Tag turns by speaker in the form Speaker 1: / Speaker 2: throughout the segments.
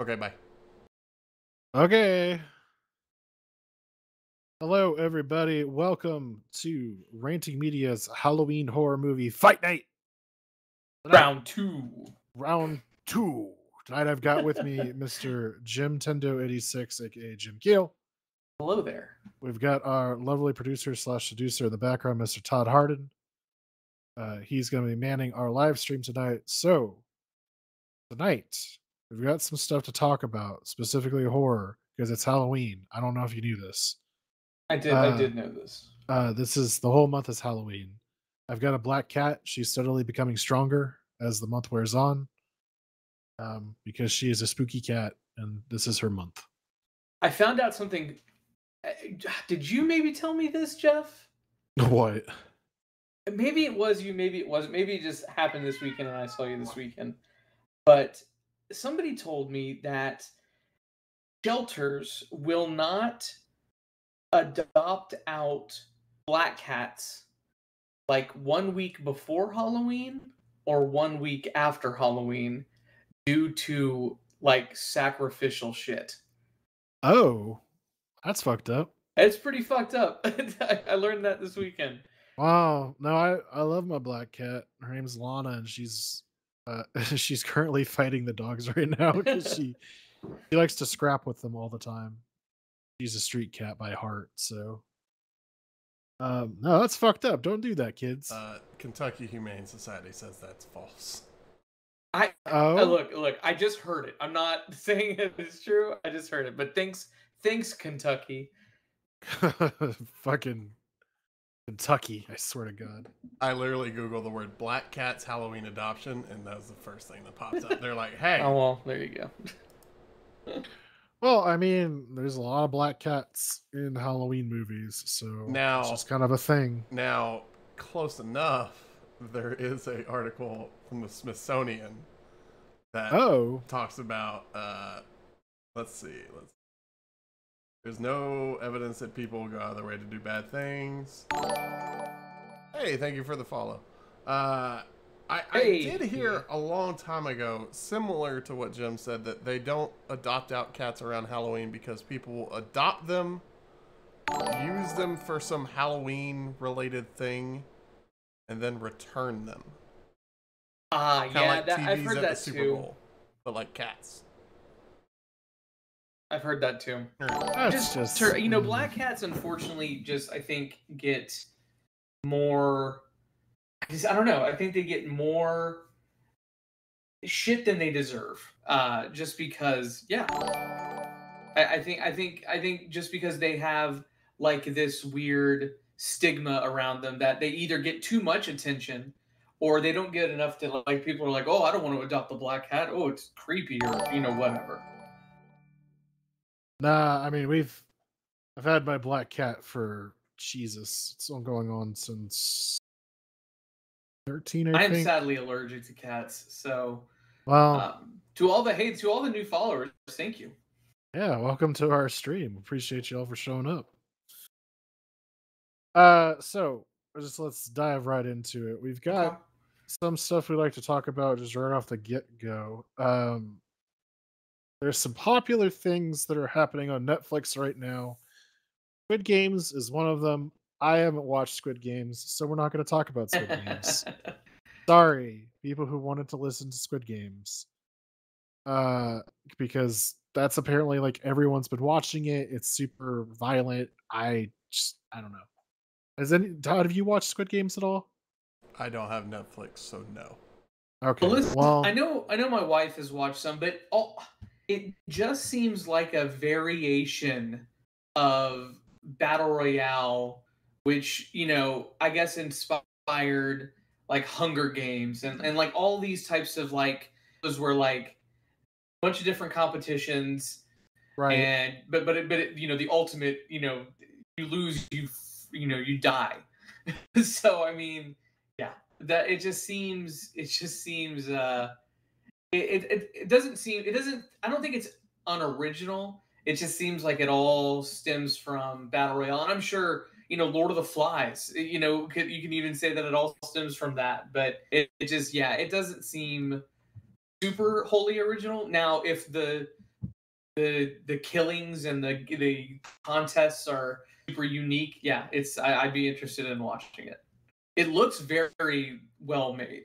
Speaker 1: Okay, bye.
Speaker 2: Okay. Hello, everybody. Welcome to Ranting Media's Halloween horror movie Fight Night. Tonight-
Speaker 3: Round two.
Speaker 2: round two. Tonight I've got with me Mr. Jim Tendo 86, aka Jim Keel.
Speaker 3: Hello there.
Speaker 2: We've got our lovely producer slash seducer in the background, Mr. Todd Harden. Uh, he's going to be manning our live stream tonight. So, tonight, we've got some stuff to talk about, specifically horror, because it's Halloween. I don't know if you knew this.
Speaker 3: I did.
Speaker 2: Uh,
Speaker 3: I did know this.
Speaker 2: Uh, this is the whole month is Halloween. I've got a black cat. She's steadily becoming stronger as the month wears on um, because she is a spooky cat, and this is her month.
Speaker 3: I found out something. uh, Did you maybe tell me this, Geoff?
Speaker 2: What?
Speaker 3: Maybe it was you. Maybe it wasn't. Maybe it just happened this weekend, and I saw you this weekend. But somebody told me that shelters will not adopt out black cats like one week before Halloween or one week after Halloween due to like sacrificial shit.
Speaker 2: Oh, that's fucked up.
Speaker 3: It's pretty fucked up. I learned that this weekend.
Speaker 2: Wow. No, I I love my black cat. Her name's Lana, and she's uh, she's currently fighting the dogs right now because she she likes to scrap with them all the time. She's a street cat by heart, so. Um, no, that's fucked up. Don't do that, kids.
Speaker 1: Uh, Kentucky Humane Society says that's false.
Speaker 3: I
Speaker 2: oh,
Speaker 3: Uh, look, look, I just heard it. I'm not saying it is true. I just heard it. But thanks, thanks, Kentucky.
Speaker 2: fucking Kentucky! I swear to God.
Speaker 1: I literally Googled the word black cats Halloween adoption, and that was the first thing that pops up. They're like, hey,
Speaker 3: Oh well, there you go.
Speaker 2: Well, I mean, there's a lot of black cats in Halloween movies, so
Speaker 1: Now-
Speaker 2: it's just kind of a thing.
Speaker 1: now close enough. There is a article from the Smithsonian that
Speaker 2: Oh,
Speaker 1: talks about. Uh, let's see. Let's. There's no evidence that people go out of their way to do bad things. Hey, thank you for the follow. Uh, I,
Speaker 3: Hey.
Speaker 1: I did hear a long time ago, similar to what Jim said, that they don't adopt out cats around Halloween because people will adopt them, use them for some Halloween related thing, and then return them.
Speaker 3: Ah,
Speaker 1: of
Speaker 3: yeah,
Speaker 1: like
Speaker 3: that,
Speaker 1: TVs
Speaker 3: I've heard
Speaker 1: at
Speaker 3: that
Speaker 1: the Super
Speaker 3: too.
Speaker 1: Bowl, but like cats.
Speaker 3: I've heard that too.
Speaker 2: that's
Speaker 3: just,
Speaker 2: just,
Speaker 3: tur- you know, black cats unfortunately just I think get more. I just- I don't know. I think they get more shit than they deserve. Uh, just because, yeah. I, I think I think I think just because they have like this weird stigma around them that they either get too much attention or they don't get enough to like people are like, oh, I don't want to adopt the black cat. Oh, it's creepy or you know whatever.
Speaker 2: Nah, I mean we've I've had my black cat for Jesus. It's been going on since thirteen, I,
Speaker 3: I am
Speaker 2: think.
Speaker 3: sadly allergic to cats, so
Speaker 2: Well,
Speaker 3: um, to all the hey to all the new followers, thank you.
Speaker 2: yeah, welcome to our stream. Appreciate you all for showing up. Uh, so just let's dive right into it. We've got
Speaker 3: Okay.
Speaker 2: some stuff we like to talk about just right off the get go. Um, there's some popular things that are happening on Netflix right now. Squid Games is one of them. I haven't watched Squid Games, so we're not going to talk about Squid Games. Sorry, people who wanted to listen to Squid Games. Uh, because that's apparently like everyone's been watching it. It's super violent. I just, I don't know. Has any Todd? Have you watched Squid Games at all?
Speaker 1: I don't have Netflix, so no.
Speaker 2: Okay.
Speaker 3: well, listen,
Speaker 2: well,
Speaker 3: I know I know my wife has watched some, but all, it just seems like a variation of battle royale, which you know I guess inspired like Hunger Games and and like all these types of like those were like a bunch of different competitions
Speaker 2: right.
Speaker 3: and but but it, but it, you know the ultimate you know you lose you you know you die so i mean yeah that it just seems it just seems uh it, it it doesn't seem it doesn't i don't think it's unoriginal it just seems like it all stems from battle royale and i'm sure you know lord of the flies you know you can even say that it all stems from that but it, it just yeah it doesn't seem super wholly original now if the the the killings and the the contests are super unique. Yeah, it's I, I'd be interested in watching it. It looks very well made.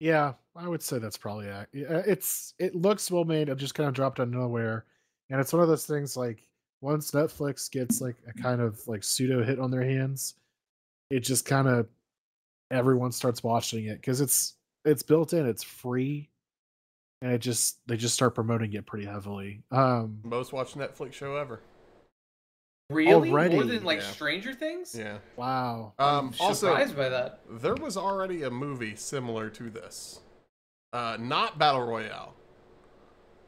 Speaker 2: Yeah, I would say that's probably ac- yeah, it's it looks well made. It just kind of dropped out of nowhere, and it's one of those things like once Netflix gets like a kind of like pseudo hit on their hands, it just kind of everyone starts watching it because it's it's built in, it's free, and it just they just start promoting it pretty heavily. Um,
Speaker 1: Most watched Netflix show ever.
Speaker 3: Really, more than like
Speaker 1: Yeah.
Speaker 3: Stranger Things.
Speaker 1: Yeah.
Speaker 2: wow.
Speaker 1: Um,
Speaker 3: I'm
Speaker 1: also,
Speaker 3: surprised by that.
Speaker 1: there was already a movie similar to this. Uh, not Battle Royale.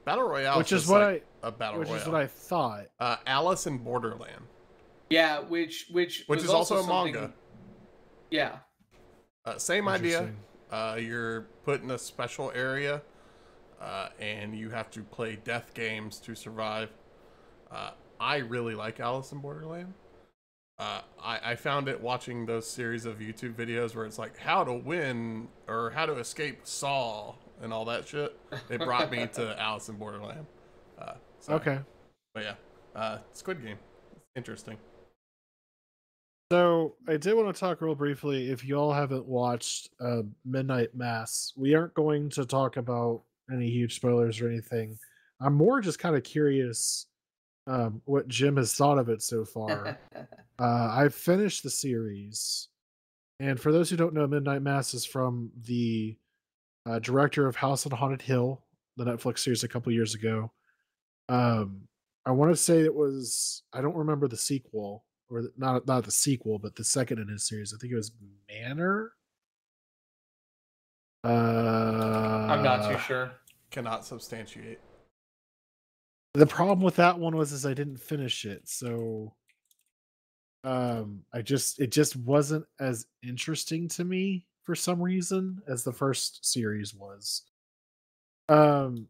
Speaker 1: Battle Royale,
Speaker 2: which is what
Speaker 1: like a
Speaker 2: I
Speaker 1: battle
Speaker 2: which
Speaker 1: royale.
Speaker 2: is what I thought.
Speaker 1: Uh, Alice in Borderland.
Speaker 3: Yeah, which which
Speaker 1: Which
Speaker 3: was
Speaker 1: is also a manga.
Speaker 3: Yeah,
Speaker 1: Uh, same idea. Uh, you're put in a special area, uh, and you have to play death games to survive. Uh, I really like Alice in Borderland. Uh, I, I found it watching those series of YouTube videos where it's like how to win or how to escape Saw and all that shit. It brought me to Alice in Borderland. Uh, so-
Speaker 2: Okay.
Speaker 1: but yeah, uh, Squid Game, interesting.
Speaker 2: So I did want to talk real briefly. If y'all haven't watched uh, Midnight Mass, we aren't going to talk about any huge spoilers or anything. I'm more just kind of curious um, what Jim has thought of it so far. uh, I've finished the series, and for those who don't know, Midnight Mass is from the uh, director of House on Haunted Hill, the Netflix series a couple years ago. Um, I want to say it was I don't remember the sequel or the, not not the sequel, but the second in his series. I think it was Manor. Uh,
Speaker 3: I'm not too sure.
Speaker 1: Cannot substantiate.
Speaker 2: The problem with that one was is I didn't finish it, so um I just it just wasn't as interesting to me for some reason as the first series was. Um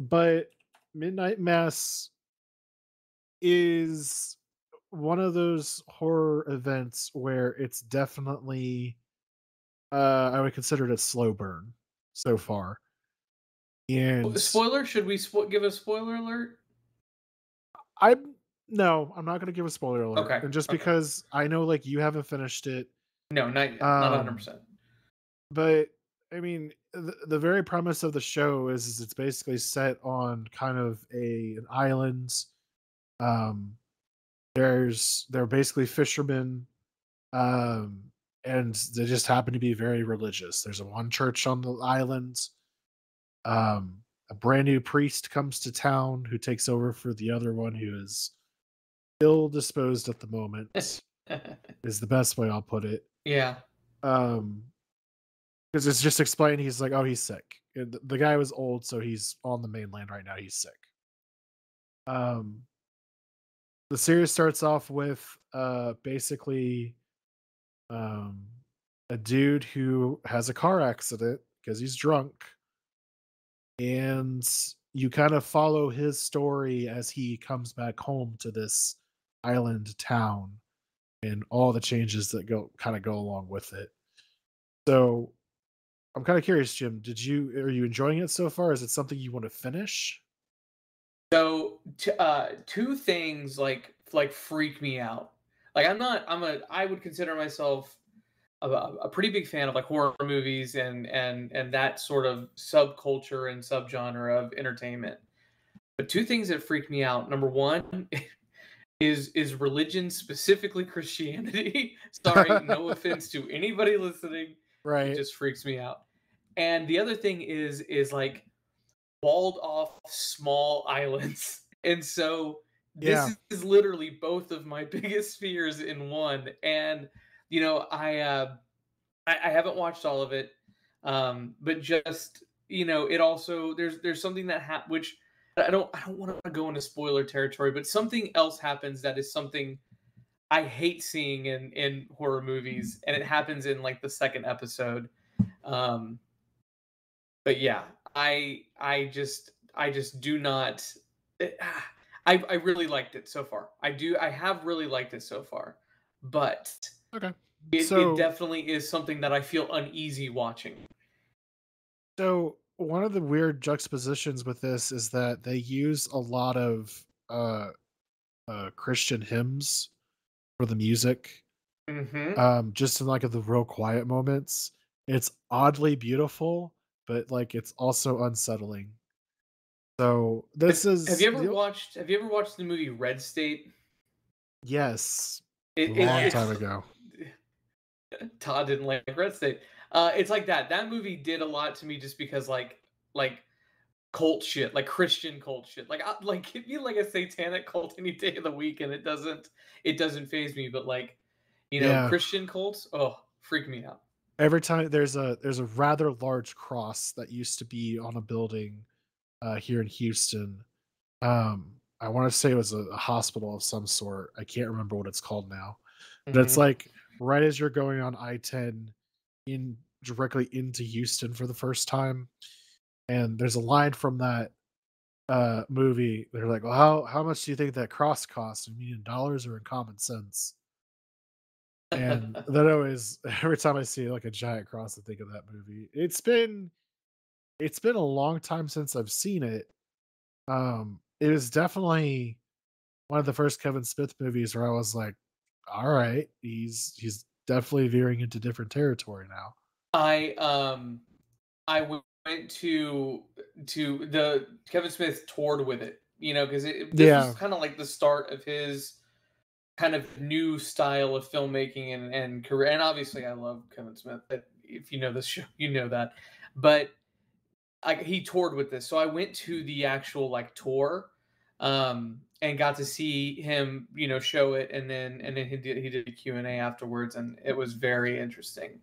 Speaker 2: but Midnight Mass is one of those horror events where it's definitely uh I would consider it a slow burn so far. And
Speaker 3: Spoiler? Should we spo- give a spoiler alert?
Speaker 2: I'm no, I'm not going to give a spoiler alert.
Speaker 3: Okay,
Speaker 2: And just
Speaker 3: okay.
Speaker 2: because I know like you haven't finished it,
Speaker 3: No, not not
Speaker 2: Um,
Speaker 3: 100. percent
Speaker 2: but I mean the, the very premise of the show is, is it's basically set on kind of a an island. Um there's they're basically fishermen um and they just happen to be very religious. There's a one church on the island. Um a brand new priest comes to town who takes over for the other one who is ill disposed at the moment is the best way I'll put it.
Speaker 3: yeah.
Speaker 2: Um, because it's just explained he's like, oh, he's sick. And th- The guy was old, so he's on the mainland right now. He's sick. Um, the series starts off with uh basically um a dude who has a car accident because he's drunk and you kind of follow his story as he comes back home to this island town and all the changes that go kind of go along with it. So I'm kind of curious, Jim. Did you are you enjoying it so far? Is it something you want to finish?
Speaker 3: So uh, two things like like freak me out. Like I'm not. I'm a. I would consider myself a, a pretty big fan of like horror movies and and and that sort of subculture and subgenre of entertainment. But two things that freak me out. Number one is is religion, specifically Christianity. Sorry, no offense to anybody listening.
Speaker 2: Right.
Speaker 3: It just freaks me out. And the other thing is is like walled off small islands. And so this
Speaker 2: Yeah.
Speaker 3: is literally both of my biggest fears in one. And you know, I uh I, I haven't watched all of it. Um, but just you know, it also there's there's something that ha- which I don't I don't want to go into spoiler territory, but something else happens that is something I hate seeing in in horror movies, and it happens in like the second episode. Um, but yeah, I I just I just do not. it- ah, I I really liked it so far. I do I have really liked it so far, but
Speaker 2: Okay.
Speaker 3: it,
Speaker 2: So-
Speaker 3: it definitely is something that I feel uneasy watching.
Speaker 2: So one of the weird juxtapositions with this is that they use a lot of uh, uh Christian hymns for the music.
Speaker 3: Mm-hmm.
Speaker 2: Um, just in like the real quiet moments. It's oddly beautiful, but like it's also unsettling. So this
Speaker 3: have,
Speaker 2: is
Speaker 3: Have you ever
Speaker 2: the-
Speaker 3: watched? Have you ever watched the movie Red State?
Speaker 2: Yes,
Speaker 3: It,
Speaker 2: a
Speaker 3: it-
Speaker 2: long
Speaker 3: it's-
Speaker 2: time ago.
Speaker 3: Todd didn't like Red State. Uh, it's like that. That movie did a lot to me just because like like cult shit, like Christian cult shit. Like I, like give me like a satanic cult any day of the week, and it doesn't it doesn't phase me. But like you know
Speaker 2: Yeah.
Speaker 3: Christian cults, oh freak me out.
Speaker 2: Every time there's a there's a rather large cross that used to be on a building uh, here in Houston. Um, I want to say it was a, a hospital of some sort. I can't remember what it's called now. But it's
Speaker 3: Mhm.
Speaker 2: like right as you're going on I-10 in directly into Houston for the first time. And there's a line from that uh movie. They're like, Well, how how much do you think that cross costs? Mean in dollars or in common sense? And that always every time I see like a giant cross, I think of that movie. It's been it's been a long time since I've seen it. Um, it was definitely one of the first Kevin Smith movies where I was like, all right, he's he's definitely veering into different territory now.
Speaker 3: I um I went to to the Kevin Smith toured with it, you know, because it this
Speaker 2: Yeah.
Speaker 3: was kind of like the start of his kind of new style of filmmaking and and career. And obviously, I love Kevin Smith. But if you know this show, you know that. But I, he toured with this, so I went to the actual like tour, um, and got to see him, you know, show it, and then and then he did he did a Q and A afterwards, and it was very interesting.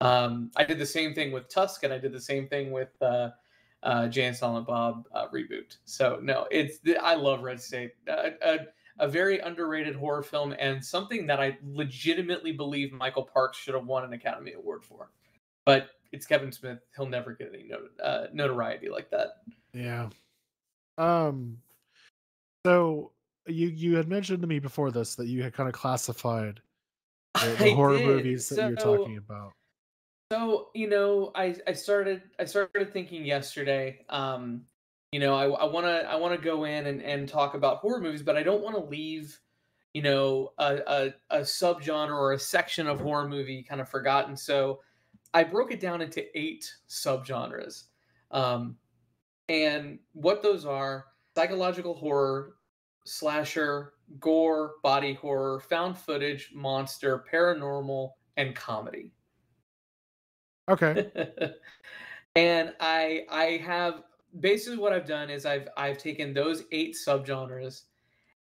Speaker 3: Um, I did the same thing with Tusk, and I did the same thing with uh, uh, Jay and Silent Bob uh, reboot. So no, it's I love Red State, a, a, a very underrated horror film, and something that I legitimately believe Michael Parks should have won an Academy Award for. But it's Kevin Smith; he'll never get any not- uh, notoriety like that.
Speaker 2: Yeah. Um. So you you had mentioned to me before this that you had kind of classified the, the horror
Speaker 3: did.
Speaker 2: movies that you're talking about.
Speaker 3: So you know, I I started I started thinking yesterday. Um, you know, I I want to I want to go in and and talk about horror movies, but I don't want to leave, you know, a, a a subgenre or a section of horror movie kind of forgotten. So I broke it down into eight subgenres, um, and what those are: psychological horror, slasher, gore, body horror, found footage, monster, paranormal, and comedy.
Speaker 2: Okay.
Speaker 3: and I I have basically what I've done is I've I've taken those eight subgenres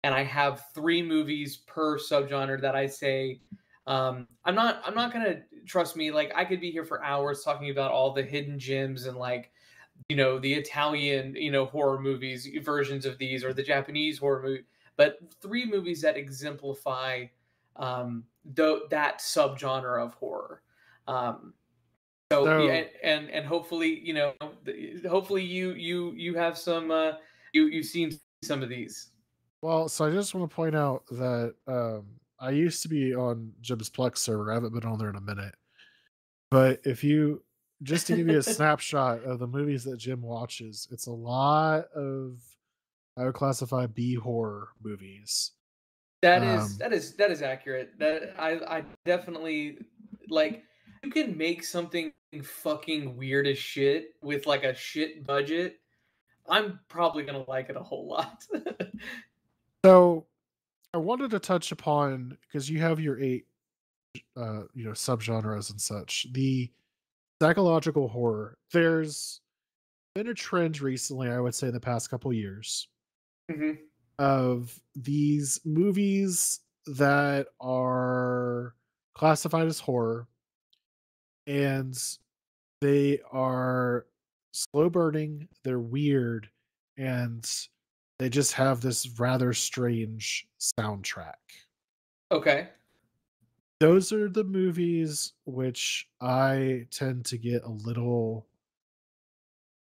Speaker 3: and I have three movies per subgenre that I say um, I'm not I'm not gonna trust me like I could be here for hours talking about all the hidden gems and like you know the Italian you know horror movies versions of these or the Japanese horror movie but three movies that exemplify um, th- that subgenre of horror. Um, so,
Speaker 2: So-
Speaker 3: yeah, and, and and hopefully you know hopefully you you you have some uh, you you've seen some of these.
Speaker 2: Well, so I just want to point out that um, I used to be on Jim's Plex server. I haven't been on there in a minute. But if you just to give you a snapshot of the movies that Jim watches, it's a lot of I would classify B horror movies.
Speaker 3: That is
Speaker 2: Um,
Speaker 3: that is that is accurate. That I I definitely like. You can make something fucking weird as shit with like a shit budget. I'm probably gonna like it a whole lot.
Speaker 2: So I wanted to touch upon because you have your eight uh you know subgenres and such. The psychological horror. There's been a trend recently, I would say in the past couple years,
Speaker 3: Mhm.
Speaker 2: of these movies that are classified as horror and they are slow burning, they're weird, and they just have this rather strange soundtrack.
Speaker 3: Okay.
Speaker 2: Those are the movies which I tend to get a little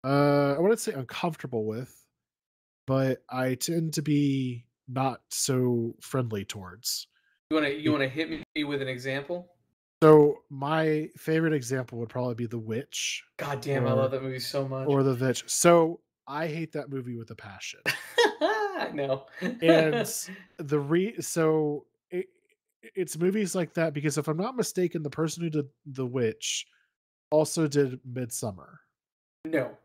Speaker 2: uh I wouldn't say uncomfortable with, but I tend to be not so friendly towards.
Speaker 3: You wanna you wanna hit me with an example?
Speaker 2: So my favorite example would probably be The Witch
Speaker 3: God damn, I love that movie so much.
Speaker 2: or The Witch. So I hate that movie with a passion.
Speaker 3: I know.
Speaker 2: and the re so it's movies like that because if I'm not mistaken, the person who did The Witch also did Midsommar.
Speaker 3: no.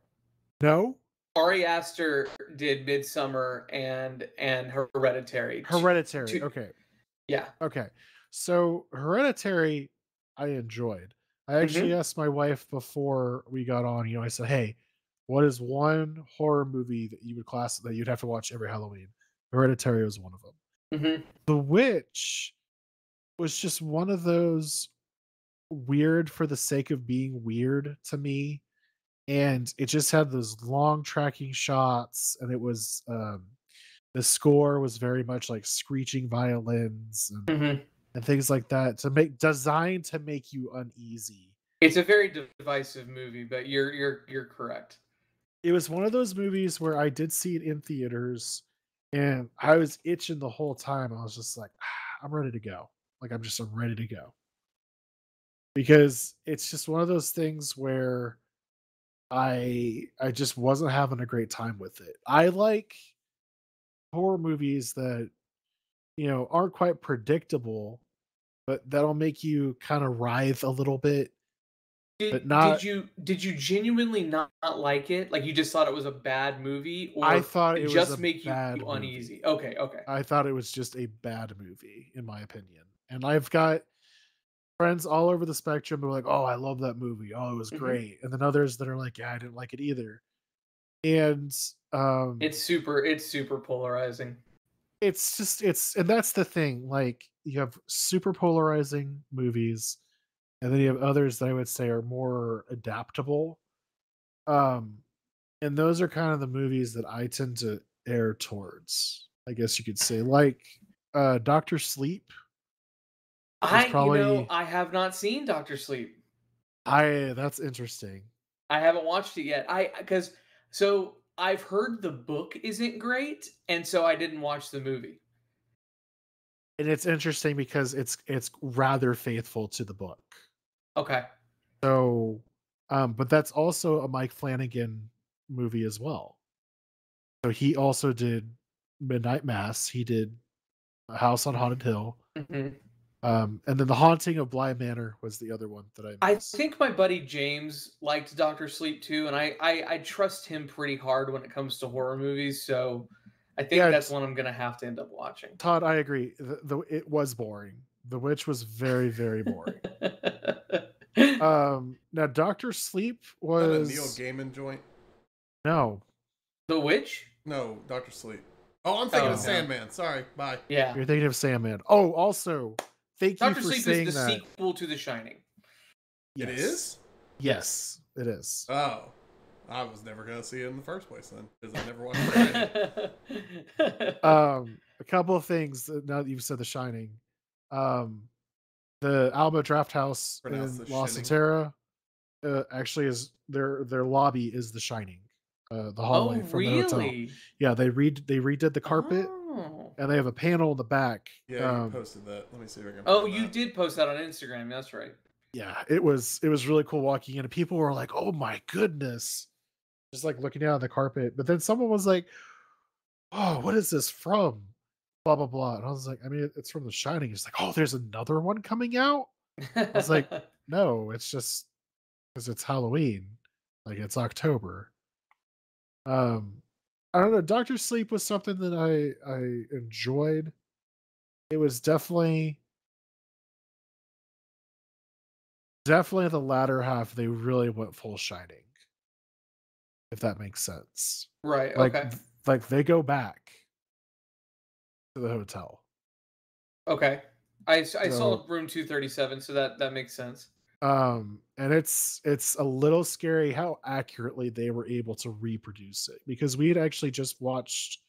Speaker 2: No,
Speaker 3: Ari Aster did Midsommar and and Hereditary.
Speaker 2: Hereditary.
Speaker 3: two-
Speaker 2: Okay,
Speaker 3: Yeah.
Speaker 2: okay. So Hereditary, I enjoyed. I actually asked my wife before we got on. You know, I said, "Hey, what is one horror movie that you would class that you'd have to watch every Halloween?" Hereditary was one of them.
Speaker 3: hmm
Speaker 2: The Witch was just one of those weird for the sake of being weird to me. And it just had those long tracking shots, and it was um the score was very much like screeching violins and,
Speaker 3: hmm
Speaker 2: and things like that to make designed to make you uneasy.
Speaker 3: It's a very divisive movie, but you're you're you're correct.
Speaker 2: It was one of those movies where I did see it in theaters and I was itching the whole time. I was just like, "Ah, I'm ready to go. Like I'm just I'm ready to go. Because it's just one of those things where I I just wasn't having a great time with it. I like horror movies that you know aren't quite predictable, but that'll make you kind of writhe a little bit.
Speaker 3: Did,
Speaker 2: But not-
Speaker 3: did you did you genuinely not, not like it? Like you just thought it was a bad movie, or
Speaker 2: I thought
Speaker 3: it just make you
Speaker 2: bad movie.
Speaker 3: uneasy? Okay, okay.
Speaker 2: I thought it was just a bad movie, in my opinion. And I've got friends all over the spectrum who are like, "Oh, I love that movie. Oh, it was
Speaker 3: Mhm.
Speaker 2: great," and then others that are like, "Yeah, I didn't like it either." And um,
Speaker 3: It's super. It's super polarizing.
Speaker 2: it's just it's and that's the thing. Like you have super polarizing movies, and then you have others that I would say are more adaptable. Um, and those are kind of the movies that I tend to err towards. I guess you could say, like uh, Doctor Sleep.
Speaker 3: I you know I have not seen Doctor Sleep.
Speaker 2: I that's interesting.
Speaker 3: I haven't watched it yet. I because so I've heard the book isn't great, and so I didn't watch the movie.
Speaker 2: And it's interesting because it's it's rather faithful to the book.
Speaker 3: Okay.
Speaker 2: So um but that's also a Mike Flanagan movie as well. So he also did Midnight Mass, he did House on Haunted Hill.
Speaker 3: Mhm.
Speaker 2: Um and then The Haunting of Bly Manor was the other one that I
Speaker 3: I think my buddy James liked Doctor Sleep too, and I, I I trust him pretty hard when it comes to horror movies. So I think
Speaker 2: Yeah,
Speaker 3: that's one I'm gonna have to end up watching.
Speaker 2: Todd, I agree. The, the it was boring. The Witch was very very boring. um now Doctor Sleep
Speaker 1: Is that a
Speaker 2: was
Speaker 1: Neil Gaiman joint?
Speaker 2: no.
Speaker 3: the Witch?
Speaker 1: No, Doctor Sleep. Oh, I'm thinking
Speaker 3: Oh,
Speaker 1: of
Speaker 3: no.
Speaker 1: Sandman. Sorry. Bye.
Speaker 3: Yeah.
Speaker 2: You're thinking of Sandman. Oh, also, thank you
Speaker 3: Doctor
Speaker 2: for
Speaker 3: Sleep
Speaker 2: saying
Speaker 3: is the
Speaker 2: that.
Speaker 3: sequel to The Shining.
Speaker 1: It
Speaker 2: Yes.
Speaker 1: is?
Speaker 2: Yes, it is.
Speaker 1: Oh. I was never going to see it in the first place then because I never watched it.
Speaker 2: Um, a couple of things now that you've said The Shining. Um, the Alamo Drafthouse in
Speaker 1: Pronounced The
Speaker 2: La
Speaker 1: Shining.
Speaker 2: Uh, actually is their their lobby is The Shining. Uh, the
Speaker 3: oh,
Speaker 2: hallway from the hotel.
Speaker 3: really?
Speaker 2: Yeah, they read they redid the carpet
Speaker 3: Oh.
Speaker 2: and they have a panel in the back.
Speaker 1: Yeah, you
Speaker 2: um,
Speaker 1: posted that. Let me see if I can.
Speaker 3: Oh, you
Speaker 1: that.
Speaker 3: did post that on Instagram. That's right.
Speaker 2: yeah, it was it was really cool walking in, and people were like, "Oh my goodness!" Just like looking down on the carpet. But then someone was like, "Oh, what is this from?" Blah blah blah. And I was like, "I mean, it's from The Shining." It's like, "Oh, there's another one coming out." I was like- No, it's just because it's Halloween, like it's October. Um, I don't know. Doctor Sleep was something that I I enjoyed. It was definitely definitely the latter half. They really went full Shining, if that makes sense.
Speaker 3: right.
Speaker 2: Like
Speaker 3: okay.
Speaker 2: like they go back to the hotel.
Speaker 3: Okay. I saw
Speaker 2: So-
Speaker 3: room 237, so that that makes sense.
Speaker 2: Um and it's it's a little scary how accurately they were able to reproduce it because we had actually just watched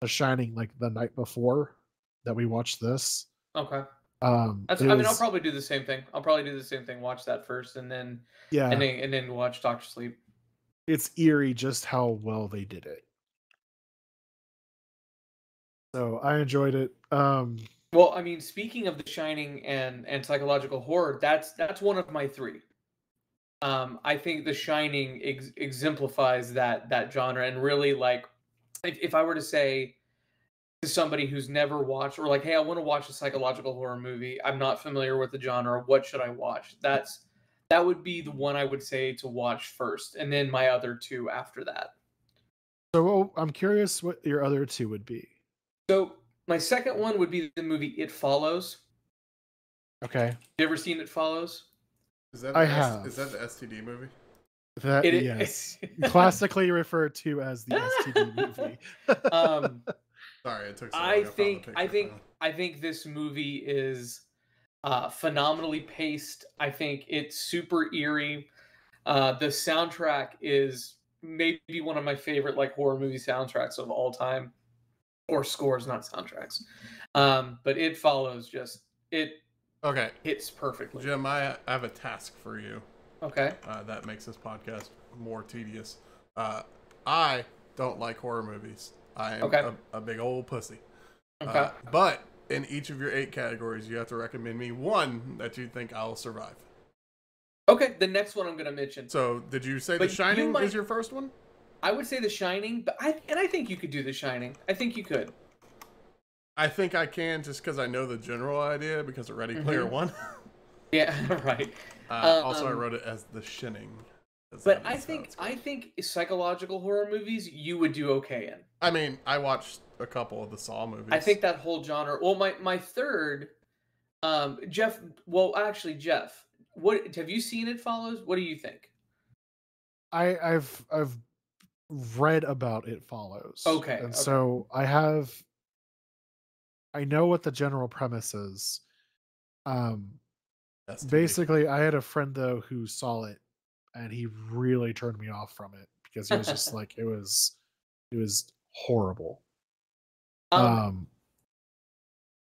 Speaker 2: the shining like the night before that we watched this
Speaker 3: Okay.
Speaker 2: um
Speaker 3: I mean, I'll probably do the same thing. I'll probably do the same thing. Watch that first, and then
Speaker 2: yeah
Speaker 3: and then and then watch Doctor Sleep.
Speaker 2: it's eerie just how well they did it so i enjoyed it um
Speaker 3: Well, I mean, speaking of The Shining and and psychological horror, that's that's one of my three. Um, I think The Shining ex- exemplifies that that genre, and really like, if, if I were to say to somebody who's never watched or like, hey, I want to watch a psychological horror movie, I'm not familiar with the genre, what should I watch? That's that would be the one I would say to watch first, and then my other two after that.
Speaker 2: So well, I'm curious what your other two would be.
Speaker 3: So my second one would be the movie It Follows.
Speaker 2: Okay.
Speaker 3: You ever seen It Follows?
Speaker 1: Is that
Speaker 2: I
Speaker 1: the S-
Speaker 2: have.
Speaker 1: is that the STD movie?
Speaker 2: That
Speaker 3: It
Speaker 2: yes. Classically referred to as the STD movie.
Speaker 3: um,
Speaker 1: Sorry, it took. So long.
Speaker 3: I think I think
Speaker 1: finally.
Speaker 3: I think this movie is uh, phenomenally paced. I think it's super eerie. Uh, the soundtrack is maybe one of my favorite like horror movie soundtracks of all time, or scores, not soundtracks. Um, but it follows just it
Speaker 1: Okay,
Speaker 3: hits perfectly.
Speaker 1: Jim, I I have a task for you.
Speaker 3: Okay.
Speaker 1: Uh, that makes this podcast more tedious. Uh, I don't like horror movies. I am
Speaker 3: Okay.
Speaker 1: a, a big old pussy.
Speaker 3: Okay.
Speaker 1: Uh, but in each of your eight categories, you have to recommend me one that you think I'll survive.
Speaker 3: okay. The next one I'm going to mention.
Speaker 1: So, did you say
Speaker 3: But
Speaker 1: The
Speaker 3: you
Speaker 1: Shining
Speaker 3: might-
Speaker 1: is your first one?
Speaker 3: I would say The Shining, but I and I think you could do The Shining. I think you could.
Speaker 1: I think I can just because I know the general idea because of Ready Player
Speaker 3: Mhm.
Speaker 1: One.
Speaker 3: Yeah. Right.
Speaker 1: Uh, also, I
Speaker 3: Um,
Speaker 1: wrote it as The Shinning.
Speaker 3: But I think. I think psychological horror movies you would do okay in.
Speaker 1: I mean, I watched a couple of the Saw movies.
Speaker 3: I think that whole genre. Well, my my third, um, Geoff. Well, actually, Geoff, what have you seen? It follows. What do you think?
Speaker 2: I, I've I've read about it follows.
Speaker 3: Okay,
Speaker 2: And
Speaker 3: okay.
Speaker 2: so I have I know what the general premise is. Um
Speaker 1: STD.
Speaker 2: basically I had a friend though who saw it and he really turned me off from it because he was just like it was it was horrible.
Speaker 3: Um,
Speaker 2: Um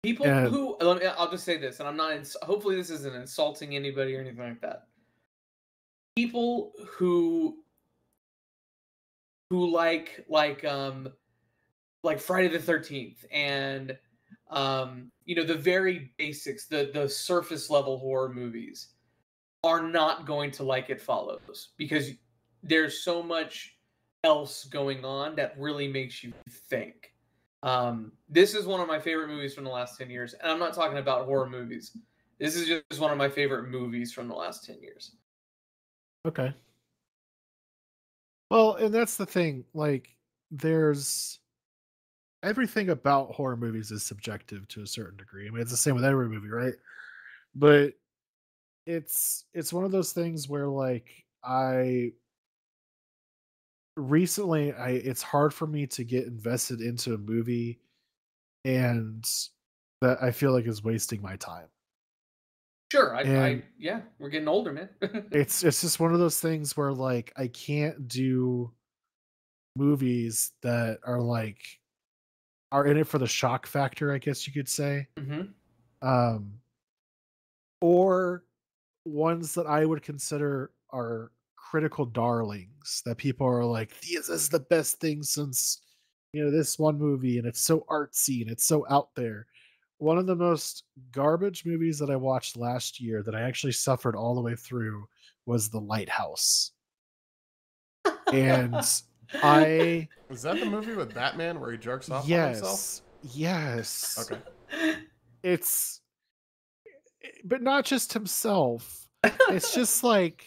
Speaker 3: people
Speaker 2: and-
Speaker 3: who let me, I'll just say this, and I'm not. Ins- hopefully, this isn't insulting anybody or anything like that. People who who like like um like Friday the Thirteenth and um you know the very basics, the the surface level horror movies are not going to like it follows because there's so much else going on that really makes you think. Um, this is one of my favorite movies from the last 10 years. And I'm not talking about horror movies. This is just one of my favorite movies from the last 10 years.
Speaker 2: Okay. Well, and that's the thing. Like, there's everything about horror movies is subjective to a certain degree. I mean, it's the same with every movie, right? But it's it's one of those things where like I recently I it's hard for me to get invested into a movie and that I feel like is wasting my time.
Speaker 3: Sure. I, I yeah, we're getting older, man.
Speaker 2: it's it's just one of those things where like I can't do movies that are like are in it for the shock factor, I guess you could say.
Speaker 3: hmm
Speaker 2: Um or ones that I would consider are critical darlings that people are like, this is the best thing since you know this one movie and it's so artsy and it's so out there. One of the most garbage movies that I watched last year that I actually suffered all the way through was The Lighthouse. And I
Speaker 1: was that the movie with Batman where he jerks off on himself?
Speaker 2: yes, yes.
Speaker 1: Okay.
Speaker 2: It's but not just himself. It's just like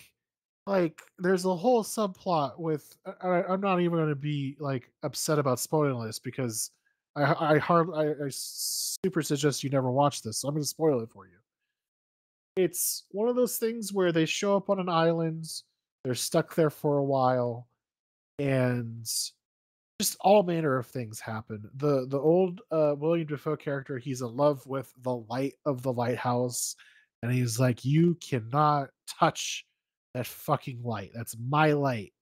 Speaker 2: like there's a whole subplot with I, I- I'm not even going to be like upset about spoiling this because I I hard I, I super suggest you never watch this. So I'm going to spoil it for you. It's one of those things where they show up on an island, they're stuck there for a while, and just all manner of things happen. The the old uh, William Dafoe character, he's in love with the light of the lighthouse, and he's like, "You cannot touch that fucking light. That's my light."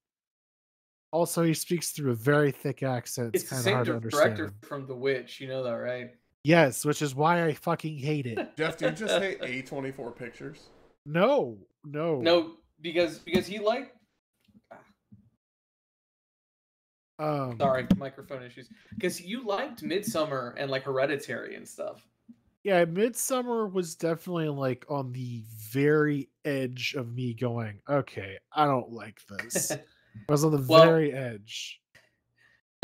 Speaker 2: Also, he speaks through a very thick accent. It's,
Speaker 3: It's
Speaker 2: kind of hard to understand.
Speaker 3: director from The Witch. You know that, right?
Speaker 2: Yes, which is why I fucking hate it.
Speaker 1: Geoff, do you just hate A24 pictures?
Speaker 2: No, no,
Speaker 3: No, because because he liked.
Speaker 2: Um,
Speaker 3: Sorry, microphone issues. Because you liked Midsommar and like Hereditary and stuff.
Speaker 2: Yeah, Midsommar was definitely like on the very edge of me going, okay, I don't like this. I was on the
Speaker 3: Well-
Speaker 2: very edge.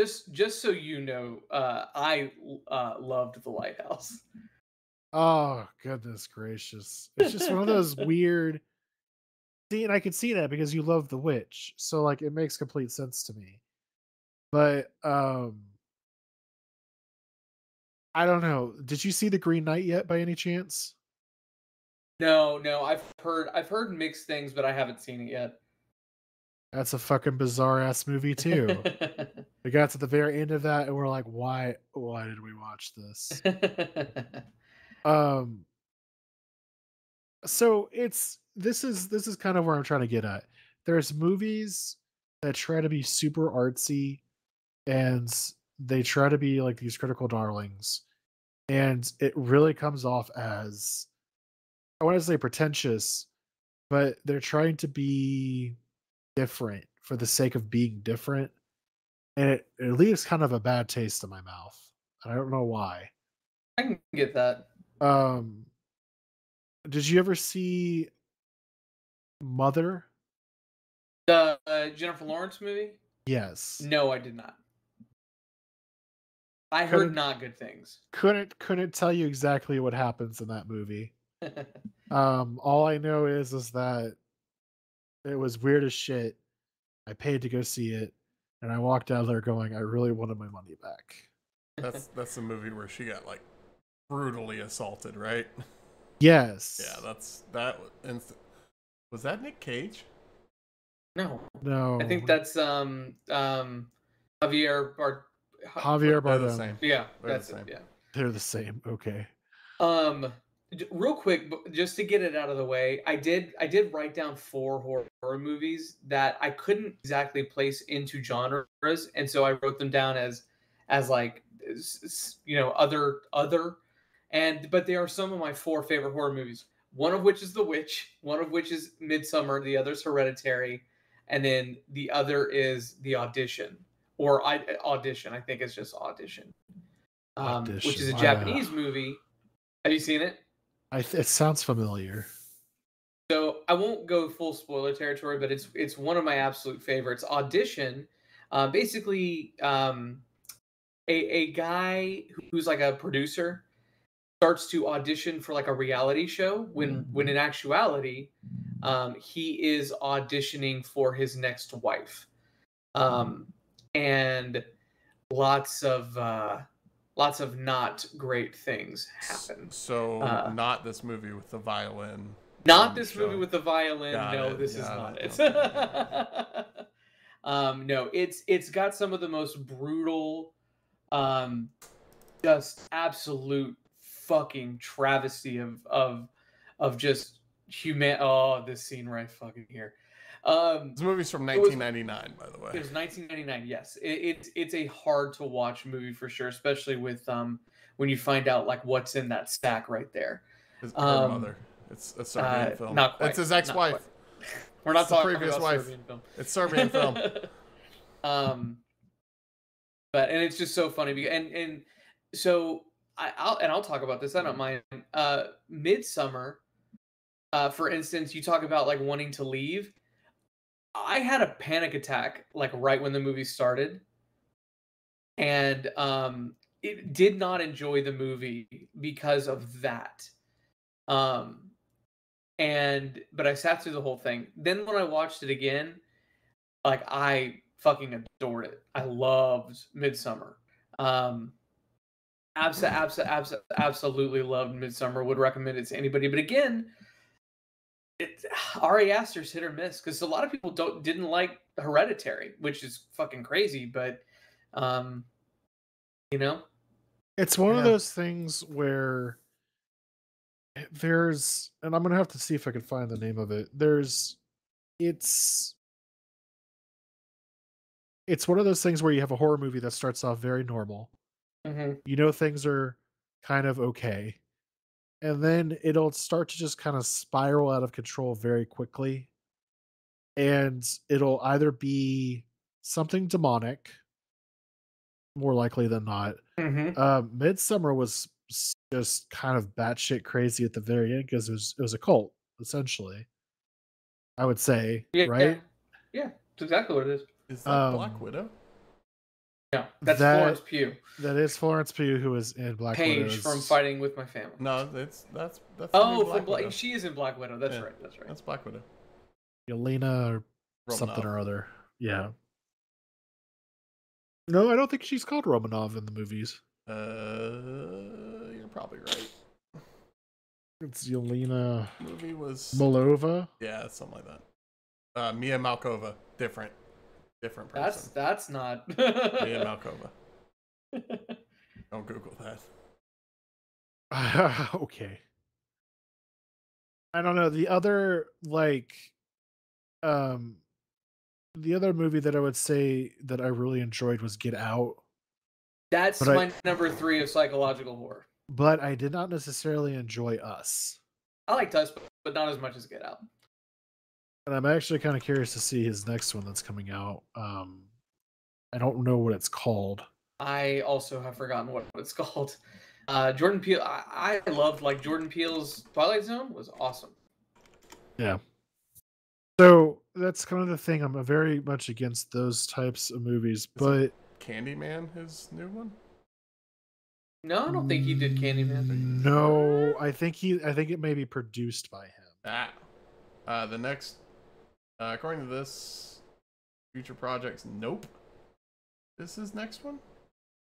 Speaker 3: just just so you know, uh, I uh, loved the Lighthouse.
Speaker 2: Oh goodness gracious! It's just one of those weird. See, and I can see that because you love the witch, so like it makes complete sense to me. But um, I don't know. Did you see the Green Knight yet, by any chance?
Speaker 3: No, no, I've heard I've heard mixed things, but I haven't seen it yet.
Speaker 2: That's a fucking bizarre ass movie too. we got to the very end of that, and we're like, why? Why did we watch this? um so it's this is this is kind of where i'm trying to get at there's movies that try to be super artsy and they try to be like these critical darlings and it really comes off as i want to say pretentious but they're trying to be different for the sake of being different and it, it leaves kind of a bad taste in my mouth i don't know why
Speaker 3: I can get that.
Speaker 2: um, did you ever see Mother?
Speaker 3: The uh, Jennifer Lawrence movie?
Speaker 2: Yes.
Speaker 3: No, I did not. I
Speaker 2: Couldn't-
Speaker 3: heard not good things.
Speaker 2: Couldn't couldn't tell you exactly what happens in that movie. Um, all I know is is that it was weird as shit. I paid to go see it, and I walked out of there going, I really wanted my money back.
Speaker 1: That's that's the movie where she got like brutally assaulted, right?
Speaker 2: Yes.
Speaker 1: Yeah, that's that. was- And was that Nick Cage?
Speaker 3: no,
Speaker 2: no.
Speaker 3: I think that's um um Javier Bard.
Speaker 2: Javier
Speaker 1: They're the
Speaker 2: Bardem.
Speaker 1: same.
Speaker 3: Yeah,
Speaker 1: They're the
Speaker 3: that's it.
Speaker 1: same.
Speaker 3: Yeah.
Speaker 2: They're the same. Okay.
Speaker 3: Um, j- real quick, just to get it out of the way, I did I did write down four horror, movies that I couldn't exactly place into genres, and so I wrote them down as as like you know other other, and but they are some of my four favorite horror movies. One of which is The Witch, one of which is Midsommar, the other's Hereditary, and then the other is The Audition or I Audition. I think it's just Audition, um, which is a
Speaker 2: Audition.
Speaker 3: Japanese movie. Have you seen it?
Speaker 2: I th- it sounds familiar.
Speaker 3: So I won't go full spoiler territory, but it's it's one of my absolute favorites. Audition, uh, basically, um, a a guy who's like a producer starts to audition for like a reality show when when in actuality, um, he is auditioning for his next wife, um, and lots of uh, lots of not great things happen.
Speaker 1: So
Speaker 3: Uh,
Speaker 1: not this movie with the violin.
Speaker 3: Not this
Speaker 1: show.
Speaker 3: movie with the violin.
Speaker 1: Got
Speaker 3: no,
Speaker 1: it,
Speaker 3: this is not
Speaker 1: it,
Speaker 3: it. um, no, it's it's got some of the most brutal, um, just absolute fucking travesty of of of just human. Oh, this scene right fucking here. Um,
Speaker 1: This movie's from
Speaker 3: It was-
Speaker 1: 1999, by the way.
Speaker 3: it was 1999. Yes, it, it's it's a hard to watch movie for sure, especially with um when you find out like what's in that stack right there.
Speaker 1: His,
Speaker 3: um,
Speaker 1: mother. It's a Serbian
Speaker 3: uh,
Speaker 1: film.
Speaker 3: not quite,
Speaker 1: It's his ex-wife.
Speaker 3: quite. We're not
Speaker 1: It's
Speaker 3: talking
Speaker 1: previous
Speaker 3: about
Speaker 1: wife.
Speaker 3: Serbian film.
Speaker 1: It's Serbian film.
Speaker 3: um, but and it's just so funny because and and so I, I'll and I'll talk about this. I don't mind. Uh, Midsommar, uh, for instance, you talk about like wanting to leave. I had a panic attack like right when the movie started, and um, it did not enjoy the movie because of that. Um, and but I sat through the whole thing. Then when I watched it again, like I fucking adored it. I loved Midsommar. Um absa absa absolutely loved Midsommar. Would recommend it to anybody. But again, it Ari Aster's hit or miss because a lot of people don't didn't like Hereditary, which is fucking crazy. But um, you know,
Speaker 2: It's one of those things where there's, and I'm gonna have to see if I can find the name of it. There's, it's, it's one of those things where you have a horror movie that starts off very normal.
Speaker 3: Mhm.
Speaker 2: You know things are kind of okay, and then it'll start to just kind of spiral out of control very quickly, and it'll either be something demonic, more likely than not,
Speaker 3: Mhm.
Speaker 2: uh, Midsommar was just kind of batshit crazy at the very end because it was it was a cult essentially. I would say,
Speaker 3: Yeah,
Speaker 2: right?
Speaker 3: Yeah, it's exactly what it is.
Speaker 1: Is that Black
Speaker 2: Um,
Speaker 1: Widow?
Speaker 3: Yeah, that's
Speaker 2: That-
Speaker 3: Florence Pugh,
Speaker 2: That is Florence Pugh who is in Black
Speaker 3: Paige
Speaker 2: Widow's-
Speaker 3: from Fighting with My Family.
Speaker 1: No, it's that's that's. the
Speaker 3: Oh,
Speaker 1: Black
Speaker 3: from Black,
Speaker 1: Widow.
Speaker 3: she is in Black Widow. That's
Speaker 1: Yeah.
Speaker 3: right. That's right.
Speaker 1: That's Black Widow.
Speaker 2: Yelena or something or other. Yeah. No, I don't think she's called Romanov in the movies.
Speaker 1: Uh, you're probably right.
Speaker 2: It's Yelena
Speaker 1: Movie was
Speaker 2: Molova.
Speaker 1: yeah, something like that. Uh, Mia Malkova, different, different person.
Speaker 3: That's that's not.
Speaker 1: Mia Malkova. Don't Google that.
Speaker 2: okay. I don't know. The other like um the other movie that I would say that I really enjoyed was Get Out,
Speaker 3: That's
Speaker 2: But I-
Speaker 3: my number three of psychological horror.
Speaker 2: but I did not necessarily enjoy Us.
Speaker 3: I liked Us, but- but not as much as Get Out.
Speaker 2: And I'm actually kind of curious to see his next one that's coming out. Um I don't know what it's called.
Speaker 3: I also have forgotten what it's called. Uh, Jordan Peele. I, I loved like Jordan Peele's Twilight Zone was awesome.
Speaker 2: Yeah. So that's kind of the thing. I'm very much against those types of movies, but
Speaker 1: Candyman, his new one.
Speaker 3: No, I don't think he did Candyman.
Speaker 2: No, I think he. I think it may be produced by him.
Speaker 1: Ah, uh, the next, uh, according to this, future projects. Nope. This is next one.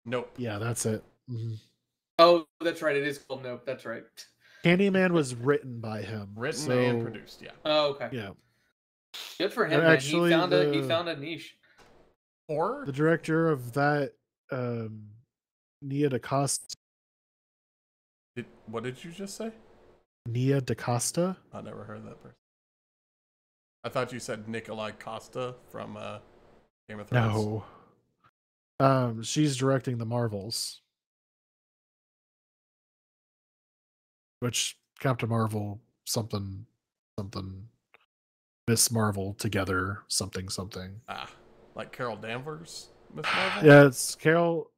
Speaker 1: Nope.
Speaker 2: Yeah, that's it. Mhm.
Speaker 3: Oh, that's right. It is called Nope. That's right.
Speaker 2: Candyman was written by him.
Speaker 1: Written
Speaker 2: so,
Speaker 1: and produced. Yeah.
Speaker 3: Oh, okay.
Speaker 2: Yeah,
Speaker 3: Good for him.
Speaker 2: And
Speaker 3: man.
Speaker 2: actually
Speaker 3: he found a he found a niche.
Speaker 1: Horror.
Speaker 2: the director of that, um, Nia DaCosta.
Speaker 1: Did, what did you just say?
Speaker 2: Nia DaCosta.
Speaker 1: I never heard that person. I thought you said Nikolai Costa from uh, Game of Thrones.
Speaker 2: No. Um, she's directing the Marvels, which Captain Marvel, something, something, Miss Marvel together, something, something.
Speaker 1: Ah, like Carol Danvers, Miss Marvel.
Speaker 2: Yeah, it's Carol.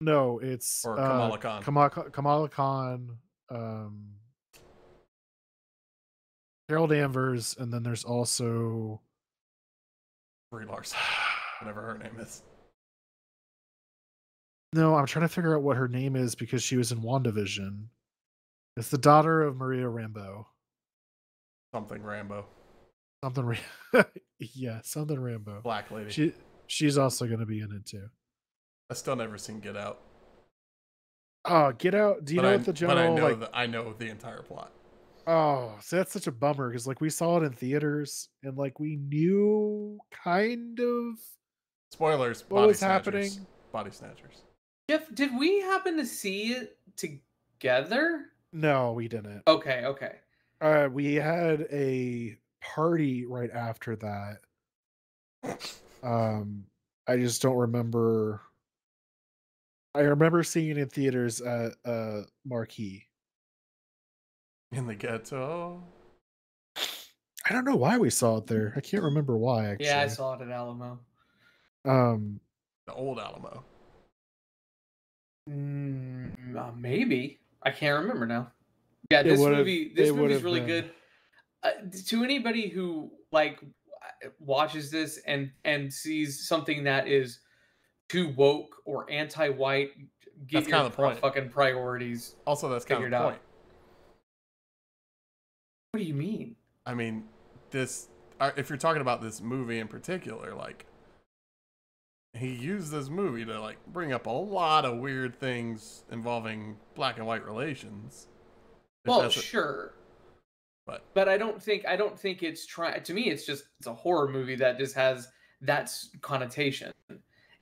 Speaker 2: No, it's
Speaker 1: Or
Speaker 2: uh,
Speaker 1: Kamala Khan.
Speaker 2: Kamala, Kamala Khan, um, Carol Danvers, and then there's also
Speaker 1: Brie Larson. Whatever her name is.
Speaker 2: no. I'm trying to figure out what her name is because she was in WandaVision. It's the daughter of Maria Rambeau.
Speaker 1: Something Rambeau.
Speaker 2: Something, yeah, something Rambeau.
Speaker 1: Black lady.
Speaker 2: She she's also going to be in it too.
Speaker 1: I still never seen Get Out.
Speaker 2: Oh, get out! Do you
Speaker 1: but
Speaker 2: know
Speaker 1: I,
Speaker 2: what the
Speaker 1: but I
Speaker 2: general
Speaker 1: know
Speaker 2: like?
Speaker 1: the, I know the entire plot.
Speaker 2: Oh, so that's such a bummer because like we saw it in theaters and like we knew kind of
Speaker 1: Spoilers.
Speaker 2: What
Speaker 1: body
Speaker 2: was
Speaker 1: snatchers.
Speaker 2: happening?
Speaker 1: Body snatchers.
Speaker 3: Geoff, did we happen to see it together?
Speaker 2: no, we didn't.
Speaker 3: Okay, okay.
Speaker 2: Uh, we had a party right after that. Um, I just don't remember. I remember seeing it in theaters at uh Marquee.
Speaker 1: In the ghetto.
Speaker 2: I don't know why we saw it there. I can't remember why. Actually,
Speaker 3: Yeah, I saw it at Alamo.
Speaker 2: Um,
Speaker 1: The old Alamo.
Speaker 3: Mm, uh, maybe I can't remember now. Yeah, this movie. This
Speaker 2: it
Speaker 3: movie's really
Speaker 2: been.
Speaker 3: good. Uh, to anybody who like watches this and and sees something that is too woke or anti-white, get
Speaker 1: That's
Speaker 3: your
Speaker 1: kinda the point.
Speaker 3: fucking priorities.
Speaker 1: Also, that's kind of
Speaker 3: Figured
Speaker 1: the
Speaker 3: out. What do you mean?
Speaker 1: I mean, this. uh, If you're talking about this movie in particular, like, he used this movie to like bring up a lot of weird things involving black and white relations.
Speaker 3: Well,
Speaker 1: a-
Speaker 3: sure.
Speaker 1: but-
Speaker 3: but I don't think I don't think it's trying. To me, it's just it's a horror movie that just has that connotation.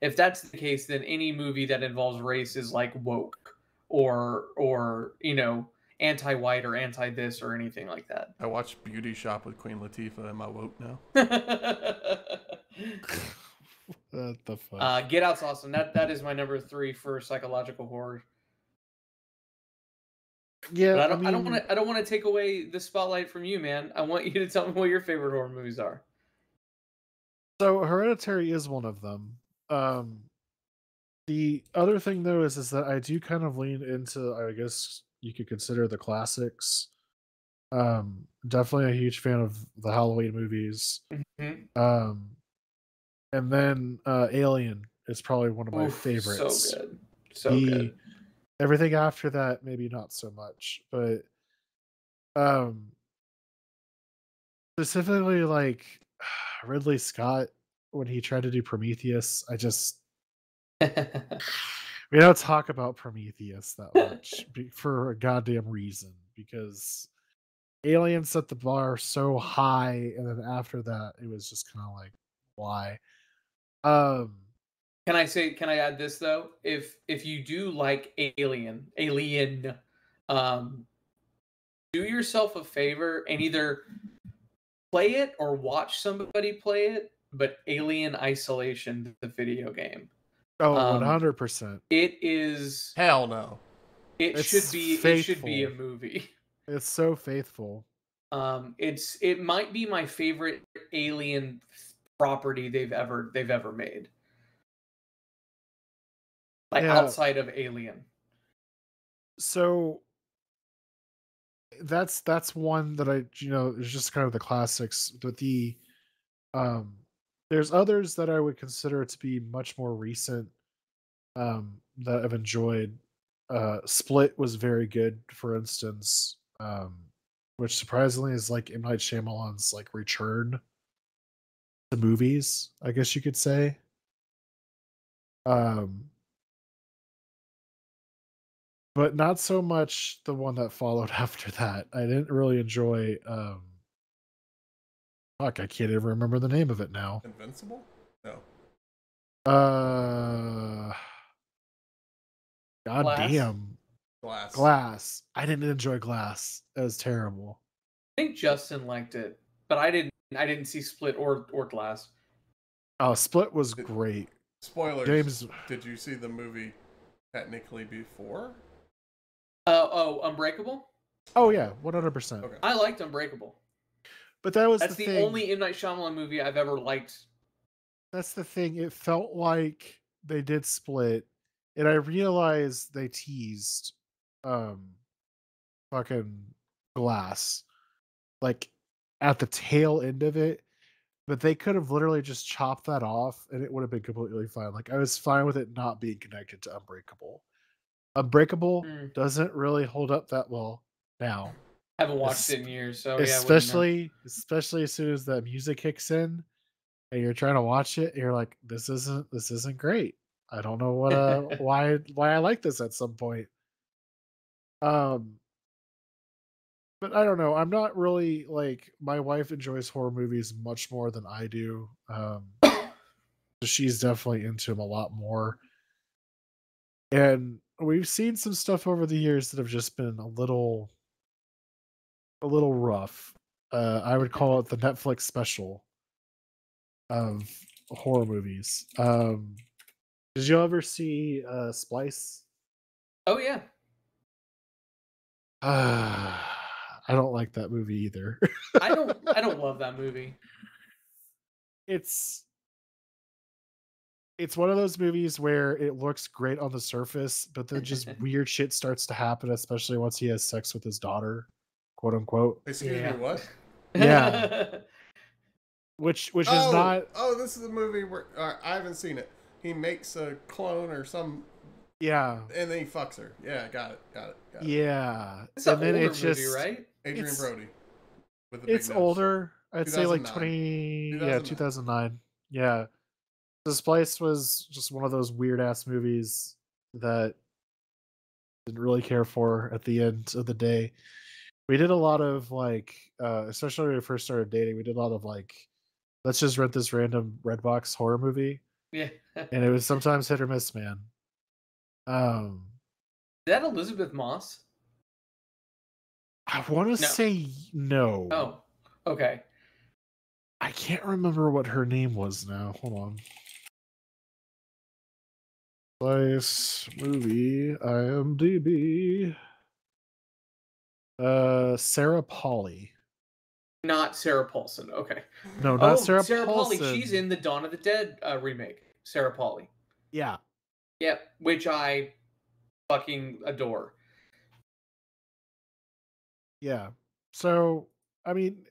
Speaker 3: If that's the case, then any movie that involves race is like woke or or you know anti-white or anti-this or anything like that.
Speaker 1: I watched Beauty Shop with Queen Latifah. Am I woke now?
Speaker 2: what the fuck?
Speaker 3: uh, Get Out's awesome. That that is my number three for psychological horror.
Speaker 2: yeah,
Speaker 3: But I don't I, don't want to I don't want to take away the spotlight from you, man. I want you to tell me what your favorite horror movies are.
Speaker 2: So Hereditary is one of them. Um The other thing though is is that I do kind of lean into I guess you could consider the classics. Um definitely a huge fan of the Halloween movies.
Speaker 3: Mhm.
Speaker 2: Um and then uh Alien is probably one of my
Speaker 3: Oof,
Speaker 2: favorites.
Speaker 3: So good. So
Speaker 2: The-
Speaker 3: good.
Speaker 2: Everything after that maybe not so much, but um specifically like Ridley Scott when he tried to do Prometheus, I just we don't talk about Prometheus that much for a goddamn reason because Alien set the bar so high, and then after that, it was just kind of like, why? Um,
Speaker 3: Can I say? Can I add this though? If if you do like Alien, Alien, um, do yourself a favor and either play it or watch somebody play it. But Alien Isolation, the video game,
Speaker 2: oh,
Speaker 3: Um,
Speaker 2: one hundred percent.
Speaker 3: it is.
Speaker 1: Hell no.
Speaker 3: It
Speaker 2: It's
Speaker 3: should be. It should be a movie.
Speaker 2: It's so faithful.
Speaker 3: Um, it's it might be my favorite Alien property they've ever they've ever made. Like
Speaker 2: Yeah.
Speaker 3: outside of Alien.
Speaker 2: So that's that's one that I you know is just kind of the classics. But the um, there's others that I would consider to be much more recent. Um, that I've enjoyed. Uh, Split was very good, for instance. Um, which surprisingly is like M Night Shyamalan's like return to movies, I guess you could say. Um, but not so much the one that followed after that. I didn't really enjoy. Um, fuck, I can't even remember the name of it now.
Speaker 1: Invincible? No.
Speaker 2: Uh, god
Speaker 3: Glass?
Speaker 2: damn,
Speaker 1: Glass.
Speaker 2: Glass. I didn't enjoy Glass. That was terrible.
Speaker 3: I think Justin liked it, but I didn't. I didn't see Split or or Glass.
Speaker 2: Oh, Split was
Speaker 1: Did-
Speaker 2: great.
Speaker 1: Spoilers.
Speaker 2: James,
Speaker 1: Did you see the movie technically before?
Speaker 3: Uh, oh, Unbreakable.
Speaker 2: oh yeah, one hundred percent.
Speaker 3: I liked Unbreakable.
Speaker 2: But that was
Speaker 3: That's
Speaker 2: the,
Speaker 3: the, only M Night Shyamalan movie I've ever liked.
Speaker 2: That's the thing. It felt like they did split, and I realized they teased, um, fucking glass, like at the tail end of it. But they could have literally just chopped that off, and it would have been completely fine. Like I was fine with it not being connected to Unbreakable. Unbreakable
Speaker 3: Hmm.
Speaker 2: doesn't really hold up that well now
Speaker 3: Haven't watched it in years, so yeah. I wouldn't know.
Speaker 2: especially especially as soon as that music kicks in and you're trying to watch it you're like this isn't this isn't great i don't know what uh why why i like this at some point um but i don't know i'm not really like my wife enjoys horror movies much more than i do um she's definitely into them a lot more and we've seen some stuff over the years that have just been a little a little rough uh i would call it the netflix special of horror movies um did you ever see uh splice
Speaker 3: Oh yeah.
Speaker 2: uh, i don't like that movie either
Speaker 3: I don't. I don't love that movie.
Speaker 2: it's it's one of those movies where it looks great on the surface, but then just weird shit starts to happen, especially once he has sex with his daughter, quote unquote.
Speaker 1: Excuse
Speaker 3: Yeah.
Speaker 1: me, what?
Speaker 2: Yeah. Which which
Speaker 1: oh,
Speaker 2: is not
Speaker 1: Oh, this is a movie where uh, I haven't seen it. He makes a clone or some,
Speaker 2: yeah.
Speaker 1: and then he fucks her. Yeah, got it, got it, got it.
Speaker 2: Yeah.
Speaker 3: it's an
Speaker 2: then
Speaker 3: older
Speaker 2: it's
Speaker 3: movie,
Speaker 2: just
Speaker 3: right?
Speaker 1: Adrian
Speaker 2: It's-
Speaker 1: Brody. With
Speaker 2: it's
Speaker 1: nose.
Speaker 2: older. I'd say like
Speaker 1: 2009.
Speaker 2: 20 yeah,
Speaker 1: 2009.
Speaker 2: 2009. Yeah. This place was just one of those weird ass movies that didn't really care for at the end of the day. We did a lot of like uh especially when we first started dating, we did a lot of like let's just rent this random Redbox horror movie
Speaker 3: Yeah.
Speaker 2: and it was sometimes hit or miss, man. Um
Speaker 3: Is that Elisabeth Moss?
Speaker 2: I want to
Speaker 3: No.
Speaker 2: say no.
Speaker 3: Oh, okay.
Speaker 2: I can't remember what her name was now. Hold on. Splice movie IMDb. Uh, Sarah Polley.
Speaker 3: Not Sarah Paulson. Okay.
Speaker 2: No, not
Speaker 3: oh,
Speaker 2: Sarah,
Speaker 3: Sarah
Speaker 2: Paulson.
Speaker 3: Polley. She's in the Dawn of the Dead uh, remake. Sarah Polley.
Speaker 2: Yeah,
Speaker 3: Yep, which I fucking adore.
Speaker 2: Yeah. So, I mean,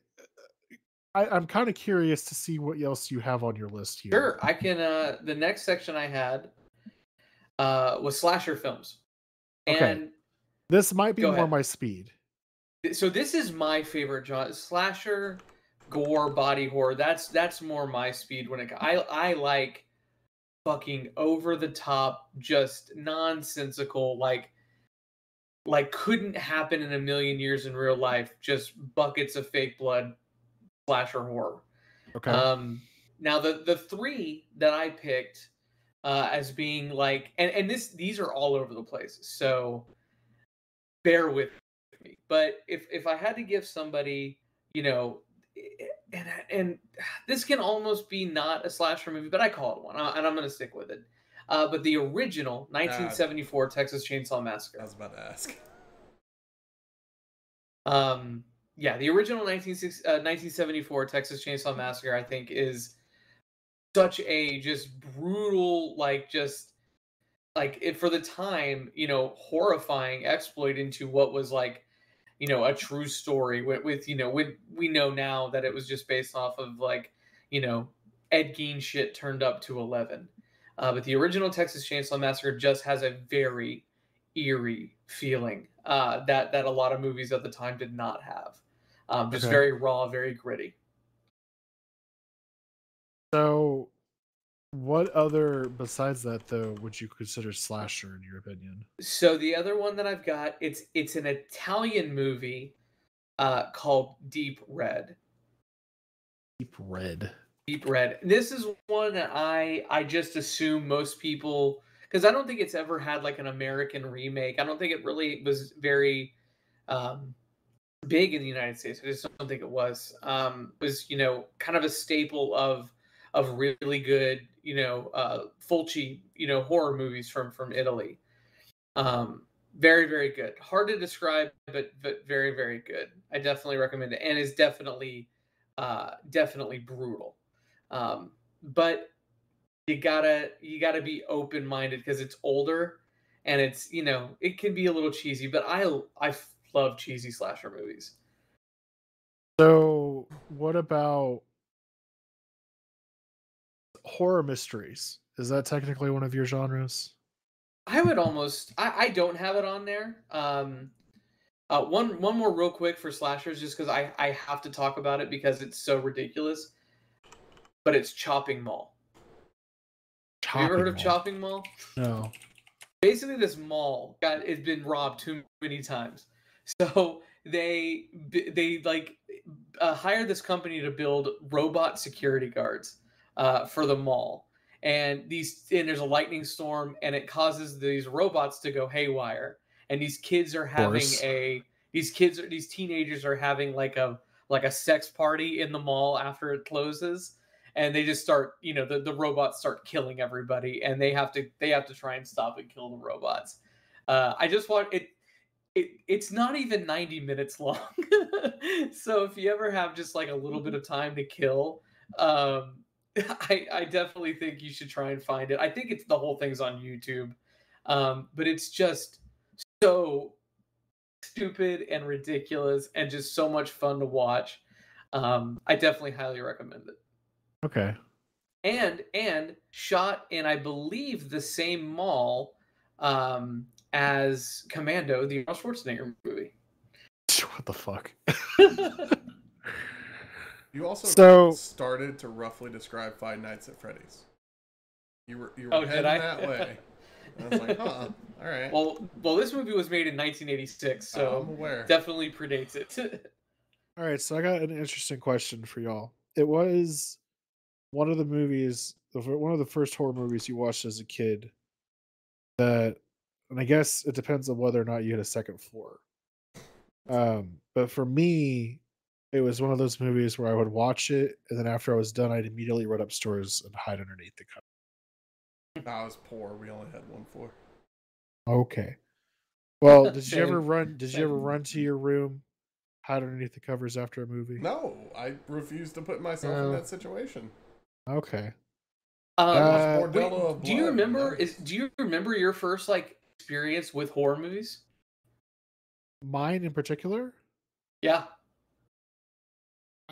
Speaker 2: I, I'm kind of curious to see what else you have on your list here.
Speaker 3: Sure, I can. Uh, the next section I had uh, was slasher films,
Speaker 2: Okay.
Speaker 3: and
Speaker 2: This might be more
Speaker 3: ahead.
Speaker 2: my speed.
Speaker 3: So this is my favorite genre: slasher, gore, body horror. That's that's more my speed when it. I I like fucking over the top, just nonsensical, like like couldn't happen in a million years in real life. Just buckets of fake blood, slasher horror.
Speaker 2: Okay.
Speaker 3: Um, now the the three that I picked uh, as being like, and and this these are all over the place, so bear with me. But if if I had to give somebody, you know, eh, and and this can almost be not a slasher movie, but I call it one, uh, and I'm gonna stick with it. Uh, but the original 1974 Texas Chainsaw Massacre.
Speaker 1: I was about to ask.
Speaker 3: Um, yeah, the original 1960 uh, 1974 Texas Chainsaw Massacre, I think, is such a just brutal, like just like it for the time, you know, horrifying exploit into what was like, you know, a true story with, with you know, with we know now that it was just based off of like, you know, Ed Gein shit turned up to eleven. Uh, but the original Texas Chainsaw Massacre just has a very eerie feeling uh, that that a lot of movies at the time did not have. Um, just
Speaker 2: Okay.
Speaker 3: very raw, very gritty.
Speaker 2: so, what other besides that though would you consider slasher in your opinion?
Speaker 3: So the other one that I've got it's it's an Italian movie uh, called Deep Red.
Speaker 2: Deep red.
Speaker 3: Deep Red. This is one that I I just assume most people because I don't think it's ever had like an American remake. I don't think it really was very um, big in the United States. I just don't think it was. Um, it was you know kind of a staple of of really good you know uh, Fulci you know horror movies from from Italy. Um, very very good. Hard to describe, but but very very good. I definitely recommend it, and is definitely uh, definitely brutal. Um, but you gotta you gotta be open minded because it's older and it's you know it can be a little cheesy. But I I love cheesy slasher movies.
Speaker 2: So, what about horror mysteries? Is that technically one of your genres?
Speaker 3: I would almost I, I don't have it on there. Um, uh, one one more real quick for slashers, just because I I have to talk about it because it's so ridiculous. But it's Chopping Mall. Have you ever heard of Chopping Mall?
Speaker 2: No.
Speaker 3: basically this mall got it's been robbed too many times so they they like uh, hired this company to build robot security guards uh, for the mall. And these and there's a lightning storm and it causes these robots to go haywire. And these kids are having a these kids are these teenagers are having like a like a sex party in the mall after it closes. And they just start you know the, the robots start killing everybody and they have to they have to try and stop and kill the robots. Uh, i just want it it it's not even 90 minutes long. So if you ever have just like a little bit of time to kill um i i definitely think you should try and find it i think it's the whole thing's on youtube um but it's just so stupid and ridiculous and just so much fun to watch um i definitely highly recommend it
Speaker 2: Okay.
Speaker 3: and and shot in I believe the same mall um, as Commando, the Arnold Schwarzenegger movie.
Speaker 2: What the fuck?
Speaker 1: You also
Speaker 2: So-
Speaker 1: started to roughly describe Five Nights at Freddy's. You were you were
Speaker 3: Oh,
Speaker 1: heading that way. And I was like, huh, all right.
Speaker 3: Well, well, this movie was made in 1986,
Speaker 1: I'm
Speaker 3: so
Speaker 1: aware.
Speaker 3: definitely predates it.
Speaker 2: All right, so I got an interesting question for y'all. It was one of the movies, one of the first horror movies you watched as a kid. That, and I guess it depends on whether or not you had a second floor. Um, but for me, it was one of those movies where I would watch it, and then after I was done, I'd immediately run upstairs and hide underneath the cover.
Speaker 1: I was poor. We only had one floor.
Speaker 2: Okay. Well, did you ever run? Did you ever run to your room, hide underneath the covers after a movie?
Speaker 1: No, I refused to put myself
Speaker 2: No.
Speaker 1: in that situation.
Speaker 2: Okay.
Speaker 3: Um,
Speaker 2: Uh,
Speaker 3: wait,
Speaker 1: Dello
Speaker 3: do you remember? Is do you remember your first like experience with horror movies?
Speaker 2: Mine in particular,
Speaker 3: Yeah.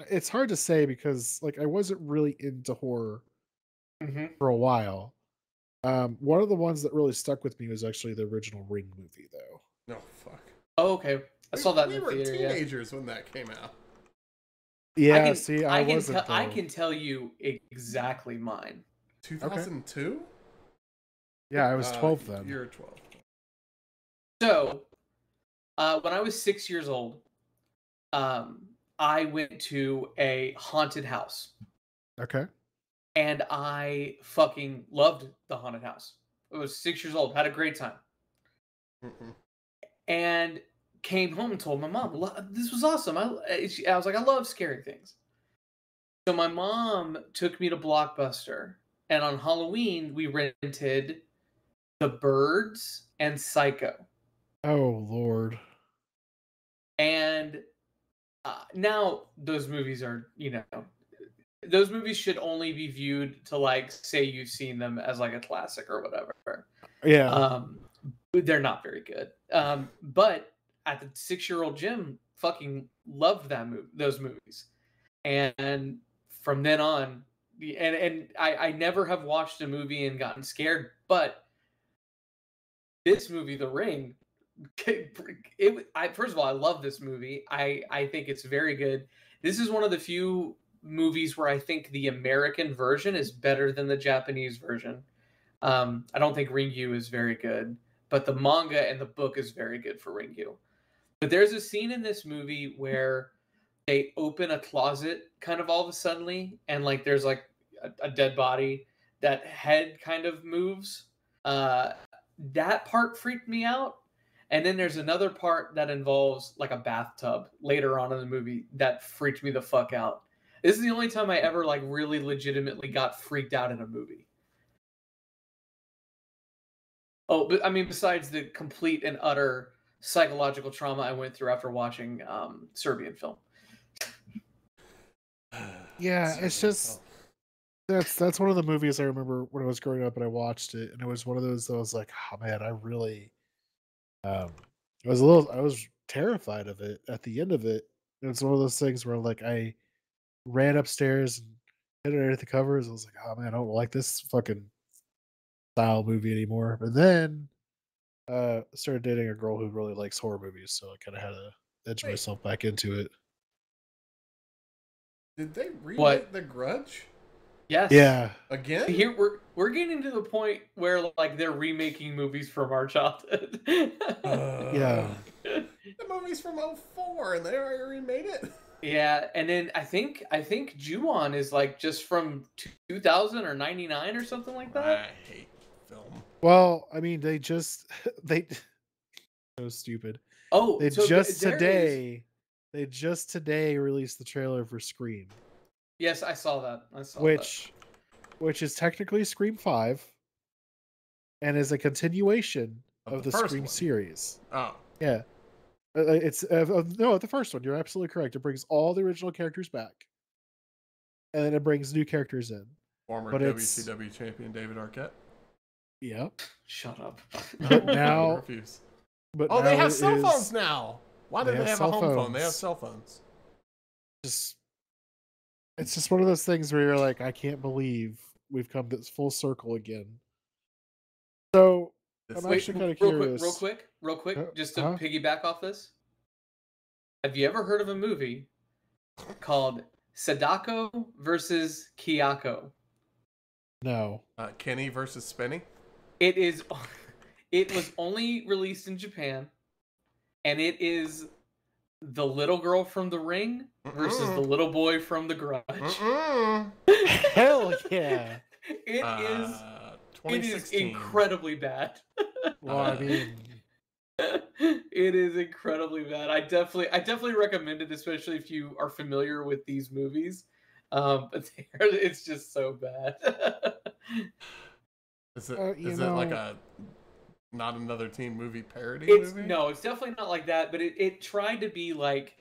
Speaker 2: It's hard to say because like I wasn't really into horror
Speaker 3: hmm
Speaker 2: for a while. Um, one of the ones that really stuck with me was actually the original Ring movie, though.
Speaker 1: No fuck.
Speaker 3: Oh, okay. I
Speaker 1: We-
Speaker 3: saw that
Speaker 1: we
Speaker 3: in the
Speaker 1: were
Speaker 3: theater. Yeah.
Speaker 1: teenagers when that came out.
Speaker 2: Yeah,
Speaker 3: I can,
Speaker 2: see, I,
Speaker 3: can
Speaker 2: wasn't.
Speaker 3: tell. I
Speaker 2: though.
Speaker 3: can tell you exactly mine.
Speaker 1: 2002.
Speaker 2: Yeah, I was
Speaker 1: Uh,
Speaker 2: twelve then.
Speaker 1: You're 12.
Speaker 3: So, uh, when I was six years old, um, I went to a haunted house,
Speaker 2: Okay.
Speaker 3: and I fucking loved the haunted house. I was six years old, had a great time,
Speaker 1: Mm-mm.
Speaker 3: and came home and told my mom, "This was awesome." I, eh, I I was like, "I love scary things." So my mom took me to Blockbuster, and on Halloween we rented The Birds and Psycho.
Speaker 2: Oh Lord.
Speaker 3: and uh, now those movies are you know those movies should only be viewed to like say you've seen them as like a classic or whatever.
Speaker 2: Yeah.
Speaker 3: um they're not very good. Um but at the six year old jim fucking loved that movie those movies. And from then on and and i i never have watched a movie and gotten scared but this movie the ring it i first of all i love this movie. I i think it's very good. This is one of the few movies where i think the american version is better than the japanese version. Um i don't think ringu is very good but the manga and the book is very good for ringu. But there's a scene in this movie where they open a closet kind of all of a suddenly and like there's like a, a dead body. That head kind of moves. Uh that part freaked me out and then there's another part that involves like a bathtub later on in the movie that freaked me the fuck out. This is the only time i ever like really legitimately got freaked out in a movie. Oh but i mean besides the complete and utter psychological trauma i went through after watching um serbian film.
Speaker 2: Yeah,
Speaker 1: Sorry,
Speaker 2: it's just-. That's that's one of the movies I remember when I was growing up and I watched it, and it was one of those that I was like, oh man, I really, um, I was a little, I was terrified of it at the end of it. It was one of those things where like I ran upstairs and hit underneath the covers. I was like, oh man, I don't like this fucking style movie anymore. But then, uh, started dating a girl who really likes horror movies, so I kind of had to edge
Speaker 1: Wait.
Speaker 2: myself back into it.
Speaker 1: Did they remake
Speaker 3: What?
Speaker 1: The Grudge
Speaker 3: yes
Speaker 2: Yeah,
Speaker 1: again?
Speaker 3: here we're we're getting to the point where like they're remaking movies from our childhood
Speaker 1: Uh,
Speaker 2: Yeah.
Speaker 1: The movie's from 04 and they already remade it.
Speaker 3: Yeah, and then I think I think Ju-on is like just from 2000 or 99 or something like that.
Speaker 1: I hate film.
Speaker 2: Well, I mean, they just they so stupid.
Speaker 3: Oh,
Speaker 2: They
Speaker 3: so
Speaker 2: just
Speaker 3: there is-
Speaker 2: today they just today released the trailer for Scream,
Speaker 3: Yes, I saw that. I saw
Speaker 2: which which is technically Scream 5 and is a continuation
Speaker 1: Of
Speaker 2: of,
Speaker 1: the
Speaker 2: the, Scream
Speaker 1: one.
Speaker 2: series.
Speaker 1: Oh.
Speaker 2: Yeah. Uh, uh, It's uh, uh, no, the first one. You're absolutely correct. It brings all the original characters back. And then it brings new characters in.
Speaker 1: Former
Speaker 2: But it's-
Speaker 1: WCW champion David Arquette.
Speaker 2: Yep.
Speaker 3: Shut up.
Speaker 2: But now-
Speaker 1: refuse.
Speaker 2: But
Speaker 1: Oh, they have
Speaker 2: it
Speaker 1: cell
Speaker 2: is
Speaker 1: phones now. Why do
Speaker 2: they
Speaker 1: they,
Speaker 2: have
Speaker 1: have, a
Speaker 2: cell
Speaker 1: home phone? They have
Speaker 2: phones.
Speaker 1: cell phones.
Speaker 2: Just it's just one of those things where you're like, I can't believe we've come this full circle again. So
Speaker 1: This
Speaker 2: I'm
Speaker 1: is-
Speaker 2: actually kinda
Speaker 3: real quick, real quick, real quick,
Speaker 2: Uh,
Speaker 3: just to
Speaker 2: huh?
Speaker 3: piggyback off this. Have you ever heard of a movie called Sadako versus Kayako?
Speaker 2: no.
Speaker 1: uh, Kenny versus Spinny.
Speaker 3: It is. It was only released in Japan, and it is the little girl from The Ring versus the
Speaker 1: Mm-mm.
Speaker 3: little boy from The Grudge.
Speaker 2: Hell yeah.
Speaker 3: It is.
Speaker 1: Uh,
Speaker 3: It is incredibly bad.
Speaker 2: Well, I mean,
Speaker 3: it is incredibly bad. I definitely, I definitely recommend it, especially if you are familiar with these movies. Um, but are, it's just so bad.
Speaker 1: Is it,
Speaker 2: Uh, you
Speaker 1: is it like a not another teen movie parody
Speaker 3: it's
Speaker 1: movie?
Speaker 3: no, it's definitely not like that. But it, it tried to be like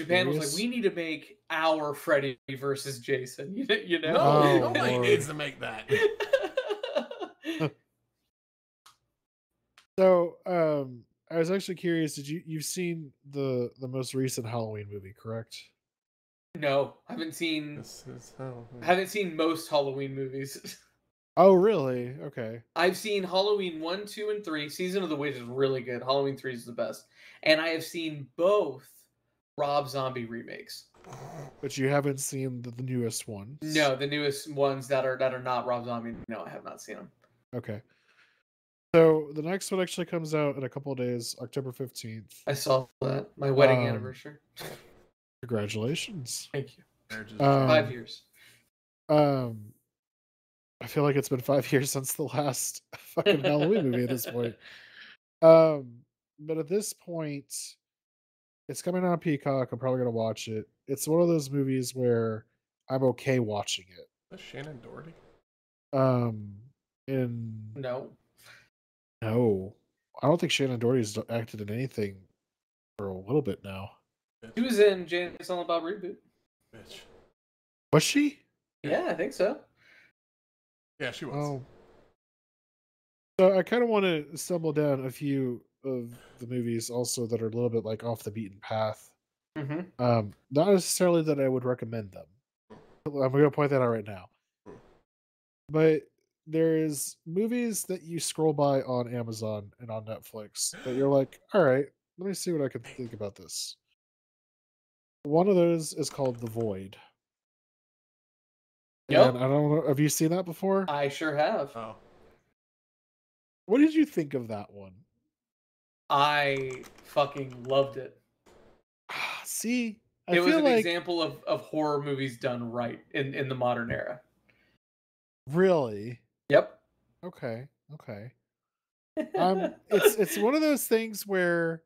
Speaker 3: Japan was like, we need to make our Freddy versus Jason. You, you know?
Speaker 1: No,
Speaker 2: Oh,
Speaker 1: nobody
Speaker 2: Lord.
Speaker 1: needs to make that.
Speaker 2: So, um, I was actually curious. Did you you've seen the the most recent Halloween movie, correct?
Speaker 3: no, I haven't seen
Speaker 1: This is how.
Speaker 3: haven't seen most Halloween movies.
Speaker 2: Oh, really? Okay.
Speaker 3: I've seen Halloween one, two, and three. Season of the Witch is really good. Halloween three is the best, and I have seen both Rob Zombie remakes.
Speaker 2: But you haven't seen the, the newest ones.
Speaker 3: No, the newest ones that are that are not Rob Zombie. No, I have not seen them.
Speaker 2: Okay. So the next one actually comes out in a couple of days, October fifteenth.
Speaker 3: I saw that my wedding
Speaker 2: Um,
Speaker 3: anniversary.
Speaker 2: Congratulations.
Speaker 3: Thank you.
Speaker 2: Um,
Speaker 3: Five years.
Speaker 2: Um, I feel like it's been five years since the last fucking Halloween movie at this point. Um, but at this point, it's coming on Peacock. I'm probably gonna watch it. It's one of those movies where I'm okay watching it.
Speaker 1: That's Shannen Doherty.
Speaker 2: Um, and
Speaker 3: No.
Speaker 2: no, I don't think Shannen Doherty's do- acted in anything for a little bit now.
Speaker 3: He was in Jane Silent Bob reboot.
Speaker 1: Bitch.
Speaker 2: Was she?
Speaker 3: Yeah, I think so.
Speaker 1: Yeah, she was.
Speaker 2: Oh. So I kind of want to stumble down a few of the movies also that are a little bit like off the beaten path.
Speaker 3: hmm
Speaker 2: Um, not necessarily that I would recommend them. I'm going to point that out right now. But there's movies that you scroll by on Amazon and on Netflix that you're like, all right, let me see what I can think about this. One of those is called The Void.
Speaker 3: Yep.
Speaker 2: I don't know. Have you seen that before?
Speaker 3: I sure have.
Speaker 1: Oh.
Speaker 2: What did you think of that one?
Speaker 3: I fucking loved it.
Speaker 2: Ah, See, I
Speaker 3: it was
Speaker 2: feel
Speaker 3: an
Speaker 2: like
Speaker 3: example of, of horror movies done right in, in the modern era.
Speaker 2: really
Speaker 3: Yep.
Speaker 2: okay, okay. Um, it's it's one of those things where,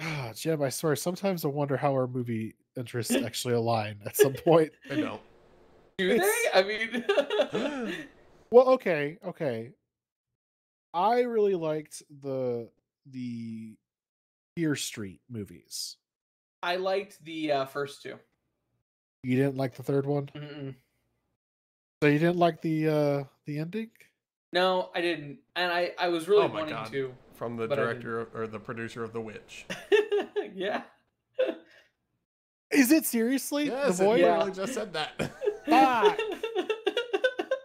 Speaker 2: ah, Jim, I swear, sometimes I wonder how our movie interests actually align at some point.
Speaker 1: I don't.
Speaker 3: Do
Speaker 2: it's-
Speaker 3: they? I mean,
Speaker 2: Well, okay, okay. I really liked the the Fear Street movies.
Speaker 3: I liked the uh, first two.
Speaker 2: You didn't like the third one,
Speaker 3: Mm-mm.
Speaker 2: so you didn't like the uh the ending.
Speaker 3: No, I didn't, and I I was really
Speaker 1: Oh
Speaker 3: wanting
Speaker 1: God.
Speaker 3: to.
Speaker 1: From the
Speaker 3: But I didn't.
Speaker 1: director of, or the producer of The Witch.
Speaker 3: yeah.
Speaker 2: Is it seriously
Speaker 1: Yes,
Speaker 2: the
Speaker 1: it
Speaker 2: void?
Speaker 3: Yeah.
Speaker 1: literally just said that.
Speaker 2: Fuck.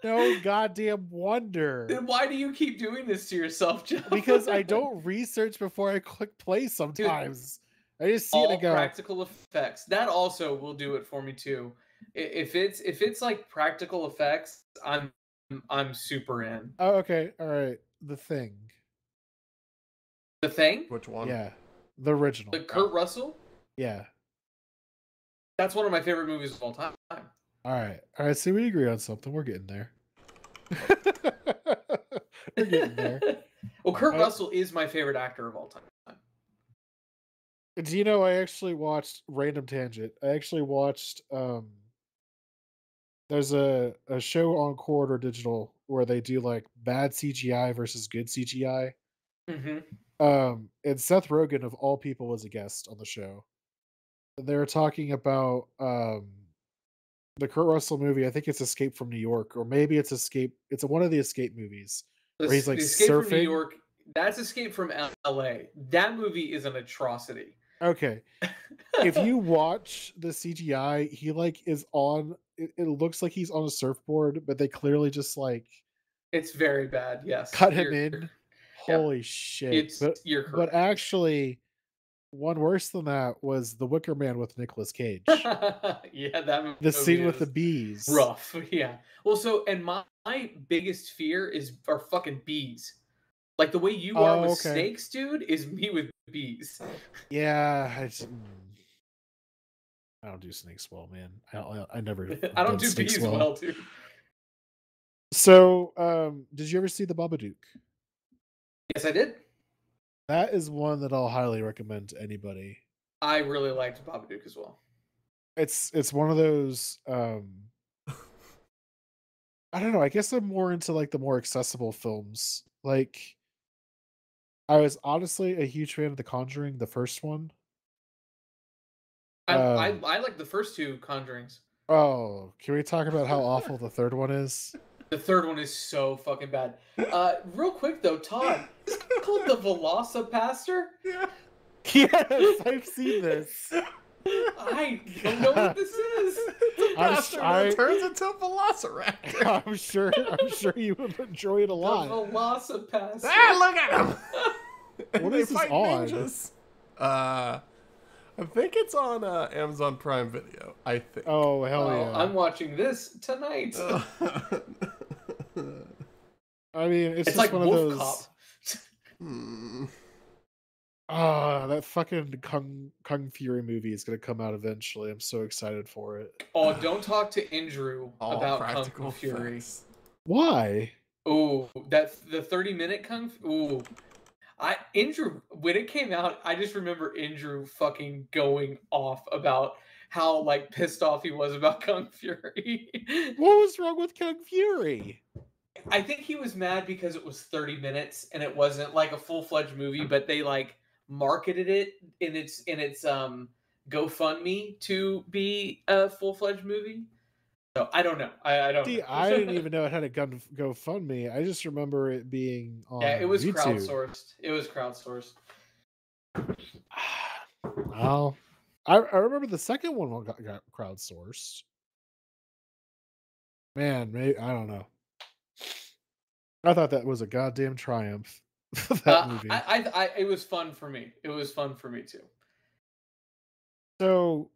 Speaker 2: No goddamn wonder.
Speaker 3: then why do you keep doing this to yourself, Joe?
Speaker 2: because I don't research before I click play sometimes. I just see it
Speaker 3: all
Speaker 2: and go,
Speaker 3: practical effects. That also will do it for me too. If it's if it's like practical effects, I'm I'm super in.
Speaker 2: oh, okay, all right. The thing.
Speaker 3: The thing,
Speaker 1: Which one?
Speaker 2: Yeah. The original.
Speaker 3: the Kurt Russell,
Speaker 2: Yeah.
Speaker 3: that's one of my favorite movies of all time.
Speaker 2: All right. All right. See, we agree on something. We're getting there. We're getting there.
Speaker 3: well, Kurt
Speaker 2: I-
Speaker 3: Russell is my favorite actor of all time.
Speaker 2: Do you know I actually watched random tangent? I actually watched um there's a, a show on Corridor Digital where they do like bad CGI versus good CGI.
Speaker 3: hmm
Speaker 2: Um and Seth Rogen of all people was a guest on the show. They were talking about um the Kurt Russell movie. I think it's Escape from New York, or maybe it's Escape. It's one of the Escape movies. Where he's, like,
Speaker 3: Escape from New
Speaker 2: surfing?
Speaker 3: York. That's Escape from L.A. That movie is an atrocity.
Speaker 2: Okay, if you watch the CGI, he like is on. It, it looks like he's on a surfboard, but they clearly just like
Speaker 3: it's very bad. Yes,
Speaker 2: cut him
Speaker 3: You're-
Speaker 2: in.
Speaker 3: yeah.
Speaker 2: Holy shit!
Speaker 3: It's
Speaker 2: but
Speaker 3: you're
Speaker 2: but actually, one worse than that was the Wicker Man with Nicolas Cage.
Speaker 3: yeah, that
Speaker 2: the scene with the bees.
Speaker 3: rough. Yeah. Well, so and my, my biggest fear is are fucking bees. Like the way you are
Speaker 2: Oh,
Speaker 3: with
Speaker 2: okay.
Speaker 3: snakes, dude, is me with bees.
Speaker 2: Yeah, I, just- mm. I don't do snakes well, man. I I, never.
Speaker 3: I don't do bees well, dude.
Speaker 2: So, um, did you ever see the Babadook?
Speaker 3: Yes, I did.
Speaker 2: That is one that I'll highly recommend to anybody.
Speaker 3: I really liked Babadook as well.
Speaker 2: It's it's one of those um I don't know, I guess I'm more into like the more accessible films. Like I was honestly a huge fan of The Conjuring, the first one.
Speaker 3: I, I
Speaker 2: Um,
Speaker 3: I like the first two Conjurings.
Speaker 2: Oh, can we talk about how awful the third one is?
Speaker 3: The third one is so fucking bad. Uh, real quick though, Todd, it's called the VelociPastor.
Speaker 1: Yeah.
Speaker 2: Yes, I've seen this.
Speaker 3: I don't know what this is.
Speaker 1: It's a
Speaker 2: I'm
Speaker 1: bastard
Speaker 2: s- I-
Speaker 1: that turns into a velociraptor.
Speaker 2: I'm sure. I'm sure you would enjoy it a lot.
Speaker 3: The
Speaker 2: lot.
Speaker 3: VelociPastor.
Speaker 1: ah, look at him! And
Speaker 2: What
Speaker 1: they
Speaker 2: is this on?
Speaker 1: ninjas. Uh, I think it's on uh, Amazon Prime Video. I think.
Speaker 2: Oh hell
Speaker 3: Oh,
Speaker 2: yeah!
Speaker 3: I'm watching this tonight.
Speaker 2: I mean, it's,
Speaker 3: it's
Speaker 2: just
Speaker 3: like
Speaker 2: one of
Speaker 3: Wolf
Speaker 2: those.
Speaker 3: Cop.
Speaker 1: Hmm.
Speaker 2: Ah, that fucking Kung Kung Fury movie is gonna come out eventually. I'm so excited for it.
Speaker 3: Oh, don't talk to Andrew
Speaker 1: All
Speaker 3: about Kung
Speaker 1: practical
Speaker 3: Fu Fury.
Speaker 1: effects.
Speaker 2: Why?
Speaker 3: Oh, that the 30 minute Kung Ooh. I Andrew when it came out, I just remember Andrew fucking going off about how like pissed off he was about Kung Fury.
Speaker 2: What was wrong with Kung Fury?
Speaker 3: I think he was mad because it was 30 minutes and it wasn't like a full-fledged movie, but they like marketed it in its in its um GoFundMe to be a full-fledged movie. So I don't know. I, I don't
Speaker 2: See,
Speaker 3: know.
Speaker 2: I didn't even know it had a gun GoFundMe. I just remember it being on
Speaker 3: Yeah, it was
Speaker 2: YouTube.
Speaker 3: crowdsourced. It was crowdsourced.
Speaker 2: Well, I, I remember the second one got, got crowdsourced. Man, maybe I don't know. I thought that was a goddamn triumph. that
Speaker 3: Uh,
Speaker 2: movie.
Speaker 3: I, I, I, it was fun for me. It was fun for me too.
Speaker 2: So,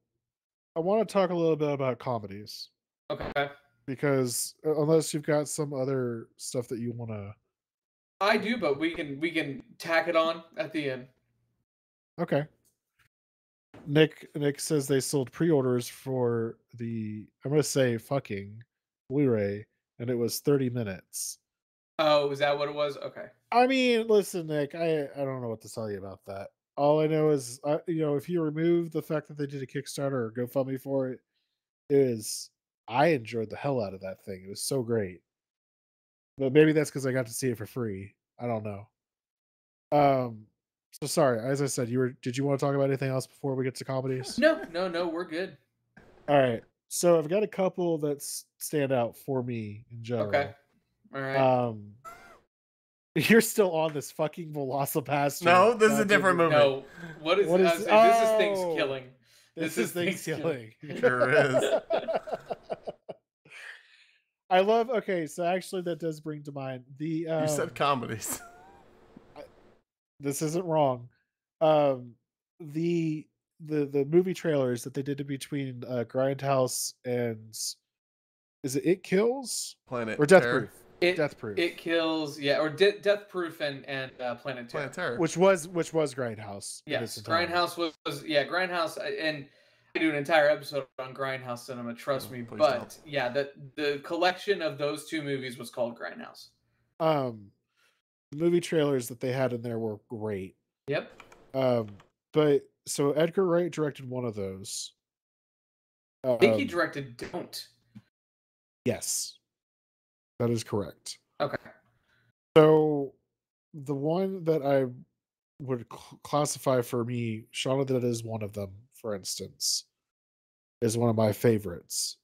Speaker 2: I want to talk a little bit about comedies
Speaker 3: Okay,
Speaker 2: because uh, unless you've got some other stuff that you want to,
Speaker 3: I do, but we can we can tack it on at the end.
Speaker 2: okay. Nick Nick says they sold pre-orders for the I'm gonna say fucking Blu-ray, and it was 30 minutes.
Speaker 3: Oh, is that what it was? Okay.
Speaker 2: I mean, listen, Nick, I I don't know what to tell you about that. All I know is, uh, you know, if you remove the fact that they did a Kickstarter or GoFundMe for it, it, is I enjoyed the hell out of that thing. It was so great. But maybe that's because I got to see it for free. I don't know. Um. So sorry. As I said, you were. Did you want to talk about anything else before we get to comedies?
Speaker 3: No, no, no, we're good.
Speaker 2: All right. So I've got a couple that stand out for me in general.
Speaker 3: Okay. All right.
Speaker 2: Um, you're still on this fucking VelociPastor.
Speaker 1: No, this is a different
Speaker 2: movie.
Speaker 1: movie.
Speaker 3: no, what is,
Speaker 2: what
Speaker 3: I
Speaker 2: is-
Speaker 3: was saying, this is
Speaker 2: oh.
Speaker 3: things killing.
Speaker 2: This,
Speaker 3: This
Speaker 2: is
Speaker 3: is
Speaker 2: Thanksgiving.
Speaker 3: Thanksgiving.
Speaker 1: Sure is.
Speaker 2: I love. Okay, so actually, that does bring to mind the. Um,
Speaker 1: You said comedies.
Speaker 2: this isn't wrong. Um, the the the movie trailers that they did in between uh, Grindhouse and is it It Kills
Speaker 1: Planet
Speaker 2: or Death
Speaker 1: Terror.
Speaker 2: Proof?
Speaker 3: It
Speaker 2: Death Proof,
Speaker 3: it kills yeah, or de- Death Proof and and uh, Planet Terror.
Speaker 1: Planet Terror.
Speaker 2: which was which was Grindhouse. in
Speaker 3: Yes,
Speaker 2: its entirety.
Speaker 3: Grindhouse was, was yeah, Grindhouse, uh, and I do an entire episode on Grindhouse Cinema. Trust
Speaker 1: Oh,
Speaker 3: me,
Speaker 1: please
Speaker 3: but
Speaker 1: don't.
Speaker 3: yeah, the the collection of those two movies was called Grindhouse.
Speaker 2: Um, the movie trailers that they had in there were great.
Speaker 3: Yep.
Speaker 2: Um, but so Edgar Wright directed one of those.
Speaker 3: I think he
Speaker 2: Um,
Speaker 3: directed Don't.
Speaker 2: Yes, that is correct.
Speaker 3: Okay.
Speaker 2: So the one that I would cl- classify for me, Shaun of the Dead is one of them. For instance, is one of my favorites.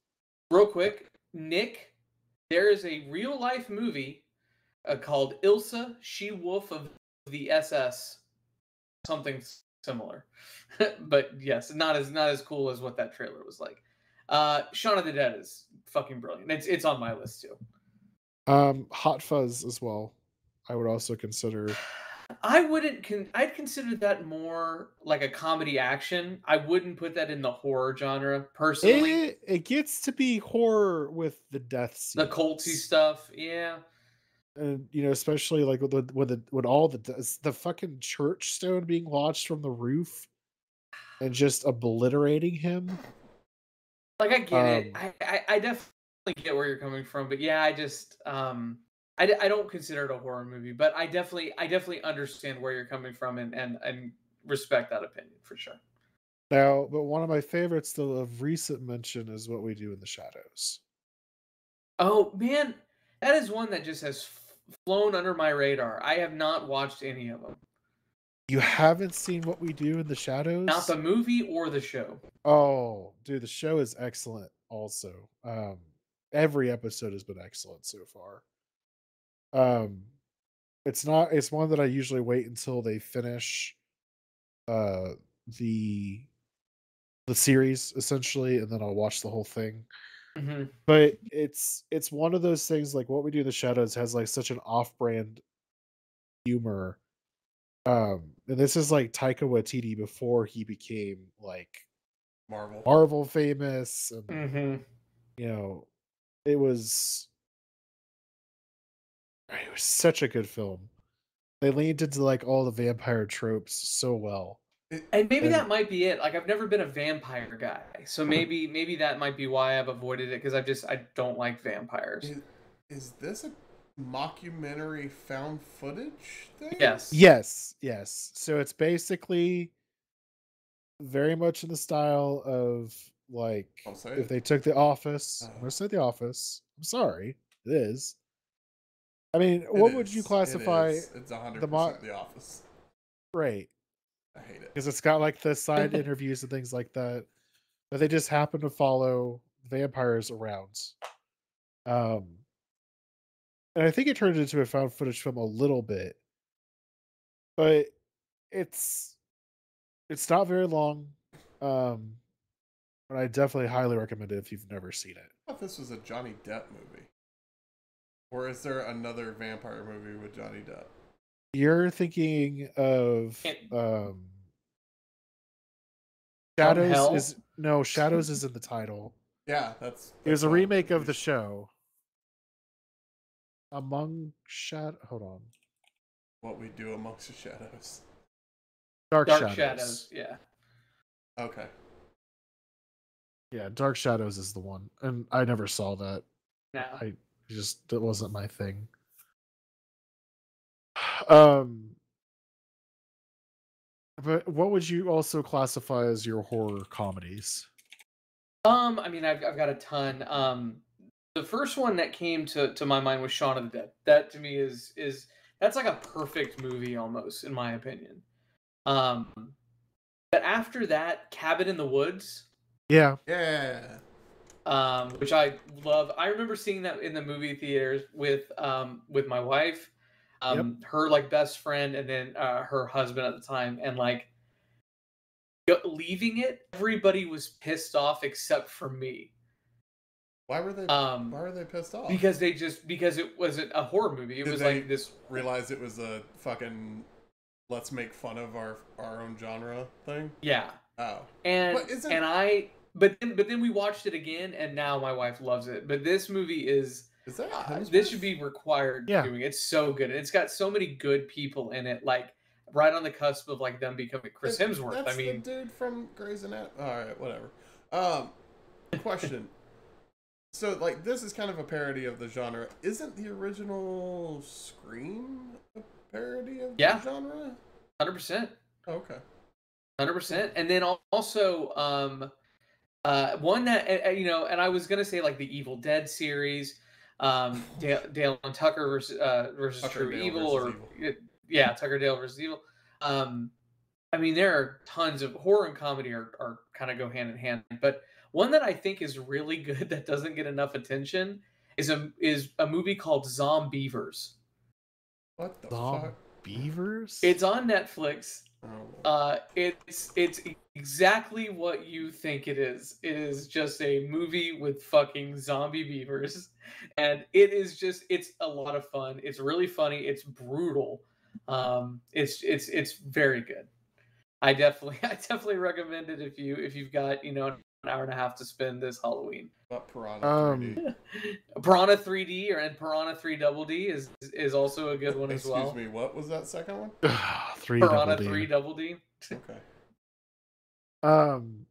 Speaker 3: Real quick, Nick, there is a real life movie uh, called Ilsa, She Wolf of the SS, something similar, but yes, not as not as cool as what that trailer was like. Uh, Shaun of the Dead is fucking brilliant. It's it's on my list too.
Speaker 2: Um, Hot Fuzz as well. I would also consider.
Speaker 3: I wouldn't. Con- I'd consider that more like a comedy action. I wouldn't put that in the horror genre personally.
Speaker 2: It, it gets to be horror with the death
Speaker 3: the culty stuff, yeah.
Speaker 2: and you know, especially like with the with the with all the the, the fucking church stone being launched from the roof and just obliterating him.
Speaker 3: Like I get it.
Speaker 2: Um,
Speaker 3: I, I I definitely get where you're coming from, but yeah, I just um I don't consider it a horror movie, but I definitely I definitely understand where you're coming from and and and respect that opinion for sure.
Speaker 2: Now, but one of my favorites though of recent mention is what we do in the shadows.
Speaker 3: Oh man, that is one that just has flown under my radar. I have not watched any of them.
Speaker 2: You haven't seen what we do in the shadows?
Speaker 3: Not the movie or the show.
Speaker 2: Oh, dude, the show is excellent. Also, um, every episode has been excellent so far. Um, it's not. It's one that I usually wait until they finish, uh, the the series essentially, and then I'll watch the whole thing.
Speaker 3: hmm
Speaker 2: But it's it's one of those things like what we do in the shadows has like such an off-brand humor. Um, and this is like Taika Waititi before he became like
Speaker 1: Marvel.
Speaker 2: Marvel famous and
Speaker 3: hmm
Speaker 2: you know it was it was such a good film they leaned into like all the vampire tropes so well
Speaker 3: And maybe
Speaker 2: And-
Speaker 3: that might be it. Like I've never been a vampire guy, so uh-huh. maybe maybe that might be why I've avoided it because I just I don't like vampires.
Speaker 1: Is, is this a mockumentary found footage thing?
Speaker 3: Yes.
Speaker 2: yes yes so it's basically very much in the style of like if they took the office i'm
Speaker 1: Uh-huh.
Speaker 2: gonna say the office i'm sorry it is i mean
Speaker 1: It
Speaker 2: what would you
Speaker 1: is, it
Speaker 2: classify
Speaker 1: is. It's 100%
Speaker 2: the mo-
Speaker 1: The Office.
Speaker 2: right
Speaker 1: I hate it.
Speaker 2: because it's got like the side interviews and things like that but they just happen to follow vampires around um and i think it turned into a found footage film a little bit but it's it's not very long um but i definitely highly recommend it if you've never seen it
Speaker 1: I thought this was a Johnny Depp movie. Or is there another vampire movie with Johnny Depp?
Speaker 2: you're thinking of um shadows is no shadows is in the title
Speaker 1: Yeah, that's.
Speaker 2: It was a remake of the show. Among Shadow. Hold on.
Speaker 1: What we do amongst the shadows.
Speaker 2: Dark,
Speaker 3: Dark
Speaker 2: Shadows.
Speaker 3: Shadows. Yeah.
Speaker 1: Okay.
Speaker 2: Yeah, Dark Shadows is the one, and I never saw that.
Speaker 3: No.
Speaker 2: I just that wasn't my thing. Um, but what would you also classify as your horror comedies?
Speaker 3: Um, I mean, I've I've got a ton. Um, the first one that came to to my mind was Shaun of the Dead. That to me is is that's like a perfect movie almost, in my opinion. Um, but after that, Cabin in the Woods,
Speaker 2: Yeah,
Speaker 1: Yeah.
Speaker 3: um, which I love. I remember seeing that in the movie theaters with um with my wife, um, her like best friend, and then uh, her husband at the time, and like leaving it, everybody was pissed off except for me.
Speaker 1: Why were they?
Speaker 3: Um,
Speaker 1: why were they pissed off?
Speaker 3: because they just because it wasn't a horror movie. It
Speaker 1: Did
Speaker 3: was
Speaker 1: they-
Speaker 3: like this.
Speaker 1: realized it was a fucking let's make fun of our our own genre thing.
Speaker 3: Yeah,
Speaker 1: Oh,
Speaker 3: and and I. But then, but then we watched it again, and now my wife loves it. But this movie is
Speaker 1: is that
Speaker 3: Uh, this should be required
Speaker 2: Yeah.
Speaker 3: doing. It's so good. And it's got so many good people in it, like right on the cusp of like them becoming Chris
Speaker 1: That-
Speaker 3: Hemsworth.
Speaker 1: That's
Speaker 3: I mean,
Speaker 1: the dude from Grey's Anatomy. All right, whatever. Um, question. so, like, this is kind of a parody of the genre. Isn't the original Scream a parody of
Speaker 3: Yeah.
Speaker 1: the genre?
Speaker 3: hundred percent,
Speaker 1: Okay.
Speaker 3: hundred percent. And then also, um, uh, one that you know, and I was gonna say like the Evil Dead series, um, Dale, Dale and Tucker versus uh, versus
Speaker 1: Tucker
Speaker 3: True
Speaker 1: Dale
Speaker 3: Evil,
Speaker 1: versus
Speaker 3: or uh, yeah, Tucker Dale versus Evil. Um, I mean, there are tons of horror and comedy are, are kind of go hand in hand, but one that I think is really good that doesn't get enough attention is a is a movie called Zombeavers.
Speaker 1: What the
Speaker 2: Zom-
Speaker 1: fuck?
Speaker 2: Beavers.
Speaker 3: It's on Netflix. Uh, it's it's exactly what you think it is. It is just a movie with fucking zombie beavers, and it is just it's a lot of fun. It's really funny. It's brutal. Um, it's it's it's very good. I definitely I definitely recommend it if you if you've got you know an hour and a half to spend this Halloween.
Speaker 1: about Piranha
Speaker 2: Um,
Speaker 1: 3D.
Speaker 3: Piranha 3D or and Piranha 3 Double D is is also a good one as
Speaker 1: Excuse
Speaker 3: well.
Speaker 1: Excuse me, what was that second one?
Speaker 2: three
Speaker 3: Piranha
Speaker 2: double D.
Speaker 3: 3 Double D.
Speaker 1: Okay.
Speaker 2: Um,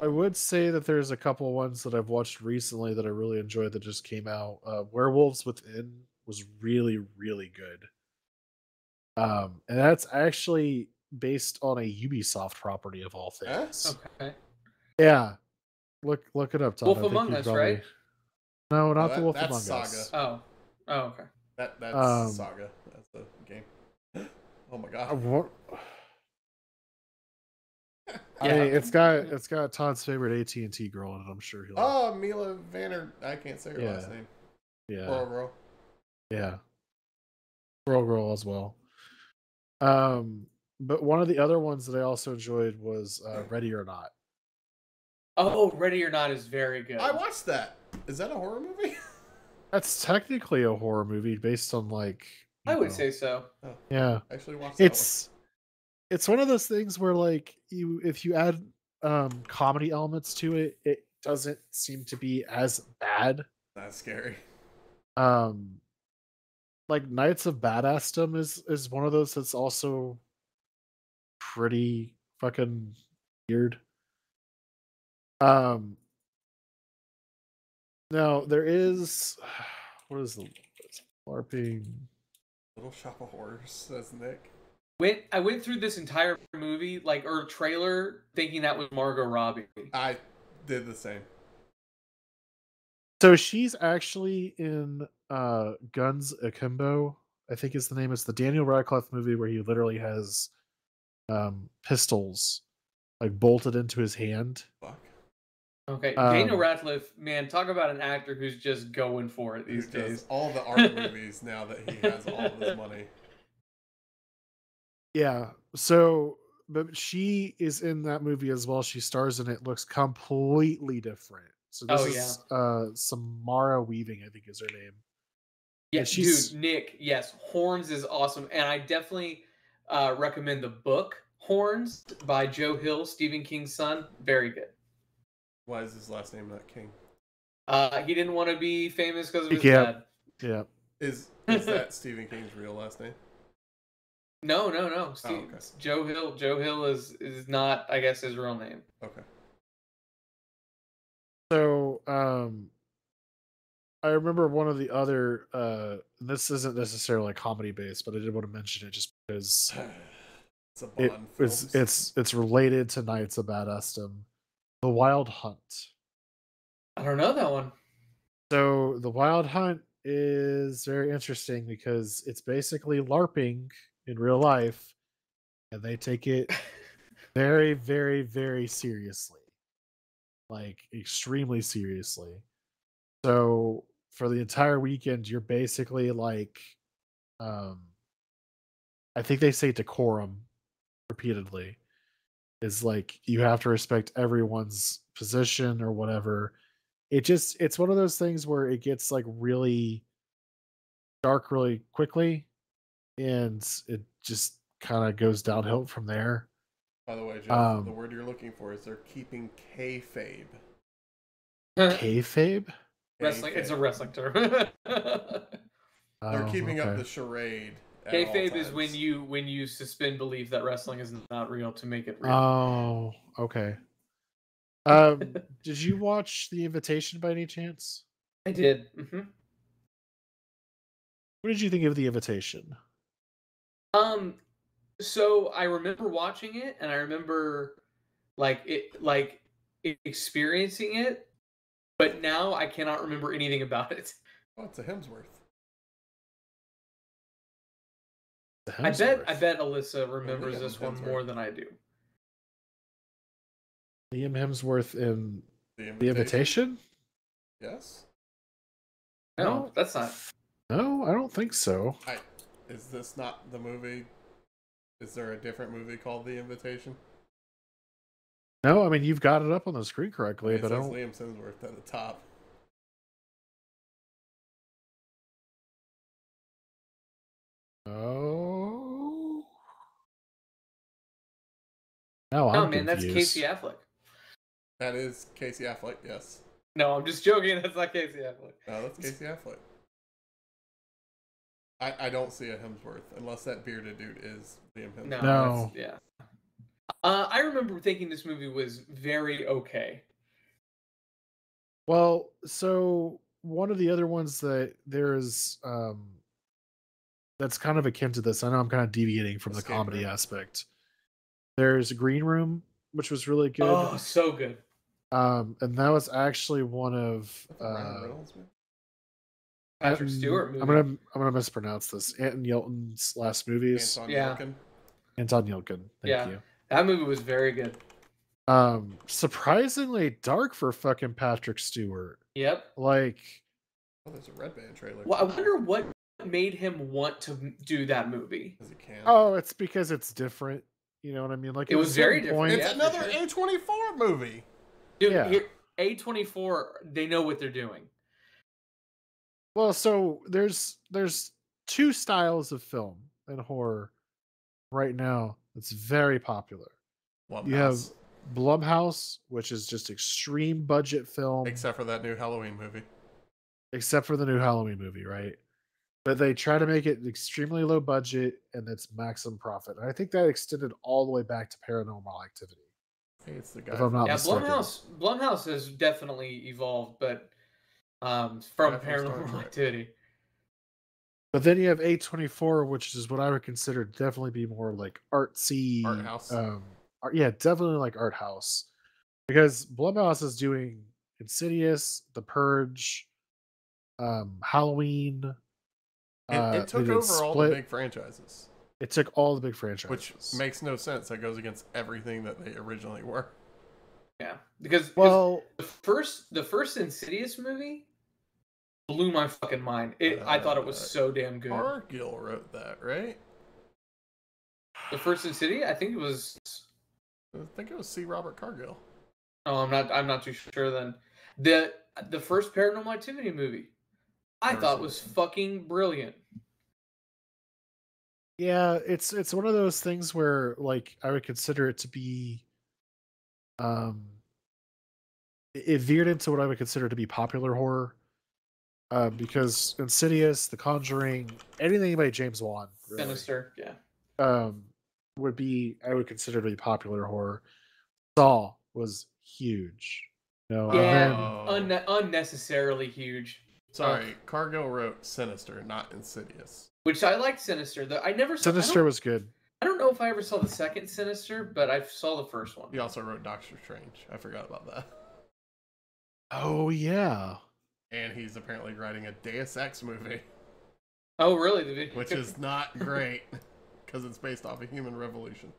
Speaker 2: I would say that there's a couple ones that I've watched recently that I really enjoyed that just came out. Uh, Werewolves Within was really, really good. Um, and that's actually based on a Ubisoft property of all
Speaker 1: Huh?
Speaker 2: things.
Speaker 3: Okay.
Speaker 2: Yeah, look look it up. Todd.
Speaker 3: Wolf Among
Speaker 2: you'd
Speaker 3: Us, right?
Speaker 2: No, not
Speaker 1: that-
Speaker 2: the Wolf
Speaker 1: that's
Speaker 2: Among
Speaker 1: Saga.
Speaker 2: Us.
Speaker 3: Oh. Oh, okay.
Speaker 1: That that's
Speaker 2: Um,
Speaker 1: Saga. That's the game. Oh my
Speaker 2: Uh,
Speaker 1: god.
Speaker 2: what-
Speaker 1: I-
Speaker 2: Hey, it's got it's got Todd's favorite AT and T girl in it. I'm sure he'll.
Speaker 1: Oh, Mila Vanner. I can't say her
Speaker 2: Yeah.
Speaker 1: last name.
Speaker 2: yeah,
Speaker 1: Girl, girl.
Speaker 2: yeah. Girl, girl as well. Um, but one of the other ones that I also enjoyed was uh, Ready or Not.
Speaker 3: Oh, Ready or Not is very good.
Speaker 1: I watched that. Is that a horror movie?
Speaker 2: That's technically a horror movie based on like. you
Speaker 3: I would
Speaker 2: know-
Speaker 3: say so.
Speaker 2: yeah.
Speaker 1: I actually watched that
Speaker 2: It's it's one of those things where like you if you add um comedy elements to it, it doesn't seem to be as bad.
Speaker 1: one. That's scary.
Speaker 2: um like knights of badassdom is is one of those that's also pretty fucking weird um now there is what is the it's larping
Speaker 1: Little Shop of Horrors, says Nick.
Speaker 3: Went I went through this entire movie like or trailer thinking that was Margot Robbie.
Speaker 1: I did the same.
Speaker 2: so she's actually in uh guns akimbo i think is the name it's the daniel radcliffe movie where he literally has um pistols like bolted into his hand
Speaker 1: Fuck.
Speaker 3: Okay, Daniel
Speaker 2: Um,
Speaker 3: Radcliffe, man, talk about an actor who's just going for it these
Speaker 1: Who does
Speaker 3: days.
Speaker 1: all the art movies now that he has all of his money.
Speaker 2: Yeah. So, but she is in that movie as well. She stars in it. Looks completely different. So this
Speaker 3: Oh, yeah.
Speaker 2: is uh Samara Weaving, I think is her name.
Speaker 3: Yeah,
Speaker 2: she's-
Speaker 3: dude, Nick, yes, Horns is awesome, and I definitely uh, recommend the book Horns by Joe Hill, Stephen King's son. Very good.
Speaker 1: Why is his last name not King?
Speaker 3: Uh, he didn't want to be famous because of his
Speaker 2: Yeah.
Speaker 3: dad.
Speaker 2: Yeah.
Speaker 1: Is is that Stephen King's real last name?
Speaker 3: No, no, no. Steve,
Speaker 1: Oh, okay.
Speaker 3: Joe Hill. Joe Hill is is not, I guess, his real name.
Speaker 1: Okay.
Speaker 2: So, um I remember one of the other uh and this isn't necessarily comedy based, but I did want to mention it just because
Speaker 1: It's a
Speaker 2: it,
Speaker 1: Bond.
Speaker 2: it's
Speaker 1: films.
Speaker 2: it's it's related to Knights of Badassdom. The Wild Hunt.
Speaker 3: I don't know that one.
Speaker 2: So the Wild Hunt is very interesting because it's basically LARPing in real life, and they take it very, very, very seriously, like extremely seriously. So for the entire weekend, you're basically like, um, I think they say decorum repeatedly. Is like you have to respect everyone's position or whatever it just it's one of those things where it gets like really dark really quickly and it just kind of goes downhill from there
Speaker 1: By the way, Geoff,
Speaker 2: um,
Speaker 1: the word you're looking for is they're keeping kayfabe.
Speaker 2: kayfabe
Speaker 3: wrestling. It's a wrestling term.
Speaker 1: They're
Speaker 2: Oh,
Speaker 1: keeping up the charade. At all
Speaker 3: Kayfabe is when you when you suspend belief that wrestling is not real to make it real.
Speaker 2: oh okay um did you watch the invitation by any chance
Speaker 3: I did. Mm-hmm.
Speaker 2: what did you think of the invitation
Speaker 3: Um, so I remember watching it, and I remember like it, like experiencing it, but now I cannot remember anything about it.
Speaker 1: Oh, it's a Hemsworth.
Speaker 3: I bet, I bet Alyssa oh, remembers
Speaker 1: Liam
Speaker 3: this one more than I do.
Speaker 2: liam hemsworth in
Speaker 1: The invitation.
Speaker 2: the invitation
Speaker 1: Yes.
Speaker 3: No,
Speaker 2: No.
Speaker 3: that's not.
Speaker 2: no i don't think so
Speaker 1: I. Is this not the movie? Is there a different movie called The Invitation?
Speaker 2: no i mean you've got it up on the screen correctly
Speaker 1: it
Speaker 2: but i
Speaker 1: says
Speaker 2: don't
Speaker 1: Liam Hemsworth at the top.
Speaker 2: Oh.
Speaker 3: No,
Speaker 2: I'm
Speaker 3: man, that's
Speaker 2: confused.
Speaker 3: Casey Affleck.
Speaker 1: That is Casey Affleck. Yes.
Speaker 3: No, I'm just joking. That's not Casey Affleck.
Speaker 1: No, that's Casey Affleck. I, I don't see a Hemsworth unless that bearded dude is Liam Hemsworth.
Speaker 3: No,
Speaker 2: No.
Speaker 3: Yeah. Uh, I remember thinking this movie was very okay.
Speaker 2: Well, so one of the other ones that there is um that's kind of akin to this. I know I'm kind of deviating from the comedy
Speaker 1: Room.
Speaker 2: aspect. There's Green Room, which was really good.
Speaker 3: Oh, so good.
Speaker 2: Um, and that was actually one of
Speaker 1: Is that the Ryan
Speaker 2: uh,
Speaker 3: Patrick Stewart movie.
Speaker 2: I'm gonna I'm gonna mispronounce this. Anton Yelton's last movies.
Speaker 1: Anton
Speaker 3: Yeah.
Speaker 1: Yelchin?
Speaker 2: Anton Yelkin. Thank
Speaker 3: Yeah.
Speaker 2: you.
Speaker 3: That movie was very good.
Speaker 2: Um, surprisingly dark for fucking Patrick Stewart.
Speaker 3: Yep.
Speaker 2: Like,
Speaker 1: Oh, there's a Red Band trailer.
Speaker 3: Well, I wonder what made him want to do that movie?
Speaker 1: he can.
Speaker 2: oh, it's because it's different. You know what I mean? Like,
Speaker 3: It
Speaker 2: at
Speaker 3: was very different,
Speaker 2: point-
Speaker 1: it's
Speaker 3: yeah,
Speaker 1: another
Speaker 3: sure.
Speaker 1: A24 movie.
Speaker 3: Dude,
Speaker 2: Yeah.
Speaker 3: here, A24, they know what they're doing.
Speaker 2: Well, so there's there's two styles of film and horror right now that's very popular. You have
Speaker 1: Blumhouse.
Speaker 2: Blumhouse, which is just extreme budget film,
Speaker 1: Except for that new Halloween movie.
Speaker 2: except for the new Halloween movie, right? But they try to make it extremely low budget and it's maximum profit. And I think that extended all the way back to Paranormal Activity.
Speaker 1: Hey, it's the guy.
Speaker 2: If I'm not
Speaker 3: yeah,
Speaker 2: mistaken.
Speaker 3: Blumhouse Blumhouse has definitely evolved, but um, from
Speaker 1: Yeah,
Speaker 3: Paranormal
Speaker 1: Trek.
Speaker 3: Activity.
Speaker 2: But then you have A24, which is what I would consider definitely be more like artsy.
Speaker 1: Art house.
Speaker 2: Um, art, yeah, definitely like art house. Because Blumhouse is doing Insidious, The Purge, um, Halloween.
Speaker 1: It,
Speaker 2: uh,
Speaker 1: it
Speaker 2: they
Speaker 1: took
Speaker 2: did
Speaker 1: over all the big franchises,
Speaker 2: It took all the big franchises.
Speaker 1: which makes no sense. That goes against everything that they originally were.
Speaker 3: Yeah, because
Speaker 2: well,
Speaker 3: the first the first Insidious movie blew my fucking mind. It, I thought it was
Speaker 1: Uh,
Speaker 3: so damn good.
Speaker 1: Cargill wrote that, right?
Speaker 3: The first Insidious, I think it was.
Speaker 1: I think it was C. Robert Cargill.
Speaker 3: Oh, I'm not. I'm not too sure. Then the the first Paranormal Activity movie, I thought
Speaker 1: seen
Speaker 3: was fucking brilliant.
Speaker 2: yeah, it's it's one of those things where like I would consider it to be um it it veered into what I would consider to be popular horror. Uh, because Insidious, The Conjuring, anything by James Wan, really,
Speaker 3: Sinister, yeah.
Speaker 2: um, would be I would consider to be popular horror. Saw was huge, you know,
Speaker 3: Yeah,
Speaker 2: then-
Speaker 1: Oh.
Speaker 3: unne- unnecessarily huge.
Speaker 1: Sorry, Cargill wrote Sinister, not Insidious.
Speaker 3: Which I liked Sinister. The, I never saw. I
Speaker 2: Sinister
Speaker 3: don't,
Speaker 2: was good.
Speaker 3: I don't know if I ever saw the second Sinister, but I saw the first one.
Speaker 1: He also wrote Doctor Strange. I forgot about that.
Speaker 2: Oh yeah,
Speaker 1: And he's apparently writing a Deus Ex movie,
Speaker 3: Oh, really?
Speaker 1: Which is not great because it's based off a human revolution.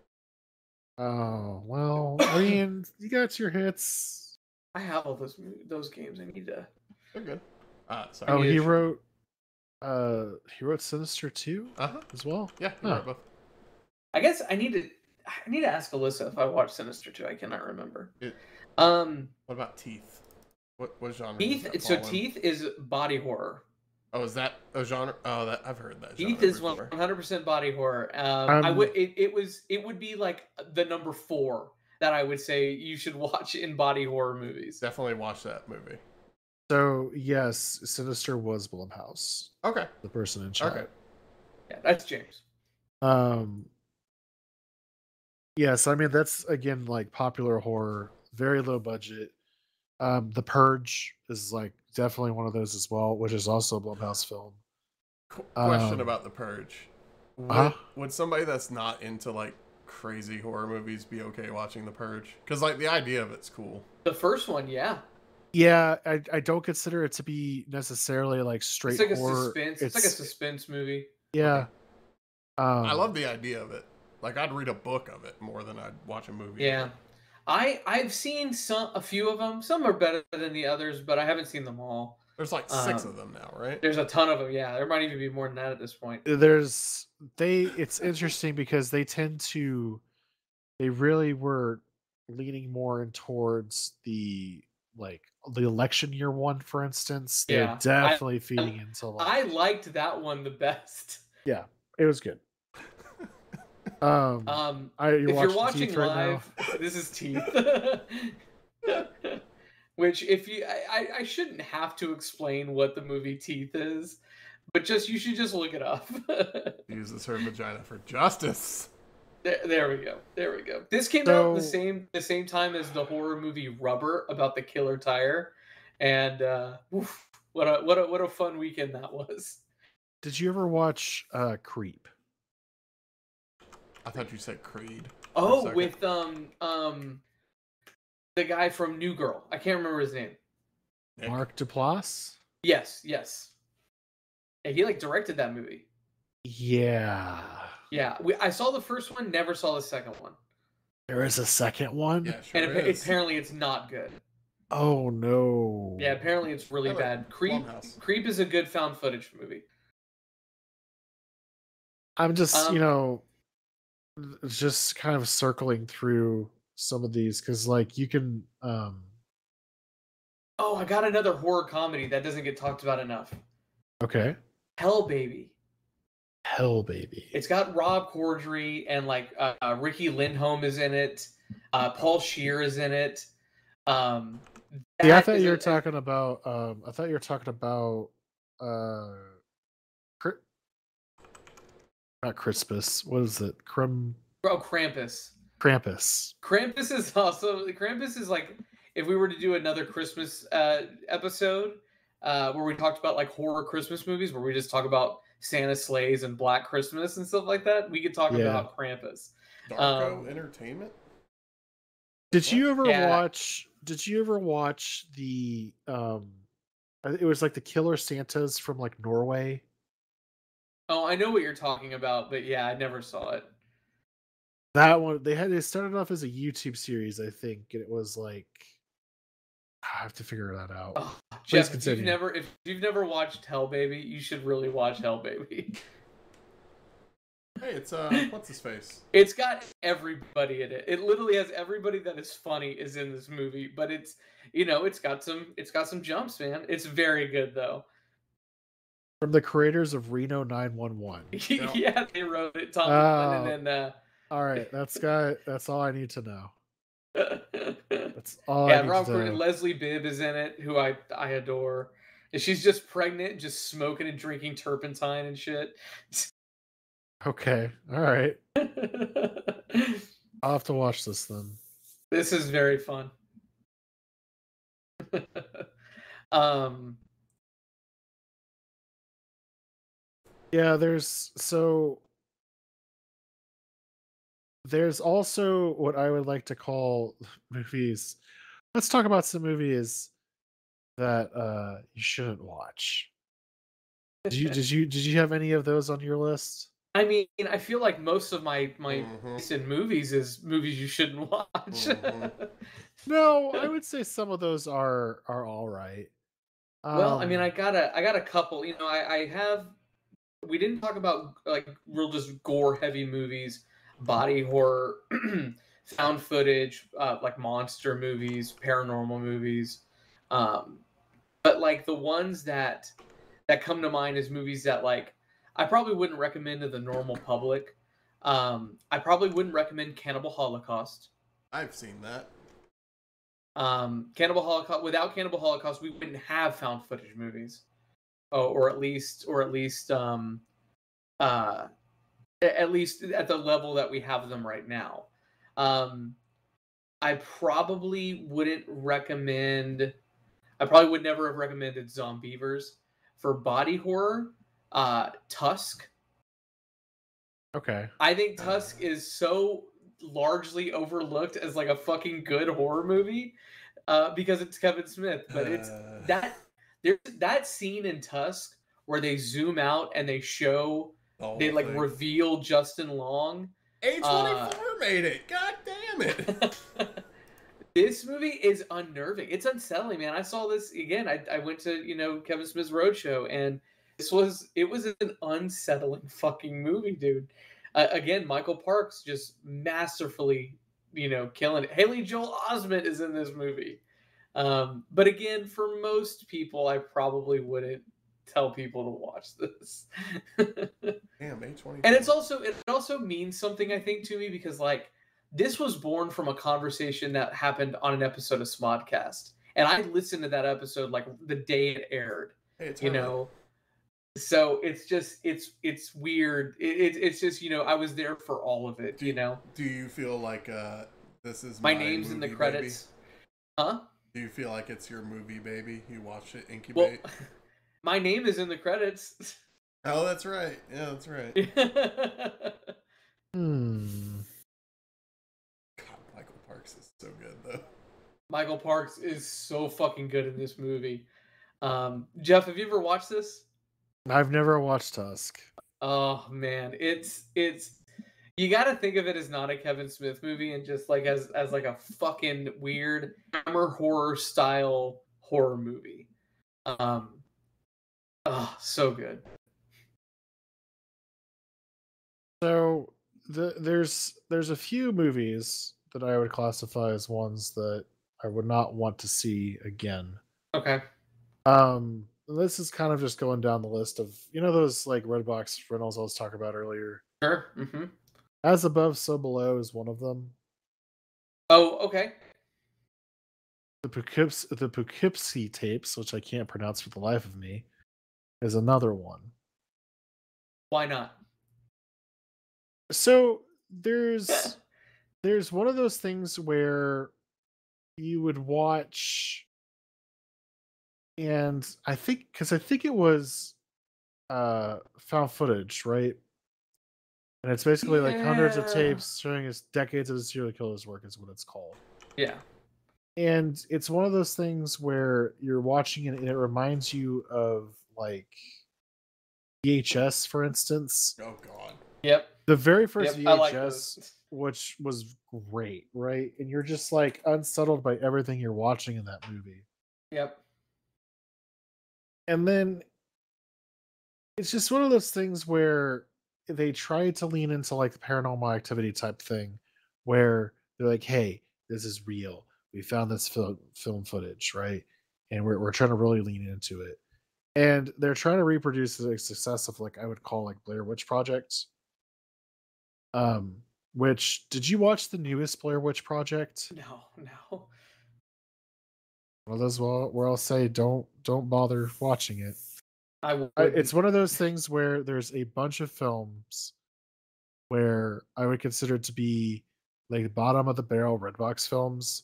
Speaker 2: oh well. I mean, you got your hits.
Speaker 3: I have all those those games. I need to.
Speaker 1: They're good. Uh, sorry.
Speaker 2: Oh,
Speaker 3: Yeah,
Speaker 2: he wrote. Uh, he wrote Sinister two
Speaker 1: Uh huh.
Speaker 2: as well.
Speaker 1: Yeah, he
Speaker 2: Huh.
Speaker 1: wrote both.
Speaker 3: I guess I need to. I need to ask Alyssa if I watched Sinister too. I cannot remember.
Speaker 1: It-
Speaker 3: Um,
Speaker 1: What about Teeth? What what genre? does
Speaker 3: Teeth.
Speaker 1: that
Speaker 3: So
Speaker 1: in?
Speaker 3: Teeth is body horror.
Speaker 1: Oh, is that a genre? Oh, that I've heard that.
Speaker 3: Teeth is hundred percent body horror. Um, I
Speaker 2: Um,
Speaker 3: would. It, it was. It would be like the number four that I would say you should watch in body horror movies.
Speaker 1: Definitely watch that movie.
Speaker 2: So yes, Sinister was Blumhouse,
Speaker 1: Okay.
Speaker 2: the person in charge.
Speaker 1: Okay.
Speaker 3: Yeah, that's James.
Speaker 2: Um. Yes, I mean that's again like popular horror, very low budget. Um, The Purge is like definitely one of those as well, which is also a Blumhouse film.
Speaker 1: Qu- question
Speaker 2: Um,
Speaker 1: about the Purge. Would,
Speaker 2: uh-huh.
Speaker 1: would somebody that's not into like crazy horror movies be okay watching the Purge? Because like the idea of it's cool.
Speaker 3: The first one, yeah,
Speaker 2: Yeah, I, I don't consider it to be necessarily like straight
Speaker 3: it's like a suspense. It's, like a suspense movie.
Speaker 2: yeah. Um,
Speaker 1: I love the idea of it. Like I'd read a book of it more than I'd watch a movie.
Speaker 3: Yeah. I I've seen some a few of them. Some are better than the others, but I haven't seen them all.
Speaker 1: There's like six
Speaker 3: Um,
Speaker 1: of them now, right?
Speaker 3: There's a ton of them. Yeah, there might even be more than that at this point.
Speaker 2: there's they it's interesting because they tend to they really were leaning more in towards the like the election year one for instance they're
Speaker 3: Yeah, I-
Speaker 2: definitely feeding into like
Speaker 3: I liked that one the best.
Speaker 2: Yeah, it was good um
Speaker 3: Um,
Speaker 2: I, you're
Speaker 3: if
Speaker 2: watching,
Speaker 3: you're watching
Speaker 2: Teeth right
Speaker 3: live, this is teeth. Which, if you, I, I- I shouldn't have to explain what the movie Teeth is, but just you should just look it up.
Speaker 1: Uses her vagina for justice.
Speaker 3: There, there we go. There we go. This came out the same the same time as the horror movie Rubber about the killer tire, and uh, oof, what a what a what a fun weekend that was.
Speaker 2: did you ever watch uh creep
Speaker 1: I thought you said Creed.
Speaker 3: Oh, with um um the guy from New Girl. I can't remember his name.
Speaker 1: Nick.
Speaker 2: mark duplass
Speaker 3: Yes, yes. Yeah, he like directed that movie.
Speaker 2: yeah
Speaker 3: Yeah, we, I saw the first one, never saw the second one.
Speaker 2: There is a second one.
Speaker 1: Yeah, sure
Speaker 3: and appa- apparently it's not good.
Speaker 2: Oh no.
Speaker 3: Yeah, apparently it's really
Speaker 1: Yeah,
Speaker 3: bad. Creep
Speaker 1: Blumhouse.
Speaker 3: Creep is a good found footage movie.
Speaker 2: I'm just,
Speaker 3: Um,
Speaker 2: you know, just kind of circling through some of these because, like, you can. um
Speaker 3: Oh, I got another horror comedy that doesn't get talked about enough.
Speaker 2: Okay.
Speaker 3: Hell Baby.
Speaker 2: Hell, baby.
Speaker 3: It's got Rob Corddry and like uh, uh, Riki Lindhome is in it. Uh, Paul Scheer is in it. Um,
Speaker 2: yeah, I thought
Speaker 3: is
Speaker 2: you
Speaker 3: a-
Speaker 2: were talking about. um I thought you were talking about. uh Cri- Not Crispus. What is it? Crum
Speaker 3: Oh, Krampus.
Speaker 2: Krampus.
Speaker 3: Krampus is also Krampus is like if we were to do another Christmas uh, episode uh, where we talked about like horror Christmas movies, where we just talk about Santa's Slay and Black Christmas and stuff like that, we could talk
Speaker 2: Yeah.
Speaker 3: about Krampus.
Speaker 1: Darko
Speaker 3: um,
Speaker 1: Entertainment.
Speaker 2: Did you ever
Speaker 3: Yeah.
Speaker 2: watch? Did you ever watch the? um It was like the Killer Santas from like Norway.
Speaker 3: Oh, I know what you're talking about, but yeah, I never saw it.
Speaker 2: That one they had. They started off as a YouTube series, I think, and it was like. I have to figure that out.
Speaker 3: Oh, Geoff, if you've never if you've never watched Hell Baby, you should really watch Hell Baby.
Speaker 1: Hey, it's uh, what's his face?
Speaker 3: It's got everybody in it. It literally has everybody that is funny is in this movie, but it's you know, it's got some it's got some jumps, man. It's very good though.
Speaker 2: From the creators of Reno 911.
Speaker 3: yeah, they wrote it, Tom
Speaker 2: Oh.
Speaker 3: Lennon and
Speaker 2: All right, that's got. That's all I need to know. That's all
Speaker 3: Yeah, Rob Corddry- Leslie Bibb is in it, who I I adore. And she's just pregnant, just smoking and drinking turpentine and shit.
Speaker 2: Okay, all right. I'll have to watch this then.
Speaker 3: this is very fun. um
Speaker 2: Yeah, there's so there's also what I would like to call movies. Let's talk about some movies that uh you shouldn't watch. Did you did you did you have any of those on your list?
Speaker 3: I mean, I feel like most of my my
Speaker 1: Mhm.
Speaker 3: taste in movies is movies you shouldn't watch.
Speaker 1: Mhm.
Speaker 2: No, I would say some of those are are all right.
Speaker 3: well, I mean,
Speaker 2: Um,
Speaker 3: I got a I got a couple. You know, I I have. We didn't talk about like real just gore heavy movies, body horror, found footage, uh, like monster movies, paranormal movies. Um, but like the ones that that come to mind is movies that like I probably wouldn't recommend to the normal public. Um, I probably wouldn't recommend Cannibal Holocaust.
Speaker 1: I've seen that.
Speaker 3: Um, Cannibal Holocaust. Without Cannibal Holocaust, we wouldn't have found footage movies, oh, or at least, or at least, um, uh, at least at the level that we have them right now. Um, I probably wouldn't recommend. I probably would never have recommended Zombeavers for body horror. Uh, Tusk.
Speaker 2: okay.
Speaker 3: I think Tusk is so largely overlooked as like a fucking good horror movie uh, because it's Kevin Smith, but it's
Speaker 1: Uh,
Speaker 3: that there's that scene in Tusk where they zoom out and they show
Speaker 1: the whole
Speaker 3: they like
Speaker 1: thing.
Speaker 3: reveal Justin Long.
Speaker 1: A24
Speaker 3: uh,
Speaker 1: made it. God damn it.
Speaker 3: this movie is unnerving. It's unsettling, man. I saw this again. I, I went to you know Kevin Smith's roadshow and this was it was an unsettling fucking movie, dude. Uh, again, Michael Parks just masterfully, you know, killing it. Haley Joel Osment is in this movie. Um, but again, for most people, I probably wouldn't tell people to watch this.
Speaker 1: Damn, A24.
Speaker 3: and it's also it also means something I think to me because like this was born from a conversation that happened on an episode of Smodcast, and I listened to that episode like the day it aired.
Speaker 1: Hey,
Speaker 3: You know, so it's just it's it's weird. It, it, it's just you know I was there for all of it. do, You know,
Speaker 1: Do you feel like uh, this is
Speaker 3: my,
Speaker 1: my,
Speaker 3: name's in the credits. Huh?
Speaker 1: Do you feel like it's your movie, baby? You watch it
Speaker 3: Well,
Speaker 1: incubate?
Speaker 3: my name is in the credits.
Speaker 1: oh, that's right. Yeah, that's right.
Speaker 2: Hmm.
Speaker 1: God, Michael Parks is so good though.
Speaker 3: Michael Parks is so fucking good in this movie. Um, Geoff, have you ever watched this?
Speaker 2: I've never watched Tusk.
Speaker 3: Oh man, it's it's you got to think of it as not a Kevin Smith movie and just like as as like a fucking weird hammer horror style horror movie. Um, oh, so good.
Speaker 2: So the, there's there's a few movies that I would classify as ones that I would not want to see again.
Speaker 3: Okay.
Speaker 2: Um, this is kind of just going down the list of you know those like Redbox rentals I was talking about earlier.
Speaker 3: Sure. Mm-hmm.
Speaker 2: As above, so below is one of them.
Speaker 3: Oh, okay.
Speaker 2: The Poughkeepsie, the Poughkeepsie tapes, which I can't pronounce for the life of me, is another one.
Speaker 3: Why not?
Speaker 2: So there's there's one of those things where you would watch and I think because I think it was uh found footage, right? And it's basically like hundreds of tapes showing us decades of serial killer's work is what it's called.
Speaker 3: Yeah.
Speaker 2: And it's one of those things where you're watching it and it reminds you of like VHS, for instance.
Speaker 1: Oh God.
Speaker 3: Yep.
Speaker 2: The very first
Speaker 3: Yep. I like
Speaker 2: VHS, which was great, right? And you're just like unsettled by everything you're watching in that movie.
Speaker 3: Yep.
Speaker 2: and then it's just one of those things where they try to lean into like the paranormal activity type thing where they're like hey this is real we found this film film footage right and we're, we're trying to really lean into it and they're trying to reproduce the success of like i would call like blair witch project um which did you watch the newest blair witch project
Speaker 3: No. No.
Speaker 2: well as well where i'll say don't don't bother watching it
Speaker 3: I.
Speaker 2: I- it's one of those things where there's a bunch of films where I would consider to be like the bottom of the barrel Redbox films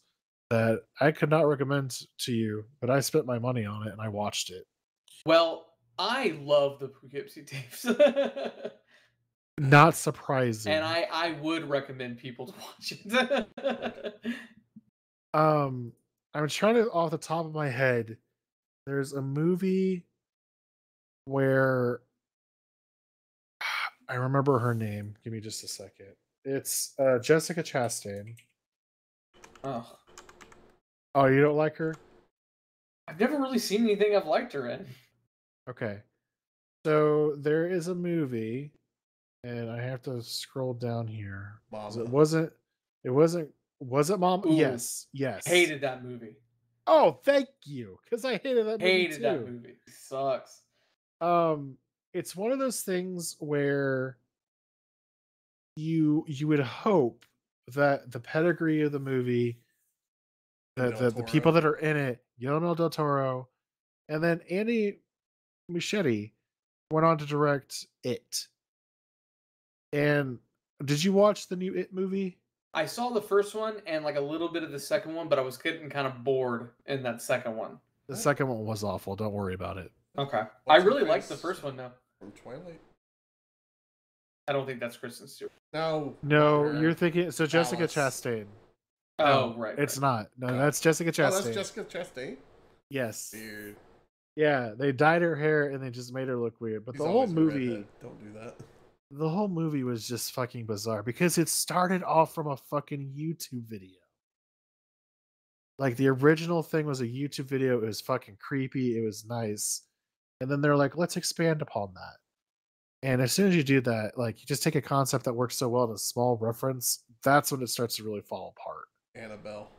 Speaker 2: that I could not recommend to you, but I spent my money on it and I watched it.
Speaker 3: Well, I love the Poughkeepsie tapes.
Speaker 2: Not surprising.
Speaker 3: and I, I would recommend people to watch it.
Speaker 2: um I'm trying to off the top of my head. There's a movie where I remember her name. Give me just a second. It's uh, Jessica Chastain.
Speaker 3: oh,
Speaker 2: Oh, you don't like her?
Speaker 3: I've never really seen anything I've liked her in.
Speaker 2: Okay. So there is a movie, and I have to scroll down here. 'cause It wasn't. It wasn't. Was it Mom?
Speaker 3: Ooh,
Speaker 2: yes. Yes.
Speaker 3: Hated that movie.
Speaker 2: Oh, thank you, because I hated that movie
Speaker 3: Hated
Speaker 2: too.
Speaker 3: that movie. Sucks.
Speaker 2: um it's one of those things where you you would hope that the pedigree of the movie the, the, the people that are in it Guillermo del Toro and then Andy Muschietti went on to direct it and did you watch the new it movie
Speaker 3: I saw the first one and like a little bit of the second one, but I was getting kind of bored in that second one.
Speaker 2: the second one was awful don't worry about it
Speaker 3: Okay. I
Speaker 1: What's her
Speaker 3: really liked the first one though.
Speaker 1: From Twilight.
Speaker 3: I don't think that's Kristen Stewart.
Speaker 1: No.
Speaker 2: no you're thinking so Jessica
Speaker 1: Alice.
Speaker 2: Chastain
Speaker 3: Oh,
Speaker 2: No,
Speaker 3: right.
Speaker 2: it's
Speaker 3: right.
Speaker 2: not no
Speaker 1: Oh.
Speaker 2: that's Jessica
Speaker 1: Oh,
Speaker 2: Chastain
Speaker 1: that's Jessica Chastain.
Speaker 2: yes
Speaker 1: Weird.
Speaker 2: Yeah, they dyed her hair and they just made her look weird. But
Speaker 1: She's
Speaker 2: the whole movie,
Speaker 1: don't do that.
Speaker 2: the whole movie was just fucking bizarre because it started off from a fucking YouTube video. Like the original thing was a YouTube video. It was fucking creepy. It was nice. And then they're like, let's expand upon that. And as soon as you do that, like you just take a concept that works so well in a small reference, that's when it starts to really fall apart.
Speaker 1: Annabelle.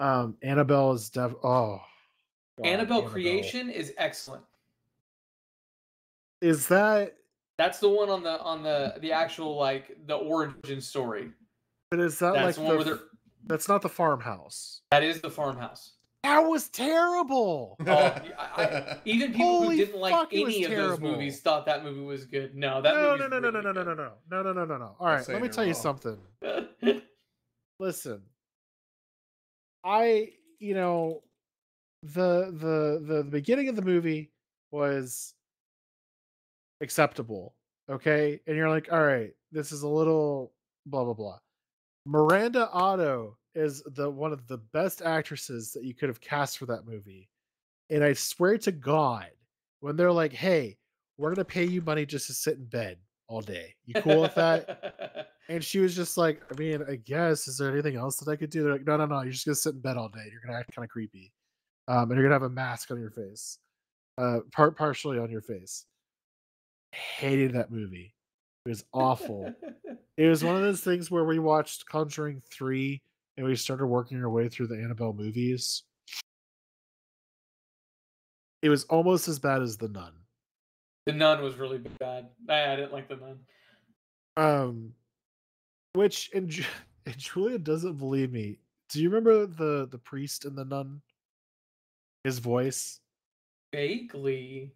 Speaker 2: Um, Annabelle is def oh. God,
Speaker 3: Annabelle Creation is excellent.
Speaker 2: Is that
Speaker 3: That's the one on the on the the actual like the origin story.
Speaker 2: but is that
Speaker 3: That's
Speaker 2: like
Speaker 3: the one
Speaker 2: the,
Speaker 3: they're
Speaker 2: that's not the farmhouse?
Speaker 3: that is the farmhouse.
Speaker 2: That was terrible.
Speaker 3: Oh, I- I- Even people
Speaker 2: Holy
Speaker 3: who didn't like
Speaker 2: fuck, it was
Speaker 3: any of those movies thought that movie was good. No, that
Speaker 2: no,
Speaker 3: movie's
Speaker 2: no, no, no, no, no, no, no, no, no, no, no, no, no. All right, let
Speaker 1: saying
Speaker 2: me
Speaker 1: you're
Speaker 2: tell you something. Listen, I, you know, the the the, the beginning of the movie was acceptable, okay, and you're like, all right, this is a little blah blah blah. Miranda Otto is the one of the best actresses that you could have cast for that movie, and I swear to God, when they're like, hey, we're gonna pay you money just to sit in bed all day, you cool with that? And she was just like, I mean, I guess, is there anything else that I could do? They're like, no, no, no, you're just gonna sit in bed all day. You're gonna act kind of creepy. Um, and you're gonna have a mask on your face. Uh part partially on your face. Hated that movie. It was awful. it was one of those things where we watched Conjuring 3 and we started working our way through the Annabelle movies. It was almost as bad as The Nun.
Speaker 3: the nun was really bad. I, I didn't like the nun.
Speaker 2: Um, which and, and Julia doesn't believe me. Do you remember the the priest and the nun? His voice.
Speaker 3: Vaguely.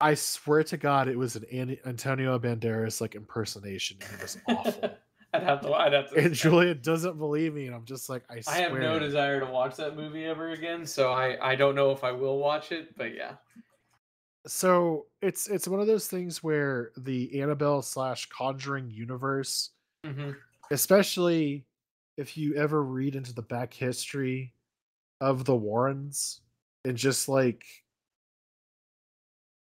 Speaker 2: I swear to God, it was an An- Antonio Banderas like impersonation. And it was awful.
Speaker 3: I'd have to. I'd have to.
Speaker 2: and Julia doesn't believe me, and I'm just like, I swear.
Speaker 3: I have no desire to watch that movie ever again, so I I don't know if I will watch it, but yeah.
Speaker 2: So it's it's one of those things where the Annabelle slash Conjuring universe,
Speaker 3: hmm
Speaker 2: especially if you ever read into the back history of the Warrens and just like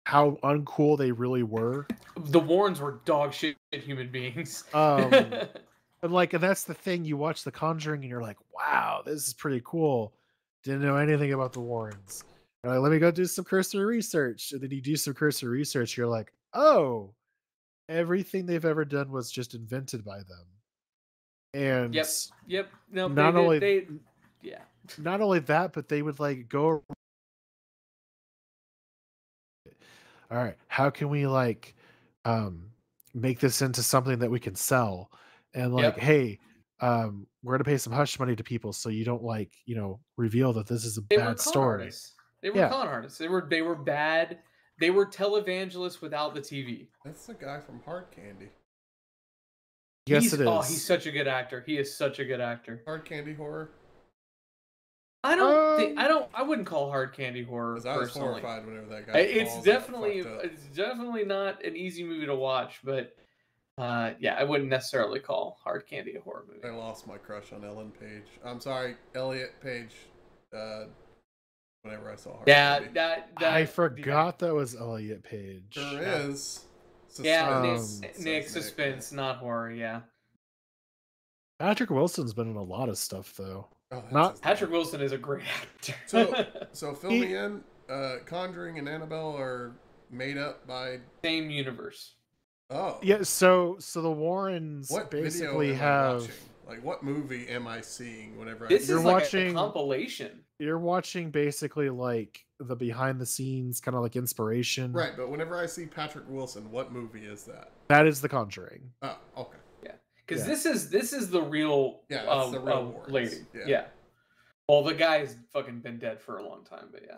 Speaker 2: how uncool they really were.
Speaker 3: The Warrens were dog shit human beings.
Speaker 2: Um, and like and that's the thing, you watch The Conjuring and you're like, wow, this is pretty cool. Didn't know anything about the Warrens. Like, let me go do some cursory research. And then you do some cursory research, you're like, oh, everything they've ever done was just invented by them. And
Speaker 3: Yep. yep. No.
Speaker 2: Not
Speaker 3: did-
Speaker 2: only-
Speaker 3: they. Yeah.
Speaker 2: not only that, but they would like go. All right, how can we like um make this into something that we can sell? And like,
Speaker 3: Yep.
Speaker 2: hey, um, we're gonna pay some hush money to people so you don't like, you know, reveal that this is a
Speaker 3: They were
Speaker 2: bad
Speaker 3: con
Speaker 2: story.
Speaker 3: artists. They were
Speaker 2: Yeah.
Speaker 3: con artists. They were they were bad. They were televangelists without the TV.
Speaker 1: That's the guy from Hard Candy.
Speaker 2: Yes,
Speaker 3: he's,
Speaker 2: it is.
Speaker 3: Oh, he's such a good actor. He is such a good actor.
Speaker 1: Hard Candy horror.
Speaker 3: I don't think
Speaker 2: Um,
Speaker 3: I don't I wouldn't call hard candy horror
Speaker 1: Because I was
Speaker 3: personally.
Speaker 1: horrified whenever that guy.
Speaker 3: It's definitely it's definitely not an easy movie to watch, but uh, yeah, I wouldn't necessarily call hard candy a horror movie.
Speaker 1: I lost my crush on Ellen Page. I'm sorry, Elliot Page. Uh, whenever I saw Hard
Speaker 3: Yeah,
Speaker 1: Candy.
Speaker 3: that, that
Speaker 2: I forgot that was Elliot Page.
Speaker 1: Sure
Speaker 3: Yeah.
Speaker 1: is.
Speaker 3: Yeah,
Speaker 2: Um,
Speaker 3: Nick,
Speaker 1: Suspense,
Speaker 3: Nick, suspense, not horror. Yeah,
Speaker 2: Patrick Wilson's been in a lot of stuff though.
Speaker 1: Oh,
Speaker 2: Not-
Speaker 1: his name.
Speaker 3: Patrick Wilson is a great actor.
Speaker 1: So- So fill me in. Uh, Conjuring and Annabelle are made up by.
Speaker 3: Same universe.
Speaker 1: Oh.
Speaker 2: Yeah, so so the Warrens
Speaker 1: What
Speaker 2: basically
Speaker 1: video am I
Speaker 2: have
Speaker 1: watching? Like, what movie am I seeing whenever
Speaker 3: This
Speaker 1: I?
Speaker 2: You're
Speaker 3: is like
Speaker 2: watching-
Speaker 3: a compilation.
Speaker 2: you're watching basically like the behind the scenes kind of like inspiration.
Speaker 1: Right, but whenever I see Patrick Wilson, what movie is that?
Speaker 2: That is the Conjuring.
Speaker 1: Oh, okay.
Speaker 3: Because
Speaker 2: Yeah.
Speaker 3: this is this is the real
Speaker 1: Yeah, that's the real Warrens.
Speaker 3: lady.
Speaker 1: Yeah.
Speaker 3: Yeah. Well, the guy's fucking been dead for a long time, but yeah.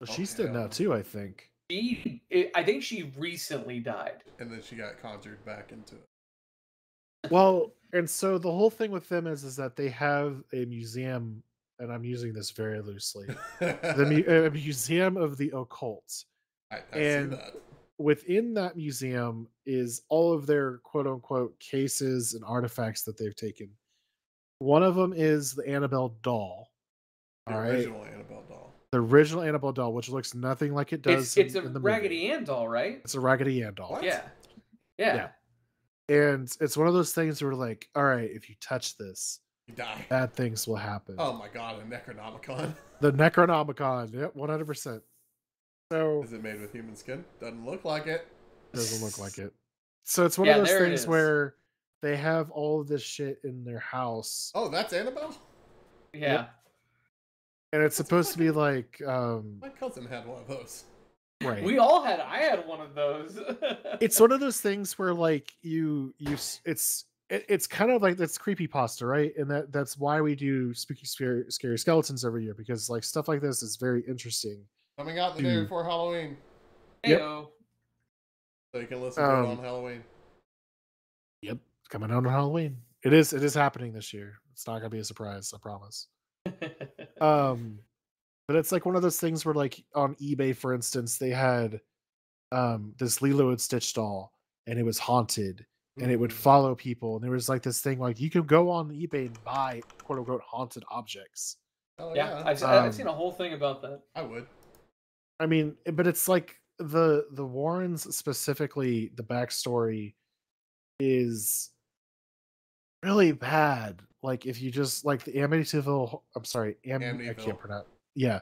Speaker 2: Well, she's
Speaker 1: Okay,
Speaker 2: dead now
Speaker 1: um,
Speaker 2: too, I think.
Speaker 3: She, it, I think she recently died.
Speaker 1: And then she got conjured back into it.
Speaker 2: Well, and so the whole thing with them is is that they have a museum, and I'm using this very loosely. The mu- a museum of the occult.
Speaker 1: I, I
Speaker 2: and-
Speaker 1: see that.
Speaker 2: Within that museum is all of their quote unquote cases and artifacts that they've taken. One of them is the Annabelle doll.
Speaker 1: The
Speaker 2: All right.
Speaker 1: original Annabelle doll.
Speaker 2: The original Annabelle doll, which looks nothing like it does.
Speaker 3: It's it's
Speaker 2: in-
Speaker 3: a
Speaker 2: in the movie.
Speaker 3: Raggedy Ann doll, right?
Speaker 2: It's a Raggedy Ann doll.
Speaker 1: What?
Speaker 3: Yeah. Yeah.
Speaker 2: Yeah. And it's one of those things where like, all right, if you touch this,
Speaker 1: You die.
Speaker 2: bad things will happen.
Speaker 1: Oh my god, a Necronomicon.
Speaker 2: The Necronomicon, yep, one hundred percent. So
Speaker 1: Is it made with human skin? Doesn't look like it.
Speaker 2: doesn't look like it. So it's one
Speaker 3: Yeah,
Speaker 2: of those things where they have all of this shit in their house,
Speaker 1: Oh, that's Annabelle?
Speaker 3: Yeah.
Speaker 2: and it's
Speaker 1: That's
Speaker 2: supposed to be like, um,
Speaker 1: My cousin had one of those.
Speaker 2: right.
Speaker 3: We all had. I had one of those.
Speaker 2: it's one of those things where like you you it's it, it's kind of like that's creepy pasta right and that that's why we do spooky scary, scary skeletons every year because like stuff like this is very interesting
Speaker 1: Coming out the day
Speaker 2: Dude.
Speaker 1: before Halloween.
Speaker 2: Yep.
Speaker 3: Heyo.
Speaker 1: So you can listen to it
Speaker 2: Um,
Speaker 1: on Halloween.
Speaker 2: yep it's coming out on halloween it is it is happening this year it's not gonna be a surprise i promise um but it's like one of those things where like on ebay for instance they had um this lilo and stitch doll and it was haunted and it would follow people and there was like this thing like you could go on ebay and buy quote unquote haunted objects
Speaker 1: Oh,
Speaker 3: yeah,
Speaker 1: yeah.
Speaker 3: I've,
Speaker 2: Um,
Speaker 3: I've seen a whole thing about that.
Speaker 1: I would.
Speaker 2: I mean eh, but it's like the the warrens specifically the backstory is really bad. Like if you just like the Amityville, I'm sorry, Am- I
Speaker 1: Amityville.
Speaker 2: can't pronounce. Yeah,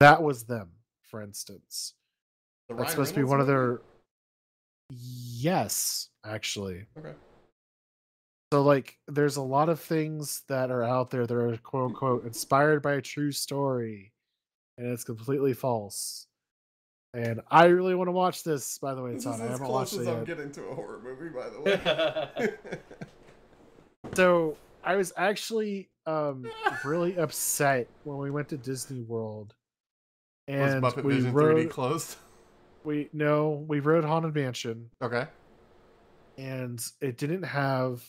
Speaker 2: that was them, for instance.
Speaker 1: The
Speaker 2: That's
Speaker 1: Ryan
Speaker 2: supposed to be
Speaker 1: Reynolds
Speaker 2: one of their. Yes, actually.
Speaker 1: Okay.
Speaker 2: So like, there's a lot of things that are out there that are quote unquote inspired by a true story, and it's completely false. And I really want to watch this. By the way, Todd, I haven't watched
Speaker 1: as
Speaker 2: it
Speaker 1: I'm
Speaker 2: yet.
Speaker 1: getting to a horror movie, by the way.
Speaker 2: So I was actually um really upset when we went to Disney World,
Speaker 1: Was
Speaker 2: and
Speaker 1: Muppet
Speaker 2: we
Speaker 1: Vision 3D
Speaker 2: rode.
Speaker 1: closed?
Speaker 2: We no, we rode Haunted Mansion,
Speaker 1: Okay.
Speaker 2: and it didn't have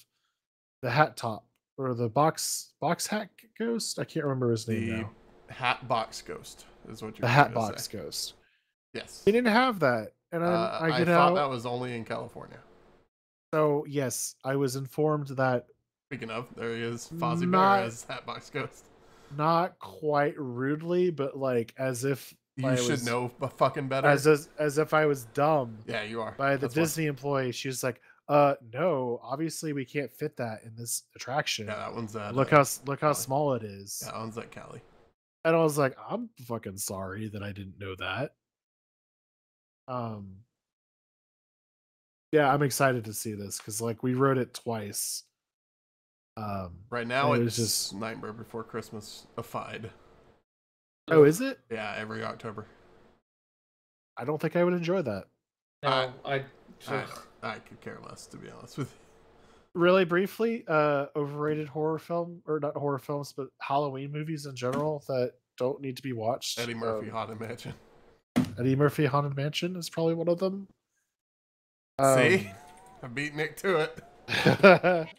Speaker 2: the hat top or the box box hat ghost. I can't remember his name
Speaker 1: The
Speaker 2: now.
Speaker 1: Hat Box Ghost is what you're
Speaker 2: The
Speaker 1: trying
Speaker 2: hat box
Speaker 1: say.
Speaker 2: ghost.
Speaker 1: Yes.
Speaker 2: He didn't have that, and then
Speaker 1: Uh,
Speaker 2: I
Speaker 1: I thought
Speaker 2: out.
Speaker 1: that was only in California.
Speaker 2: So yes, I was informed that
Speaker 1: Speaking of, there he is, Fozzie
Speaker 2: Not-
Speaker 1: Bear as Hatbox Ghost.
Speaker 2: not quite rudely, but like as if
Speaker 1: You
Speaker 2: I
Speaker 1: should
Speaker 2: was-
Speaker 1: know b- fucking better.
Speaker 2: as as, as if I was dumb.
Speaker 1: yeah, you are.
Speaker 2: by the
Speaker 1: That's why.
Speaker 2: Disney employee. She was like, "Uh, no, obviously we can't fit that in this attraction.
Speaker 1: Yeah, that one's at.
Speaker 2: look
Speaker 1: uh,
Speaker 2: how look how
Speaker 1: Cali.
Speaker 2: small it is."
Speaker 1: That one's at Cali.
Speaker 2: And I was like, "I'm fucking sorry that I didn't know that." Um, yeah, I'm excited to see this because like we wrote it twice. Um,
Speaker 1: Right now,
Speaker 2: It
Speaker 1: it's
Speaker 2: was
Speaker 1: just
Speaker 2: just-
Speaker 1: Nightmare Before Christmas afide.
Speaker 2: oh, is it?
Speaker 1: Yeah, every October.
Speaker 2: I don't think I would enjoy that.
Speaker 3: No, I.
Speaker 1: I, I could care less, to be honest with you.
Speaker 2: Really briefly, uh, overrated horror film or not horror films, but Halloween movies in general that don't need to be watched.
Speaker 1: Eddie Murphy,
Speaker 2: Um,
Speaker 1: Haunted Mansion.
Speaker 2: Eddie Murphy Haunted Mansion is probably one of them.
Speaker 1: See? I beat Nick to it.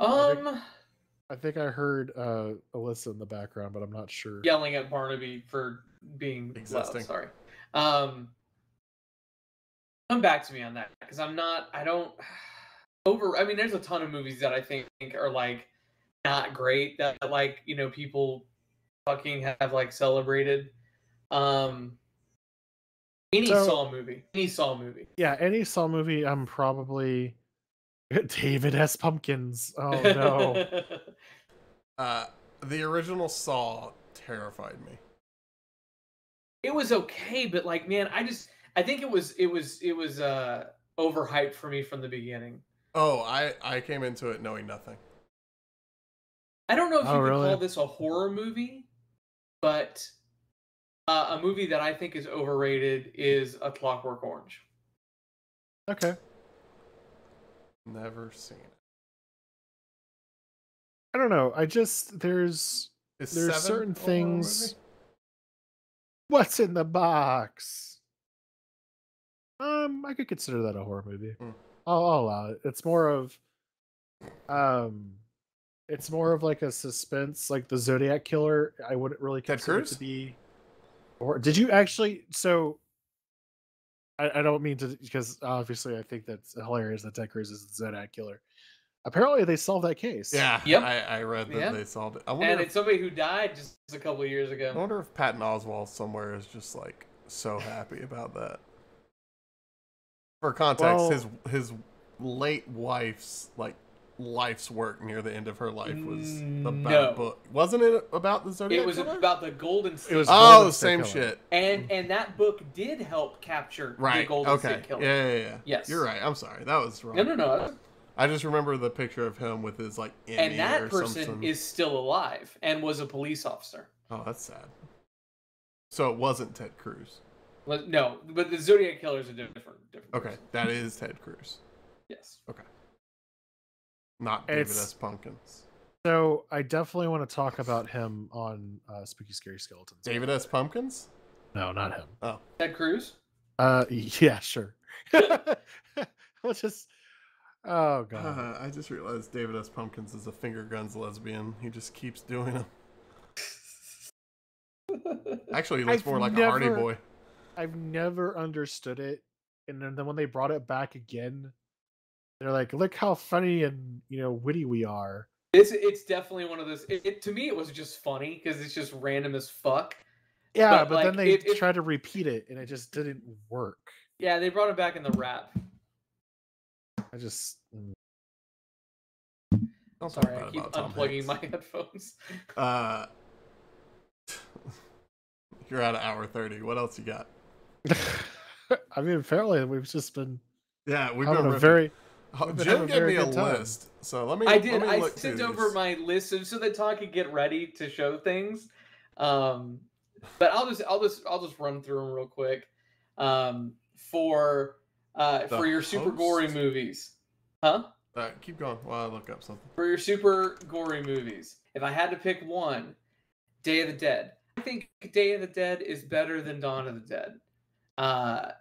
Speaker 2: Um,
Speaker 3: Um,
Speaker 2: I think I heard uh, Alyssa in the background, but I'm not sure.
Speaker 3: yelling at Barnaby for being
Speaker 1: Existing.
Speaker 3: loud. Sorry. Um, come back to me on that because I'm not. I don't over. I mean, there's a ton of movies that I think are like not great that like you know people fucking have like celebrated. Um, any
Speaker 2: So-
Speaker 3: Saw movie, any Saw movie.
Speaker 2: Yeah, any Saw movie, I'm probably David S. Pumpkins. Oh no.
Speaker 1: Uh, the original Saw terrified me.
Speaker 3: it was okay, but like, man, I just I think it was it was it was uh overhyped for me from the beginning.
Speaker 1: Oh, I, I came into it knowing nothing.
Speaker 3: I don't know if you
Speaker 2: Oh,
Speaker 3: could
Speaker 2: really?
Speaker 3: call this a horror movie, but uh, a movie that I think is overrated is A Clockwork Orange.
Speaker 2: okay.
Speaker 1: Never seen it.
Speaker 2: I don't know. I just there's
Speaker 1: Is
Speaker 2: There's certain things-
Speaker 1: movie?
Speaker 2: what's in the box. Um, I could consider that a horror movie.
Speaker 1: Hmm.
Speaker 2: I'll, I'll allow it. It's more of, um, it's more of like a suspense, like the Zodiac Killer. I wouldn't really
Speaker 1: Ted
Speaker 2: consider it
Speaker 1: Cruz?
Speaker 2: to be. Or did you actually? So, I, I don't mean to because obviously I think that's hilarious that Ted Cruz is the Zodiac Killer. Apparently, they solved that case.
Speaker 1: Yeah,
Speaker 3: Yep.
Speaker 1: I, I read that
Speaker 3: Yeah.
Speaker 1: they solved it. I wonder,
Speaker 3: And
Speaker 1: if,
Speaker 3: it's somebody who died just a couple of years
Speaker 1: I wonder if Patton Oswalt somewhere is just like so happy about that. For context,
Speaker 2: Well-
Speaker 1: his his late wife's like life's work near the end of her life was mm, about
Speaker 3: No.
Speaker 1: a book. Wasn't it about the Zodiac
Speaker 3: It was
Speaker 1: Killer?
Speaker 3: about the Golden State.
Speaker 2: was
Speaker 1: Oh,
Speaker 2: Golden State
Speaker 1: same
Speaker 2: Killer.
Speaker 1: shit.
Speaker 3: and and that book did help capture the Golden
Speaker 1: Okay.
Speaker 3: State Killer.
Speaker 1: Yeah, yeah, yeah.
Speaker 3: Yes.
Speaker 1: You're right. I'm sorry. That was wrong.
Speaker 3: No, no, no.
Speaker 1: I just remember the picture of him with his like Emmy
Speaker 3: And that
Speaker 1: or
Speaker 3: person
Speaker 1: something.
Speaker 3: is still alive and was a police officer.
Speaker 1: Oh, that's sad. So it wasn't Ted Cruz.
Speaker 3: Well, No, but the Zodiac Killer is a different, different.
Speaker 1: Okay,
Speaker 3: person.
Speaker 1: that is Ted Cruz,
Speaker 3: Yes. Okay.
Speaker 1: Not David
Speaker 2: It's-
Speaker 1: S. Pumpkins.
Speaker 2: So I definitely want to talk about him on uh, Spooky Scary Skeletons.
Speaker 1: David S. Pumpkins?
Speaker 2: No, not him.
Speaker 3: Oh, Ted Cruz.
Speaker 2: Uh, yeah, sure. Let's just. Oh god.
Speaker 1: Uh, I just realized David S. Pumpkins is a finger guns lesbian. He just keeps doing them. Actually, he looks
Speaker 2: I've
Speaker 1: more like a Hardy Boy.
Speaker 2: I've never understood it, and then, then when they brought it back again, they're like, "Look how funny and you know witty we are."
Speaker 3: It's it's definitely one of those. It, it- to me, it was just funny because it's just random as fuck.
Speaker 2: Yeah,
Speaker 3: But,
Speaker 2: but, then they
Speaker 3: it- it-
Speaker 2: tried to repeat it, and it just didn't work.
Speaker 3: Yeah, they brought it back in the rap.
Speaker 2: I just. mm.
Speaker 1: Don't
Speaker 3: Sorry, I keep unplugging
Speaker 1: Hanks.
Speaker 3: my headphones.
Speaker 1: Uh, you're at an hour thirty. What else you got?
Speaker 2: I mean, apparently we've just been
Speaker 1: Yeah, we've been
Speaker 2: a
Speaker 1: ripping-
Speaker 2: very.
Speaker 1: Oh,
Speaker 2: we've been
Speaker 1: Jim
Speaker 2: having a
Speaker 1: gave me a
Speaker 2: good time.
Speaker 1: list, so let me.
Speaker 3: I did.
Speaker 1: Me
Speaker 3: I
Speaker 1: look
Speaker 3: sent over
Speaker 1: these.
Speaker 3: my list so, so that Todd could get ready to show things. Um, but I'll just I'll just I'll just run through them real quick. Um, for uh
Speaker 1: The
Speaker 3: for your super gory movies, huh?
Speaker 1: All right, keep going while I look up something.
Speaker 3: For your super gory movies, if I had to pick one, Day of the Dead. I think Day of the Dead is better than Dawn of the Dead. Uh,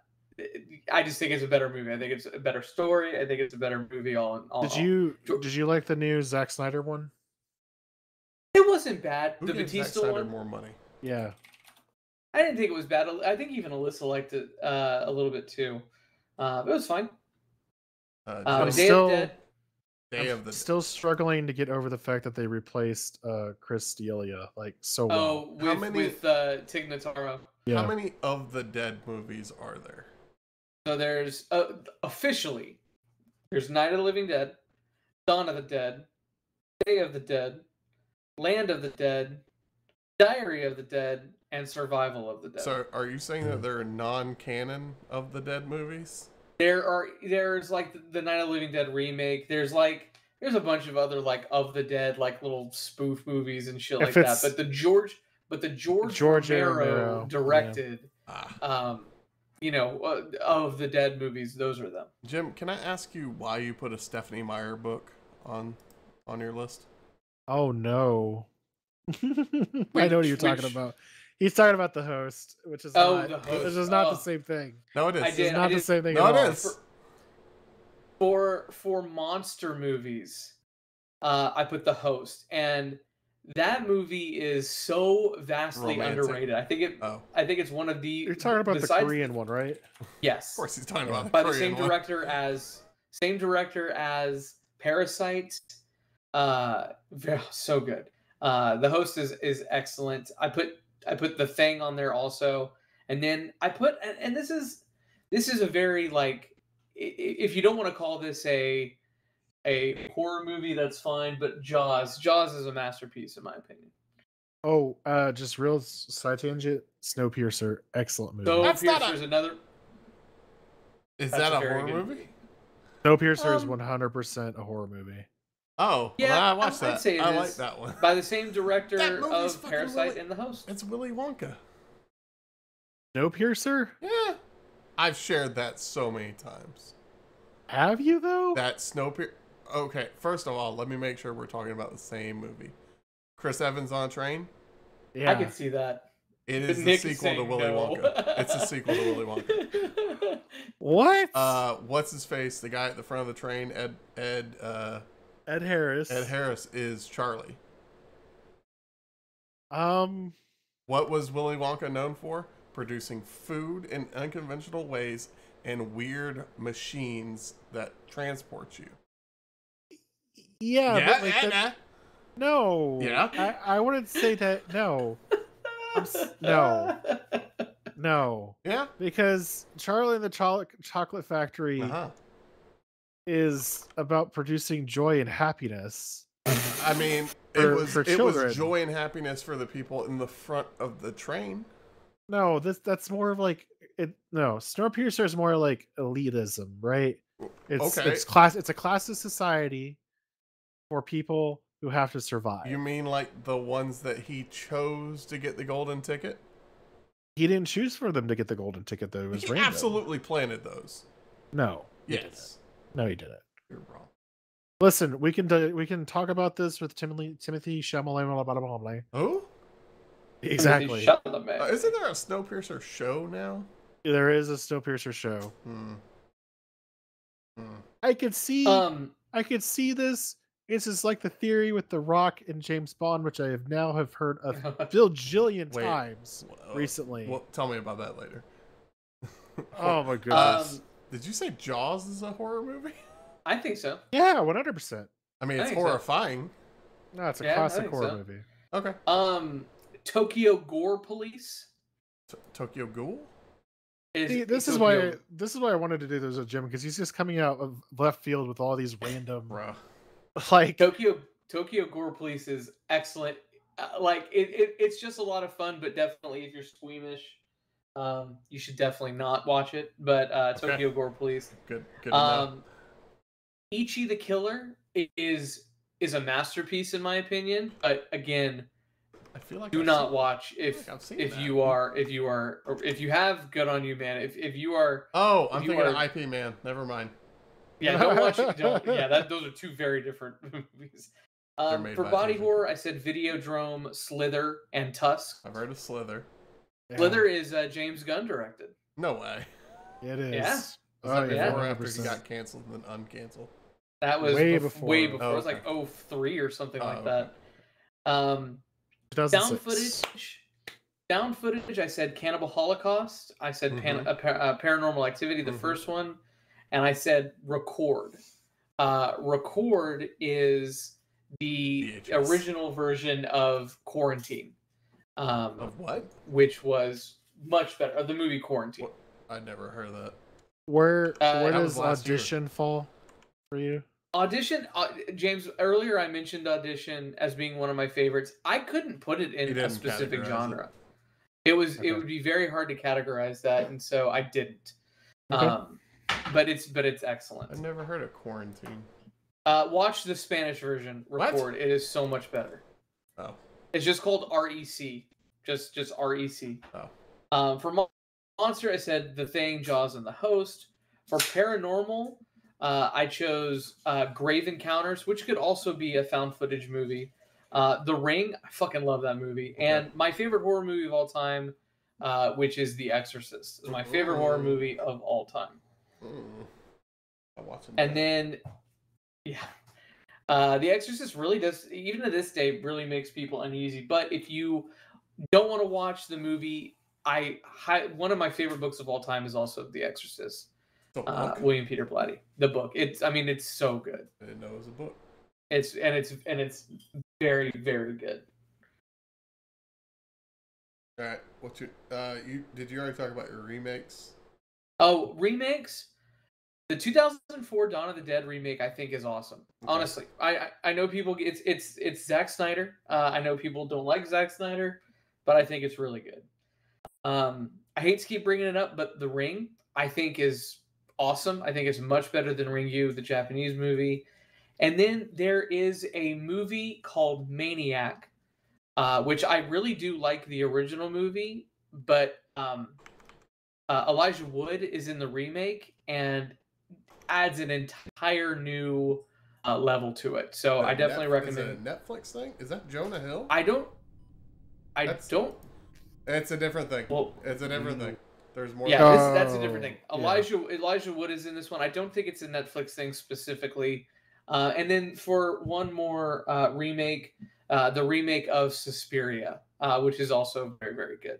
Speaker 3: I just think it's a better movie. I think it's a better story. I think it's a better movie. All in all.
Speaker 2: Did you
Speaker 3: Sure.
Speaker 2: did you like the new Zack Snyder one?
Speaker 3: It wasn't bad.
Speaker 1: Who
Speaker 3: the
Speaker 1: gave Zack
Speaker 3: Bautista
Speaker 1: Snyder
Speaker 3: one.
Speaker 1: more money?
Speaker 2: Yeah.
Speaker 3: I didn't think it was bad. I think even Alyssa liked it uh, a little bit too. Uh, but it was fine.
Speaker 1: Uh,
Speaker 3: Uh,
Speaker 2: I'm still-
Speaker 3: Dead.
Speaker 1: Day
Speaker 2: I'm
Speaker 1: of the
Speaker 2: still struggling to get over the fact that they replaced uh Chris D'Elia like so well.
Speaker 3: Oh,
Speaker 1: How
Speaker 3: with
Speaker 1: many-
Speaker 3: with uh, Tig Notaro.
Speaker 2: yeah.
Speaker 1: How many of the Dead movies are there?
Speaker 3: So there's uh, officially there's Night of the Living Dead, Dawn of the Dead, Day of the Dead, Land of the Dead, Diary of the Dead, and Survival of the Dead.
Speaker 1: So, are you saying that there are non-canon of the Dead movies?
Speaker 3: There are there's like the, the Night of Living Dead remake. There's like there's a bunch of other like of the dead like little spoof movies and shit
Speaker 2: If
Speaker 3: like that. But the George but the George,
Speaker 2: George A.
Speaker 3: Romero,
Speaker 2: Romero, yeah.
Speaker 3: directed
Speaker 1: Ah,
Speaker 3: um you know uh, of the dead movies those are them.
Speaker 1: Jim, can I ask you why you put a Stephenie Meyer book on on your list?
Speaker 2: Oh no. I know what you're talking about. He's talking about the host, which is
Speaker 3: Oh,
Speaker 2: not,
Speaker 3: the
Speaker 2: which
Speaker 3: host.
Speaker 2: is not
Speaker 3: Oh.
Speaker 2: the same thing.
Speaker 1: No, it is.
Speaker 3: I
Speaker 2: It's
Speaker 3: did-
Speaker 2: not the same thing
Speaker 1: No,
Speaker 2: at
Speaker 1: it
Speaker 2: all.
Speaker 1: is.
Speaker 3: For for monster movies, uh I put the host and that movie is so vastly
Speaker 1: Romantic.
Speaker 3: underrated. I think it
Speaker 1: Oh,
Speaker 3: I think it's one of the
Speaker 2: You're talking about the Korean one, right?
Speaker 3: Yes.
Speaker 1: of course he's talking about the
Speaker 3: by the
Speaker 1: Korean
Speaker 3: same
Speaker 1: one.
Speaker 3: director as same director as Parasite. Uh, so good. Uh, the host is is excellent. I put I put the thing on there also, and then I put and, and this is this is a very like i- i- if you don't want to call this a a horror movie, that's fine. But Jaws, Jaws is a masterpiece in my opinion.
Speaker 2: Oh, uh, just real s- side tangent. Snowpiercer, excellent movie.
Speaker 3: So
Speaker 1: That's not a-
Speaker 3: Piercer's another.
Speaker 1: Is that a horror
Speaker 3: good
Speaker 1: movie?
Speaker 2: Snowpiercer is
Speaker 3: Um,
Speaker 2: 100% a horror movie.
Speaker 1: Oh,
Speaker 3: Yeah,
Speaker 1: yeah, I
Speaker 3: I-
Speaker 1: watched
Speaker 3: I'd
Speaker 1: that.
Speaker 3: say it
Speaker 1: I like that one.
Speaker 3: By the same director of Parasite
Speaker 1: really-
Speaker 3: and the host.
Speaker 1: It's Willy Wonka.
Speaker 2: Snowpiercer?
Speaker 1: Yeah, I've shared that so many times.
Speaker 2: Have you though?
Speaker 1: That Snowpiercer. Okay, first of all, let me make sure we're talking about the same movie. Chris Evans on a train.
Speaker 2: yeah.
Speaker 3: I can see that.
Speaker 1: It is the sequel to
Speaker 3: saying
Speaker 1: Willy
Speaker 3: no.
Speaker 1: Wonka. It's a sequel to Willy Wonka.
Speaker 2: What?
Speaker 1: Uh, what's his face? The guy at the front of the train, Ed Ed uh,
Speaker 2: Ed Harris.
Speaker 1: Ed Harris is Charlie.
Speaker 2: Um,
Speaker 1: What was Willy Wonka known for? Producing food in unconventional ways and weird machines that transport you.
Speaker 2: yeah, but like that-
Speaker 1: yeah.
Speaker 2: no.
Speaker 1: Yeah?
Speaker 2: I, I wouldn't say that. No, I'm no. no,
Speaker 1: Yeah.
Speaker 2: because Charlie and the Chol- Chocolate Factory
Speaker 1: Uh-huh.
Speaker 2: Is about producing joy and happiness.
Speaker 1: I mean, it was
Speaker 2: for
Speaker 1: it was joy and happiness for the people in the front of the train.
Speaker 2: No, this that's more of like it. No, Snowpiercer is more like elitism, right? It's
Speaker 1: Okay.
Speaker 2: it's class. It's a class of society for people who have to survive.
Speaker 1: You mean like the ones that he chose to get the golden ticket?
Speaker 2: he didn't choose for them to get the golden ticket, though. It was
Speaker 1: He
Speaker 2: random.
Speaker 1: absolutely planted those.
Speaker 2: no.
Speaker 1: Yes.
Speaker 2: No, he didn't.
Speaker 1: You're wrong.
Speaker 2: Listen, we can do, we can talk about this with Timothy Timothy Chalamet.
Speaker 1: Oh?
Speaker 2: Exactly.
Speaker 3: Chalamet.
Speaker 1: Uh, isn't there a Snowpiercer show now?
Speaker 2: There is a Snowpiercer show.
Speaker 1: Hmm. Hmm.
Speaker 2: I could see.
Speaker 3: um,
Speaker 2: I could see this. It's just like the theory with The Rock and James Bond, which I have now have heard a bajillion times
Speaker 1: Well,
Speaker 2: recently.
Speaker 1: Well, tell me about that later.
Speaker 2: oh my goodness!
Speaker 3: um,
Speaker 1: Did you say Jaws is a horror movie?
Speaker 3: I think so.
Speaker 2: yeah, one hundred percent.
Speaker 1: I mean,
Speaker 3: I
Speaker 1: it's
Speaker 3: so.
Speaker 1: horrifying.
Speaker 2: No, it's a
Speaker 3: Yeah,
Speaker 2: classic horror
Speaker 3: so.
Speaker 2: movie.
Speaker 1: Okay.
Speaker 3: Um, Tokyo Gore Police.
Speaker 1: T- Tokyo Ghoul?
Speaker 3: Is,
Speaker 2: See, this is
Speaker 3: Tokyo-
Speaker 2: why this is why I wanted to do this with Jim because he's just coming out of left field with all these random
Speaker 1: Bruh.
Speaker 2: Like
Speaker 3: Tokyo Tokyo Gore Police is excellent. Uh, like it, it, it's just a lot of fun, but definitely if you're squeamish, um, you should definitely not watch it. But uh,
Speaker 1: Okay.
Speaker 3: Tokyo Gore Police,
Speaker 1: Good. Good.
Speaker 3: um, Ichi the Killer is is a masterpiece in my opinion. But again,
Speaker 1: I feel like
Speaker 3: do
Speaker 1: I've
Speaker 3: not
Speaker 1: seen-
Speaker 3: watch if
Speaker 1: like
Speaker 3: if
Speaker 1: that.
Speaker 3: you are if you are or if you have good on you, man. If if you are
Speaker 1: Oh, I'm thinking
Speaker 3: are-
Speaker 1: of IP Man. Never mind.
Speaker 3: Yeah, don't watch it. Don't, yeah, that those are two very different movies. Um, for body horror, I said Videodrome, Slither, and Tusk.
Speaker 1: I've heard of Slither.
Speaker 2: Yeah,
Speaker 3: Slither is uh, James Gunn directed.
Speaker 1: No way.
Speaker 2: it is.
Speaker 3: Yeah.
Speaker 1: Was
Speaker 2: Oh,
Speaker 1: that
Speaker 3: yeah,
Speaker 1: before after he got canceled and then uncanceled?
Speaker 3: That was
Speaker 2: Way
Speaker 3: bef-
Speaker 2: before.
Speaker 3: Way before.
Speaker 1: Oh,
Speaker 3: It was like 03 or something
Speaker 1: Oh,
Speaker 3: like
Speaker 1: okay.
Speaker 3: that. Um,
Speaker 2: 2006.
Speaker 3: found footage. Found footage. I said Cannibal Holocaust. I said pan-
Speaker 1: Mhm.
Speaker 3: uh, par- uh, Paranormal Activity, the
Speaker 1: Mhm.
Speaker 3: first one, and I said Record. Uh, Record is the
Speaker 1: VHS.
Speaker 3: original version of Quarantine, um,
Speaker 1: Of what?
Speaker 3: which was much better. The movie Quarantine.
Speaker 1: What? I'd never heard of that.
Speaker 2: Where
Speaker 3: Uh,
Speaker 2: where does
Speaker 1: last year.
Speaker 2: audition fall for you?
Speaker 3: Audition, uh, James. Earlier, I mentioned Audition as being one of my favorites. I couldn't put it in a specific
Speaker 1: categorize it.
Speaker 3: genre. It, was.
Speaker 2: Okay.
Speaker 3: It would be very hard to categorize that, and so I didn't.
Speaker 2: Okay.
Speaker 3: Um, but it's but it's excellent.
Speaker 1: I've never heard of Quarantine.
Speaker 3: Uh, watch the Spanish version.
Speaker 1: What?
Speaker 3: Record. It is so much better.
Speaker 1: Oh.
Speaker 3: It's just called REC. Just just REC.
Speaker 1: Oh.
Speaker 3: Um, for Mon- monster, I said the thing, Jaws, and the host. For paranormal, uh, I chose uh, Grave Encounters, which could also be a found footage movie. Uh, the Ring, I fucking love that movie.
Speaker 1: Okay.
Speaker 3: And my favorite horror movie of all time, uh, which is The Exorcist, is my favorite horror movie of all time.
Speaker 1: I'll watch it.
Speaker 3: And then, yeah, uh, The Exorcist really does, even to this day, really makes people uneasy. But if you don't want to watch the movie, I one of my favorite books of all time is also The Exorcist, uh. William Peter Blatty. The book, it's, I mean, it's so good.
Speaker 1: I didn't know it was a book.
Speaker 3: It's and it's and it's very very good.
Speaker 1: All right. What's your? Uh, you did you already talk about your remakes?
Speaker 3: Oh, remakes. The 2004 Dawn of the Dead remake, I think, is awesome.
Speaker 1: Okay.
Speaker 3: Honestly, I, I I know people. It's it's it's Zack Snyder. Uh, I know people don't like Zack Snyder, but I think it's really good. Um, I hate to keep bringing it up, but The Ring, I think, is awesome. I think it's much better than Ringu, the Japanese movie. And then there is a movie called Maniac, uh, which I really do like the original movie, but um, uh, Elijah Wood is in the remake and adds an entire new uh, level to it. So I definitely
Speaker 1: Netf-
Speaker 3: recommend.
Speaker 1: Is it a Netflix thing? Is that Jonah Hill?
Speaker 3: I don't. I
Speaker 1: That's-
Speaker 3: don't.
Speaker 1: It's a different thing.
Speaker 3: Well,
Speaker 1: It's a different
Speaker 2: Mm.
Speaker 1: thing. There's more.
Speaker 3: yeah,
Speaker 1: than-
Speaker 3: this, that's a different
Speaker 2: Oh,
Speaker 3: thing.
Speaker 2: yeah.
Speaker 3: Elijah Elijah Wood is in this one. I don't think it's a Netflix thing specifically. Uh, and then for one more uh, remake, uh, the remake of Suspiria, uh, which is also very very good.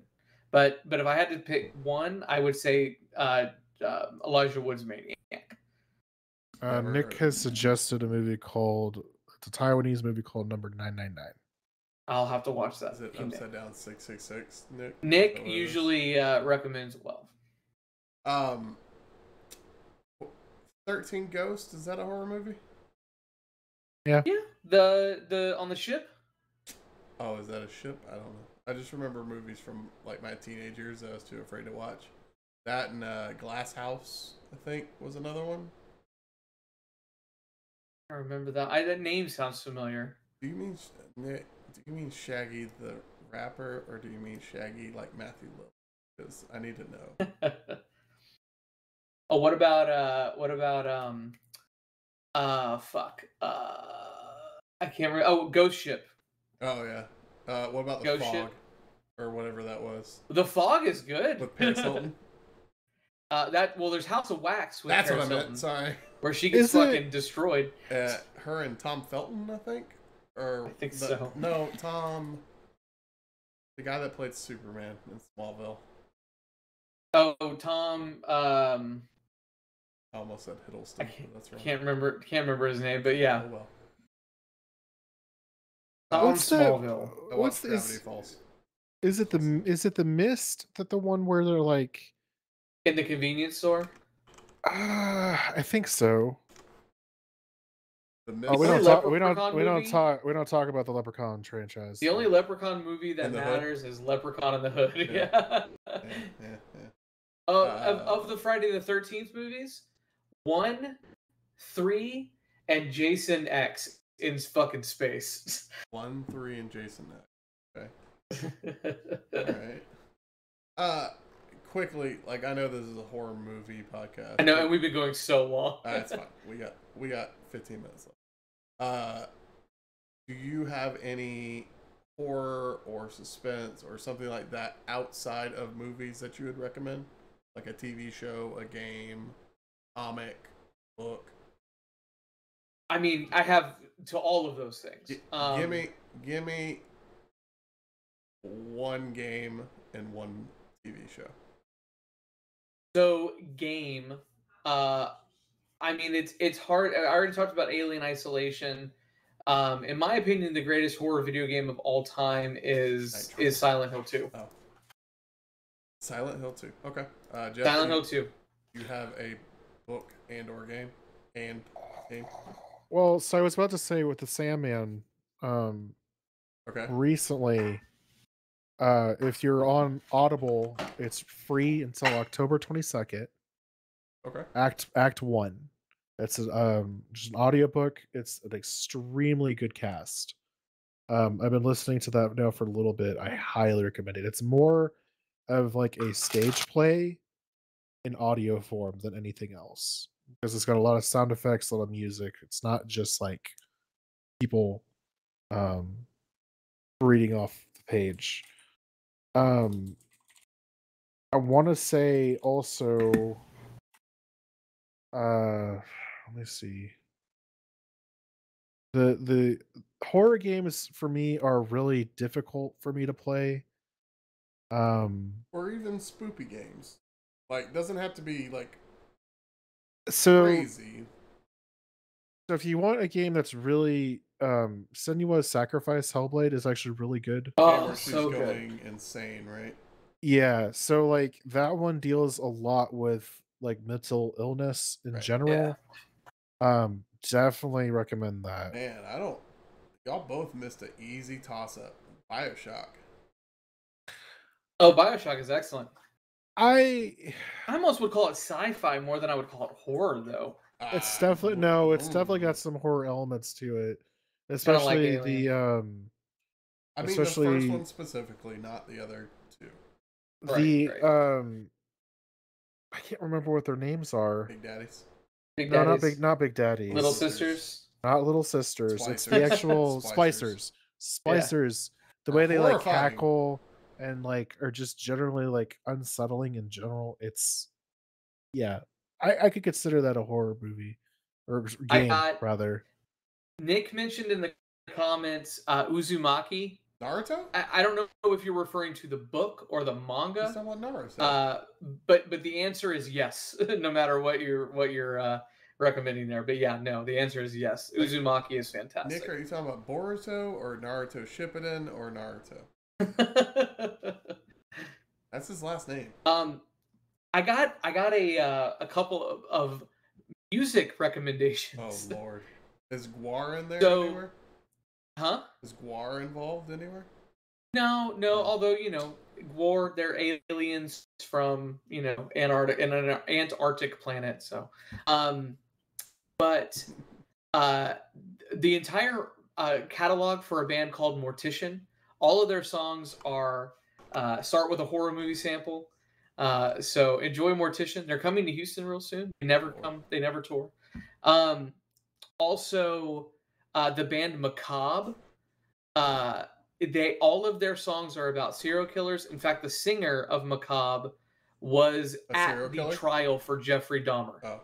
Speaker 3: But but if I had to pick one, I would say uh, uh, Elijah Wood's Maniac.
Speaker 2: Uh, Nick has suggested a movie called it's a Taiwanese movie called Number Nine Nine Nine.
Speaker 3: I'll have to watch that.
Speaker 1: Is it
Speaker 3: someday.
Speaker 1: upside down six six six? Nick.
Speaker 3: Nick
Speaker 1: what it is?
Speaker 3: usually uh, recommends well.
Speaker 1: Um. Thirteen Ghosts. Is that a horror movie?
Speaker 3: Yeah, Yeah. the the on the ship.
Speaker 1: Oh, is that a ship? I don't know. I just remember movies from like my teenage years that I was too afraid to watch. That and uh, Glass House, I think, was another one.
Speaker 3: I remember that. I that name sounds familiar.
Speaker 1: Do you mean Nick? Do you mean Shaggy the rapper, or do you mean Shaggy like Matthew Lillard? Because I need to know.
Speaker 3: oh, what about uh what about um uh fuck. Uh I can't remember oh Ghost Ship.
Speaker 1: Oh yeah. Uh, what about the
Speaker 3: Ghost
Speaker 1: fog,
Speaker 3: ship?
Speaker 1: or whatever that was
Speaker 3: The fog is good.
Speaker 1: with Paris Hilton?
Speaker 3: uh that well there's House of Wax with
Speaker 1: That's what I meant.
Speaker 3: Hilton,
Speaker 1: Sorry.
Speaker 3: where she gets
Speaker 2: Is it-
Speaker 3: fucking destroyed.
Speaker 1: Uh, her and Tom Felton, I think. Or
Speaker 3: I think
Speaker 1: the-
Speaker 3: so.
Speaker 1: No, Tom. The guy that played Superman in Smallville.
Speaker 3: Oh Tom um
Speaker 1: I almost said Hiddleston.
Speaker 3: I
Speaker 1: but
Speaker 3: can't,
Speaker 1: that's right.
Speaker 3: can't remember can't remember his name, but yeah.
Speaker 1: Oh well.
Speaker 3: Tom
Speaker 2: What's the-
Speaker 3: Smallville.
Speaker 1: I
Speaker 2: What's the,
Speaker 1: Gravity
Speaker 2: is,
Speaker 1: Falls.
Speaker 2: is it the is it the Mist that the one where they're like
Speaker 3: In the convenience store?
Speaker 2: uh, I think so.
Speaker 1: The
Speaker 2: Oh, we don't talk. We don't. We don't talk. We don't talk about the Leprechaun franchise.
Speaker 3: The only Leprechaun movie that
Speaker 1: In the Hood?
Speaker 3: matters is Leprechaun in the Hood.
Speaker 1: Yeah.
Speaker 3: Yeah.
Speaker 1: yeah, yeah, yeah.
Speaker 3: Uh,
Speaker 1: Uh,
Speaker 3: of, of the Friday the Thirteenth movies, one, three, and Jason X in fucking space.
Speaker 1: One, three, and Jason. X. Okay. All right. Uh, quickly, like I know this is a horror movie podcast.
Speaker 3: I know, and we've been going so long.
Speaker 1: Uh, fine. We got we got 15 minutes left. Uh, do you have any horror or suspense or something like that outside of movies that you would recommend? Like a TV show, a game, comic, book.
Speaker 3: I mean, I have to all of those things.
Speaker 1: G-
Speaker 3: Um,
Speaker 1: give me give me one game and one TV show.
Speaker 3: So game, uh, I mean it's it's hard. I already talked about Alien Isolation. Um, in my opinion, the greatest horror video game of all time is is Silent Hill Two.
Speaker 1: Oh. Silent Hill 2. Okay. Uh, Geoff,
Speaker 3: Silent
Speaker 1: you-
Speaker 3: Hill Two.
Speaker 1: you have a book and or game and game.
Speaker 2: Well, so I was about to say with the Sandman, um,
Speaker 1: Okay.
Speaker 2: recently, uh, if you're on Audible, it's free until October 22nd.
Speaker 1: Okay.
Speaker 2: Act Act One. It's a, um just an audiobook. It's an extremely good cast. Um, I've been listening to that now for a little bit. I highly recommend it. It's more of like a stage play in audio form than anything else because it's got a lot of sound effects, a lot of music. It's not just like people um reading off the page. Um I want to say also uh let me see. The the horror games for me are really difficult for me to play. Um
Speaker 1: Or even spoopy games. Like doesn't have to be like
Speaker 2: so
Speaker 1: crazy.
Speaker 2: So if you want a game that's really um Senua's Sacrifice Hellblade is actually really good.
Speaker 3: Oh,
Speaker 1: Camera keeps
Speaker 3: so good.
Speaker 1: insane, right?
Speaker 2: Yeah, so like that one deals a lot with like mental illness in
Speaker 1: Right,
Speaker 2: general. Um definitely recommend that.
Speaker 1: Man, I don't y'all both missed an easy toss up. Bioshock.
Speaker 3: Oh, Bioshock is excellent.
Speaker 2: I
Speaker 3: I almost would call it sci-fi more than I would call it horror, though.
Speaker 2: it's
Speaker 1: Ah,
Speaker 2: definitely no, it's definitely got some horror elements to it.
Speaker 3: Kinda like
Speaker 2: Especially the um
Speaker 1: I mean the first one specifically, not the other two.
Speaker 2: The
Speaker 3: right.
Speaker 2: um I can't remember what their names are.
Speaker 1: Big Daddies.
Speaker 3: Big
Speaker 2: No, not big not Big Daddies.
Speaker 3: Little
Speaker 1: Sisters.
Speaker 3: Sisters.
Speaker 2: Not Little Sisters. It's the actual
Speaker 1: Splicers.
Speaker 2: Splicers. Splicers. The
Speaker 1: They're
Speaker 2: way they like
Speaker 1: horrifying.
Speaker 2: cackle and like are just generally like unsettling in general. It's yeah. I, I could consider that a horror movie. Or s-
Speaker 3: I
Speaker 2: game
Speaker 3: got-
Speaker 2: rather.
Speaker 3: Nick mentioned in the comments uh, Uzumaki.
Speaker 1: Naruto?
Speaker 3: I, I don't know if you're referring to the book or the manga,
Speaker 1: about Naruto.
Speaker 3: uh, but but the answer is yes. no matter what you're what you're uh, recommending there, but yeah, no, the answer is yes. Uzumaki is fantastic.
Speaker 1: Nick, are you talking about Boruto or Naruto Shippuden or Naruto? That's his last name.
Speaker 3: um, I got I got a uh, a couple of, of music recommendations.
Speaker 1: Oh lord. Is GWAR in there
Speaker 3: So-
Speaker 1: anywhere?
Speaker 3: Huh?
Speaker 1: Is GWAR involved anywhere?
Speaker 3: No, no. Although you know, war they're aliens from you know Antarctic and an Antarctic planet. So, um, but uh, the entire uh, catalog for a band called Mortician, all of their songs are uh, start with a horror movie sample. Uh, so enjoy Mortician. They're coming to Houston real soon. They never come. They never tour. Um, also, uh, the band Macabre. Uh, they all of their songs are about serial killers. In fact, the singer of Macabre was
Speaker 1: A
Speaker 3: at the
Speaker 1: killer?
Speaker 3: trial for Jeffrey Dahmer.
Speaker 1: Oh.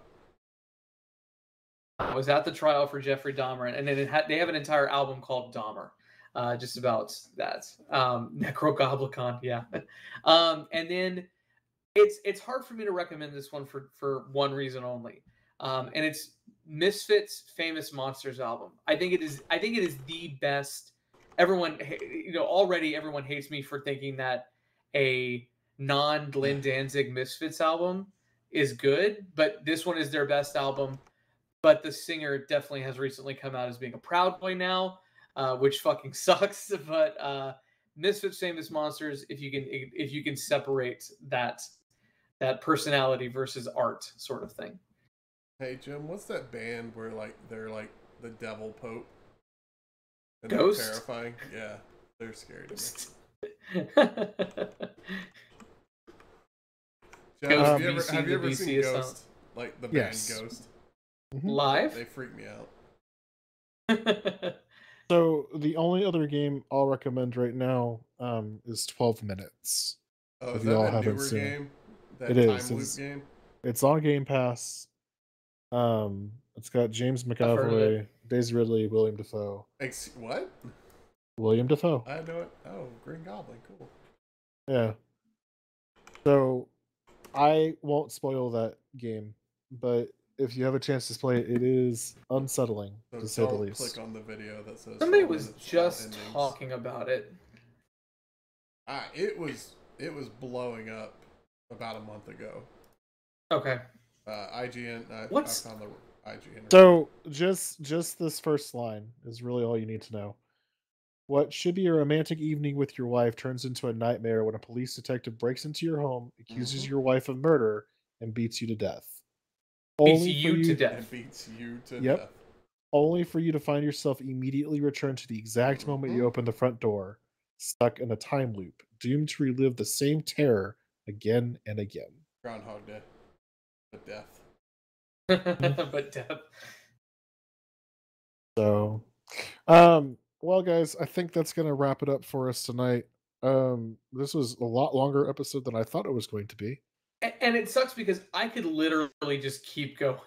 Speaker 3: Was at the trial for Jeffrey Dahmer, and then it had, they have an entire album called Dahmer, uh, just about that. Um, Necrogoblikon, yeah. um, and then it's it's hard for me to recommend this one for for one reason only, um, and it's Misfits' Famous Monsters album. I think it is. I think it is the best. Everyone, you know, already everyone hates me for thinking that a non Glenn Danzig Misfits album is good, but this one is their best album. but the singer definitely has recently come out as being a Proud Boy now, uh, which fucking sucks. But uh, Misfits Famous Monsters, if you can if you can separate that that personality versus art sort of thing.
Speaker 1: Hey Jim, what's that band where like they're like the devil pope? And
Speaker 3: Ghost?
Speaker 1: They're terrifying. Yeah, they're scary to me. Geoff,
Speaker 3: Ghost
Speaker 1: have you ever, have you ever seen
Speaker 3: assault.
Speaker 1: Ghost? Like the band
Speaker 2: Yes.
Speaker 1: Ghost?
Speaker 2: Mhm.
Speaker 3: Live.
Speaker 1: They freak me out.
Speaker 2: So the only other game I'll recommend right now um, is 12 minutes.
Speaker 1: Oh,
Speaker 2: If
Speaker 1: is
Speaker 2: you
Speaker 1: that
Speaker 2: all
Speaker 1: a
Speaker 2: haven't
Speaker 1: newer
Speaker 2: seen
Speaker 1: game? That
Speaker 2: It
Speaker 1: time
Speaker 2: is,
Speaker 1: loop
Speaker 2: it's-
Speaker 1: game?
Speaker 2: It's on Game Pass. Um, it's got James McAvoy, Daisy Ridley, William Dafoe.
Speaker 1: Ex- what?
Speaker 2: William Dafoe.
Speaker 1: I know it. Oh, Green Goblin. Cool.
Speaker 2: Yeah. So I won't spoil that game, but if you have a chance to play it, it is unsettling
Speaker 1: So
Speaker 2: to say the least.
Speaker 1: click on the video that says.
Speaker 3: Somebody was just talking about it.
Speaker 1: Ah, it was it was blowing up about a month ago.
Speaker 3: Okay.
Speaker 1: Uh, IGN. I,
Speaker 3: What's-
Speaker 1: I found the IGN.
Speaker 2: So just just this first line is really all you need to know. What should be a romantic evening with your wife turns into a nightmare when a police detective breaks into your home, accuses
Speaker 1: Mhm.
Speaker 2: your wife of murder, and beats you to death.
Speaker 3: Beats
Speaker 2: Only for
Speaker 3: you to
Speaker 1: it
Speaker 3: death.
Speaker 1: beats you to
Speaker 2: Yep.
Speaker 1: death.
Speaker 2: only for you to find yourself immediately returned to the exact moment you opened the front door, stuck in a time loop, doomed to relive the same terror again and again.
Speaker 1: Groundhog Day. But death.
Speaker 3: but death.
Speaker 2: So, um, well, guys, I think that's gonna wrap it up for us tonight. Um, this was a lot longer episode than I thought it was going to be.
Speaker 3: A- And it sucks because I could literally just keep going.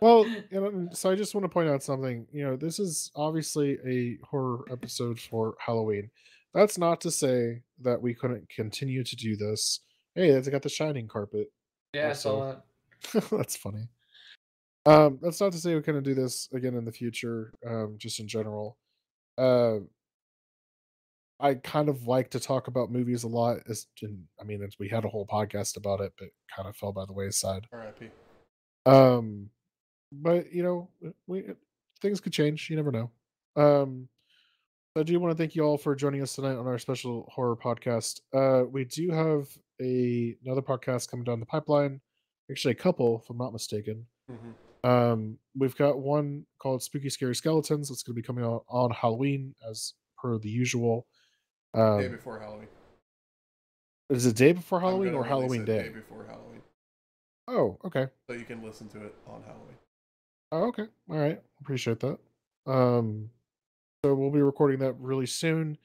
Speaker 2: Well, you know, so I just want to point out something. You know, this is obviously a horror episode for Halloween. That's not to say that we couldn't continue to do this. Hey, it's got the shining carpet.
Speaker 3: Yeah, I saw that.
Speaker 2: that's funny. Um, that's not to say we're going to do this again in the future. Um, just in general. Uh, I kind of like to talk about movies a lot. As in, I mean, it's, we had a whole podcast about it, but kind of fell by the wayside.
Speaker 1: R.I.P.
Speaker 2: Um, but you know, we things could change. You never know. Um, so I do want to thank you all for joining us tonight on our special horror podcast. Uh, we do have a another podcast coming down the pipeline. Actually, a couple, if I'm not mistaken.
Speaker 1: Mm-hmm.
Speaker 2: Um, we've got one called Spooky Scary Skeletons. That's going to be coming out on Halloween, as per the usual.
Speaker 1: Day
Speaker 2: Um,
Speaker 1: before Halloween.
Speaker 2: is it day before Halloween or Halloween day?
Speaker 1: Day before Halloween,
Speaker 2: Oh, okay.
Speaker 1: so you can listen to it on Halloween.
Speaker 2: Oh, okay. All right. Appreciate that. Um, so we'll be recording that really soon.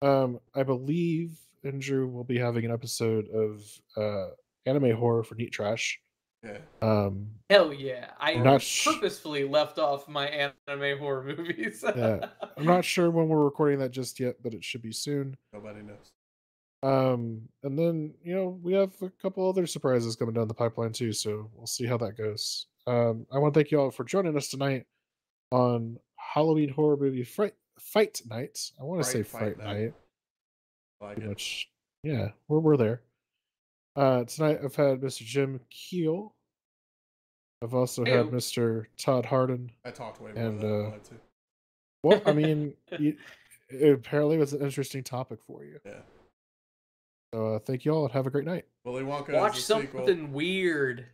Speaker 2: Um, I believe Andrew will be having an episode of uh anime horror for Neat Trash.
Speaker 1: Yeah.
Speaker 2: Um,
Speaker 3: Hell yeah. I
Speaker 2: not sh-
Speaker 3: purposefully left off my anime horror movies.
Speaker 2: Yeah. I'm not sure when we're recording that just yet, but it should be soon.
Speaker 1: Nobody knows.
Speaker 2: Um, and then you know we have a couple other surprises coming down the pipeline too, so we'll see how that goes. Um, I want to thank you all for joining us tonight on Halloween horror movie fright fight night. I want to say
Speaker 1: Fright Fight Night.
Speaker 2: night.
Speaker 1: Like
Speaker 2: Pretty
Speaker 1: it.
Speaker 2: much, yeah, we're we're there. Uh, tonight I've had Mr. Jim Keel. I've also had Mr. Todd Harden.
Speaker 1: I talked way more
Speaker 2: and,
Speaker 1: than I
Speaker 2: uh,
Speaker 1: wanted to.
Speaker 2: Well, I mean, you, it apparently was an interesting topic for you.
Speaker 1: Yeah.
Speaker 2: So uh, thank you all and have a great night.
Speaker 1: Willy Wonka
Speaker 3: Watch
Speaker 1: is the sequel.
Speaker 3: something weird.